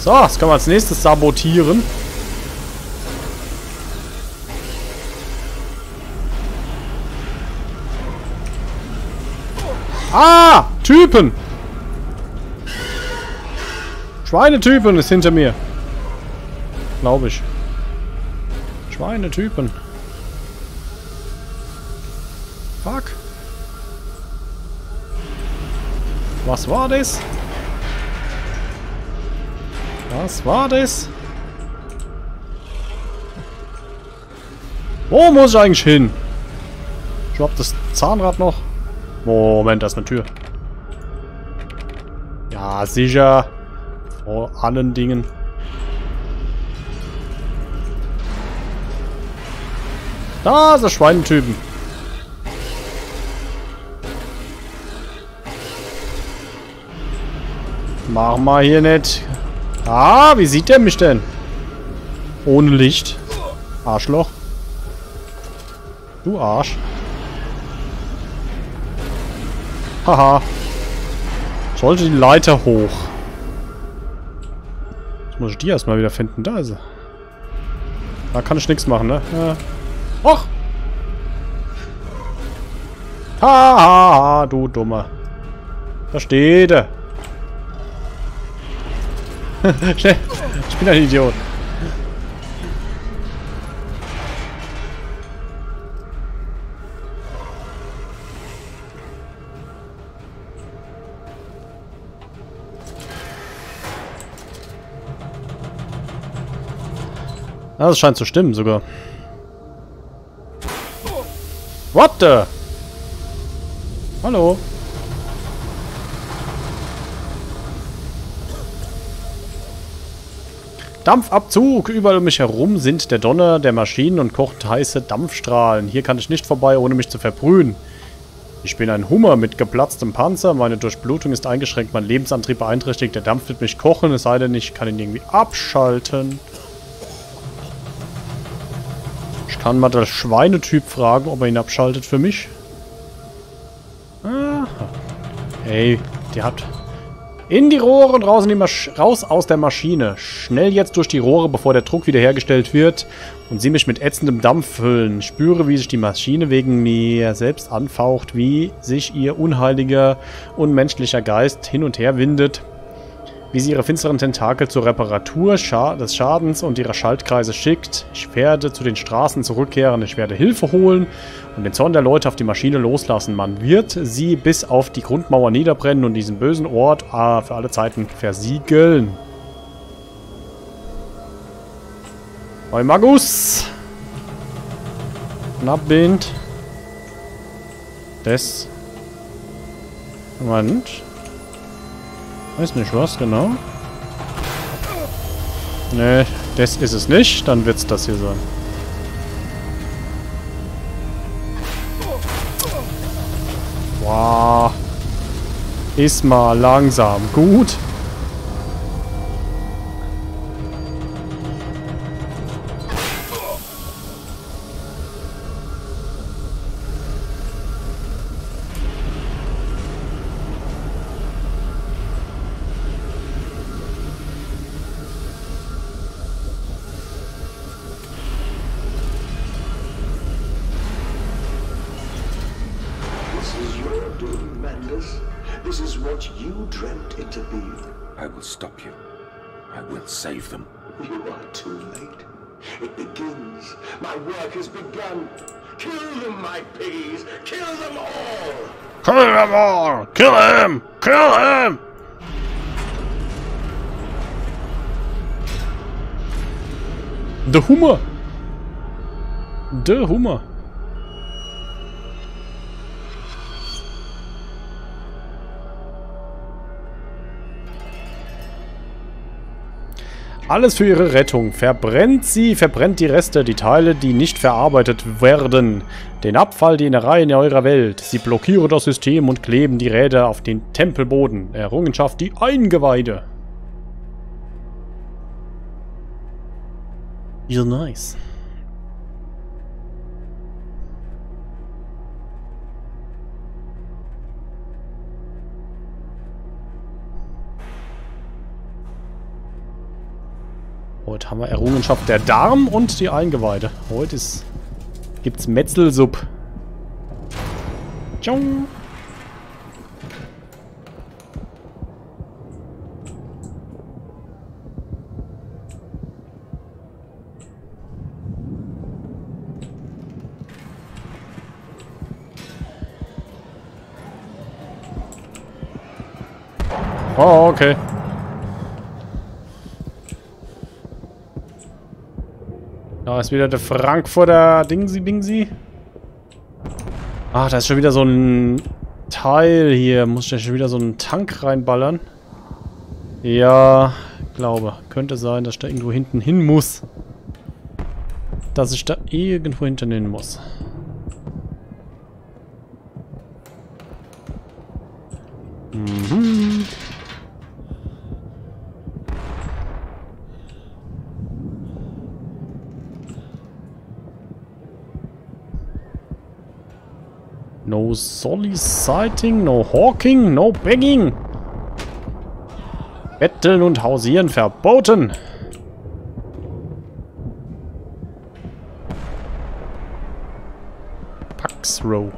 So, das können wir als nächstes sabotieren. Ah! Typen! Schweinetypen ist hinter mir. Glaube ich. Schweinetypen. Fuck. Was war das? Was war das? Wo muss ich eigentlich hin? Ich hab das Zahnrad noch. Moment, da ist eine Tür. Ja, sicher. Vor allen Dingen. Da ist der Schweinetypen. Mach mal hier nicht. Ah, wie sieht der mich denn? Ohne Licht. Arschloch. Du Arsch. Haha. Sollte die Leiter hoch. Jetzt muss ich die erstmal wieder finden. Da ist sie. Da kann ich nichts machen, ne? Ja. Och! Haha, du Dummer. Da steht er. [LAUGHS] Schnell. Ich bin ein Idiot. Das scheint zu stimmen sogar. What the? Hallo? Dampfabzug! Überall um mich herum sind der Donner der Maschinen und kocht heiße Dampfstrahlen. Hier kann ich nicht vorbei, ohne mich zu verbrühen. Ich bin ein Hummer mit geplatztem Panzer. Meine Durchblutung ist eingeschränkt, mein Lebensantrieb beeinträchtigt. Der Dampf wird mich kochen, es sei denn, ich kann ihn irgendwie abschalten. Ich kann mal das Schweinetyp fragen, ob er ihn abschaltet für mich. Aha. Hey, der hat... In die Rohre und raus, raus aus der Maschine. Schnell jetzt durch die Rohre, bevor der Druck wiederhergestellt wird und sie mich mit ätzendem Dampf füllen. Spüre, wie sich die Maschine wegen mir selbst anfaucht, wie sich ihr unheiliger, unmenschlicher Geist hin und her windet, wie sie ihre finsteren Tentakel zur Reparatur Scha des Schadens und ihrer Schaltkreise schickt. Ich werde zu den Straßen zurückkehren, ich werde Hilfe holen und den Zorn der Leute auf die Maschine loslassen. Man wird sie bis auf die Grundmauer niederbrennen und diesen bösen Ort ah, für alle Zeiten versiegeln. Bei Magus! Knappbind. Des. Moment. Weiß nicht was genau. Ne, das ist es nicht. Dann wird's das hier sein. Wow. Ist mal langsam. Gut. Der Hummer! Der Hummer! Alles für ihre Rettung. Verbrennt sie, verbrennt die Reste, die Teile, die nicht verarbeitet werden. Den Abfall, die Innereien eurer Welt. Sie blockieren das System und kleben die Räder auf den Tempelboden. Errungenschaft, die Eingeweide. Ja, nice. Heute haben wir Errungenschaft der Darm und die Eingeweide. Heute ist, gibt's Metzelsupp. Ciao. Oh, okay. Da ist wieder der Frankfurter Dingsi-Bingsi. Ach, da ist schon wieder so ein Teil hier. Muss ich schon wieder so einen Tank reinballern? Ja, glaube. Könnte sein, dass ich da irgendwo hinten hin muss. Dass ich da irgendwo hinten hin muss. Mhm. No Soliciting, no Hawking, no Begging. Betteln und Hausieren verboten. Pax Row.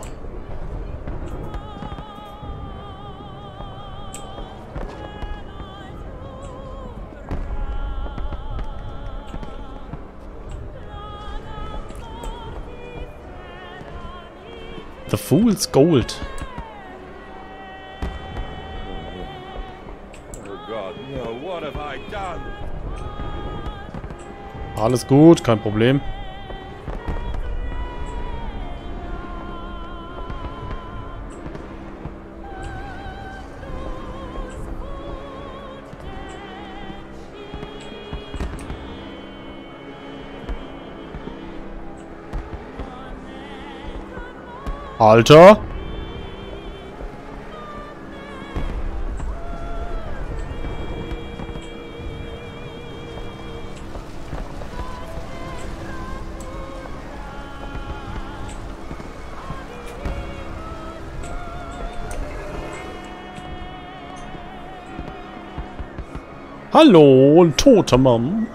Fool's Gold. Oh God, no, what have I done? Alles gut, kein Problem. Alter. Hallo, ein toter Mann.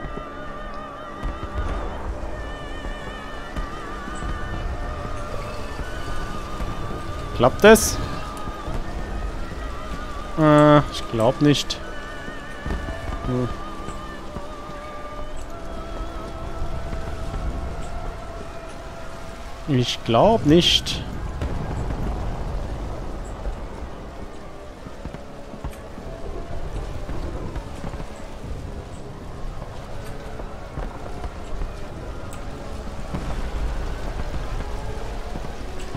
Klappt es? Äh, ich glaube nicht. Hm. Ich glaube nicht.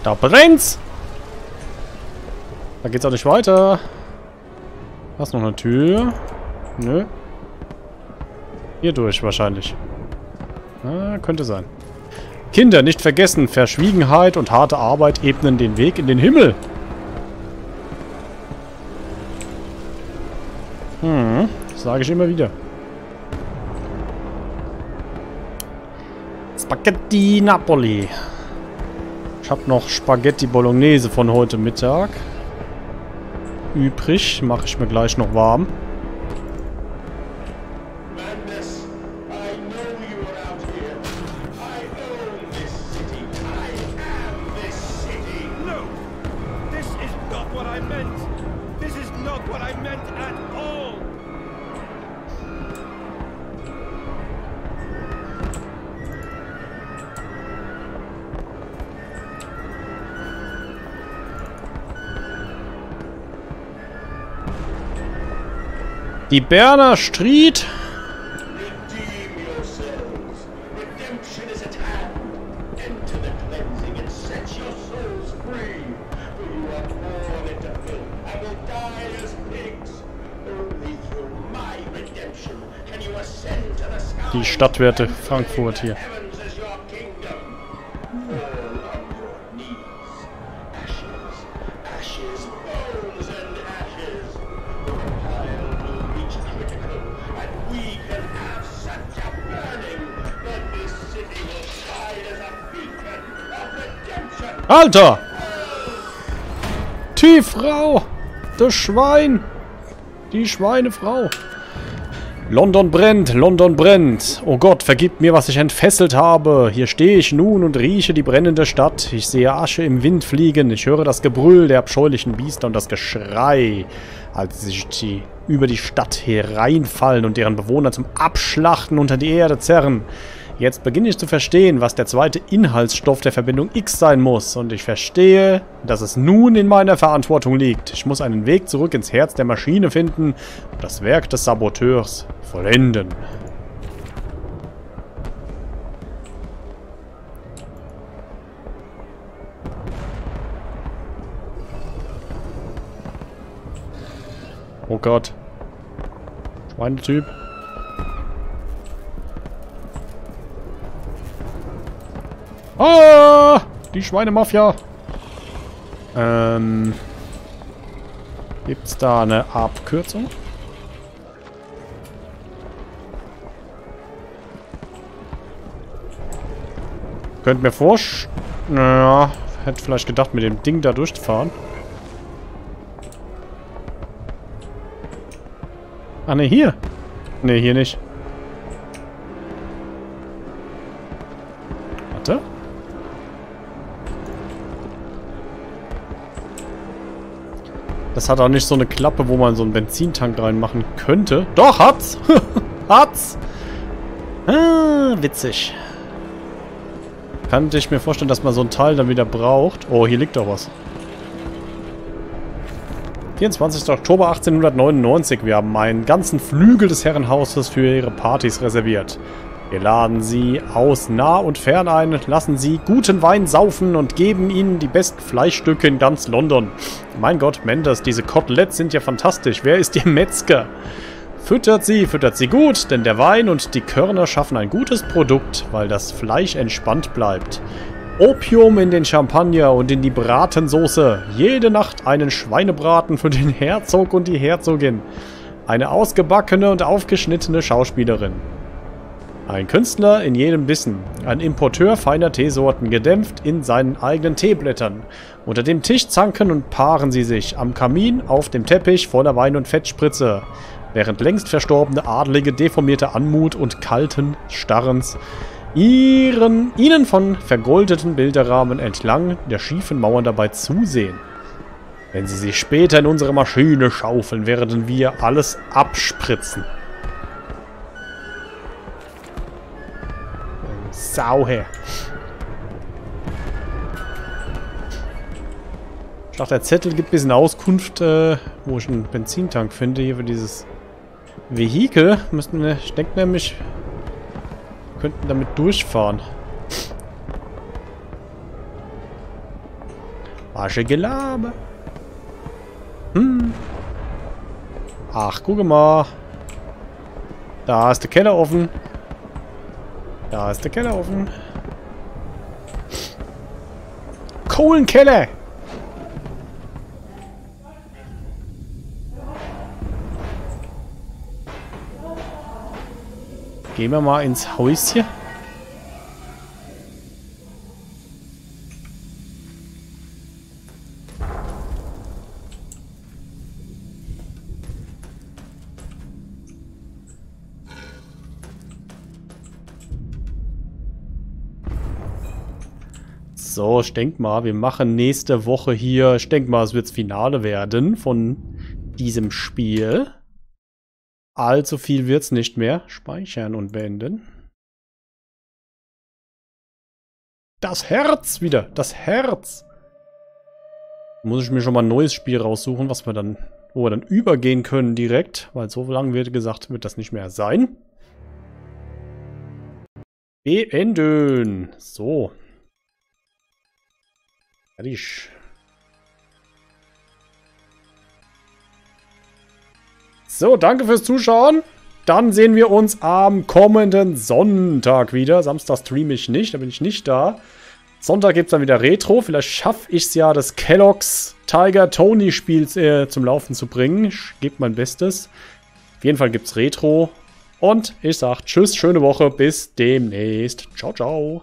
Da brennt's! Da geht's auch nicht weiter. Da ist noch eine Tür. Nö. Hier durch wahrscheinlich. Ah, könnte sein. Kinder, nicht vergessen, Verschwiegenheit und harte Arbeit ebnen den Weg in den Himmel. Hm, sage ich immer wieder. Spaghetti Napoli. Ich habe noch Spaghetti Bolognese von heute Mittag übrig. Mache ich mir gleich noch warm. Can you ascend die Stadtwerte Frankfurt hier. Alter! Die Frau! Das Schwein! Die Schweinefrau! London brennt, London brennt. Oh Gott, vergib mir, was ich entfesselt habe. Hier stehe ich nun und rieche die brennende Stadt. Ich sehe Asche im Wind fliegen. Ich höre das Gebrüll der abscheulichen Biester und das Geschrei, als die über die Stadt hereinfallen und deren Bewohner zum Abschlachten unter die Erde zerren. Jetzt beginne ich zu verstehen, was der zweite Inhaltsstoff der Verbindung X sein muss. Und ich verstehe, dass es nun in meiner Verantwortung liegt. Ich muss einen Weg zurück ins Herz der Maschine finden und das Werk des Saboteurs vollenden. Oh Gott. Schweinetyp. Ah! Die Schweinemafia. Ähm. Gibt's da eine Abkürzung? Könnt mir vorstellen... Naja, hätte vielleicht gedacht, mit dem Ding da durchzufahren. Ah, ne, hier. Ne, hier nicht. Das hat auch nicht so eine Klappe, wo man so einen Benzintank reinmachen könnte. Doch, hat's! [LAUGHS] hat's! Ah, witzig. Könnte ich mir vorstellen, dass man so ein Teil dann wieder braucht. Oh, hier liegt doch was. 24. Oktober 1899. Wir haben einen ganzen Flügel des Herrenhauses für Ihre Partys reserviert. Wir laden Sie aus nah und fern ein, lassen Sie guten Wein saufen und geben Ihnen die besten Fleischstücke in ganz London. Mein Gott, Mendes, diese Koteletts sind ja fantastisch. Wer ist Ihr Metzger? Füttert sie, füttert sie gut, denn der Wein und die Körner schaffen ein gutes Produkt, weil das Fleisch entspannt bleibt. Opium in den Champagner und in die Bratensoße. Jede Nacht einen Schweinebraten für den Herzog und die Herzogin. Eine ausgebackene und aufgeschnittene Schauspielerin. Ein Künstler in jedem Bissen. Ein Importeur feiner Teesorten, gedämpft in seinen eigenen Teeblättern. Unter dem Tisch zanken und paaren sie sich. Am Kamin, auf dem Teppich, voller Wein und Fettspritze während längst verstorbene Adlige deformierte Anmut und kalten Starrens ihren, ihnen von vergoldeten Bilderrahmen entlang der schiefen Mauern dabei zusehen. Wenn sie sich später in unsere Maschine schaufeln, werden wir alles abspritzen. Sau her. Ich dachte, der Zettel gibt ein bisschen Auskunft, äh, wo ich einen Benzintank finde, hier für dieses Vehikel müssten wir, ich denke nämlich, könnten damit durchfahren. Wasche Gelaber. Hm. Ach, guck mal. Da ist der Keller offen. Da ist der Keller offen. Kohlenkeller! Gehen wir mal ins Häuschen. So, ich denke mal, wir machen nächste Woche hier, ich denke mal, es wird das Finale werden von diesem Spiel. Allzu viel wird es nicht mehr. Speichern und beenden. Das Herz wieder. Das Herz. Muss ich mir schon mal ein neues Spiel raussuchen, was wir dann, wo wir dann übergehen können direkt, weil so lange wird gesagt, wird das nicht mehr sein. Beenden. So. Fertig. So, danke fürs Zuschauen. dann sehen wir uns am kommenden Sonntag wieder. Samstag streame ich nicht, da bin ich nicht da. Sonntag gibt es dann wieder Retro. Vielleicht schaffe ich es ja, das Kellogg's Tiger Tony Spiel äh, zum Laufen zu bringen. Ich gebe mein Bestes. Auf jeden Fall gibt es Retro. Und ich sage Tschüss, schöne Woche, bis demnächst. Ciao, ciao.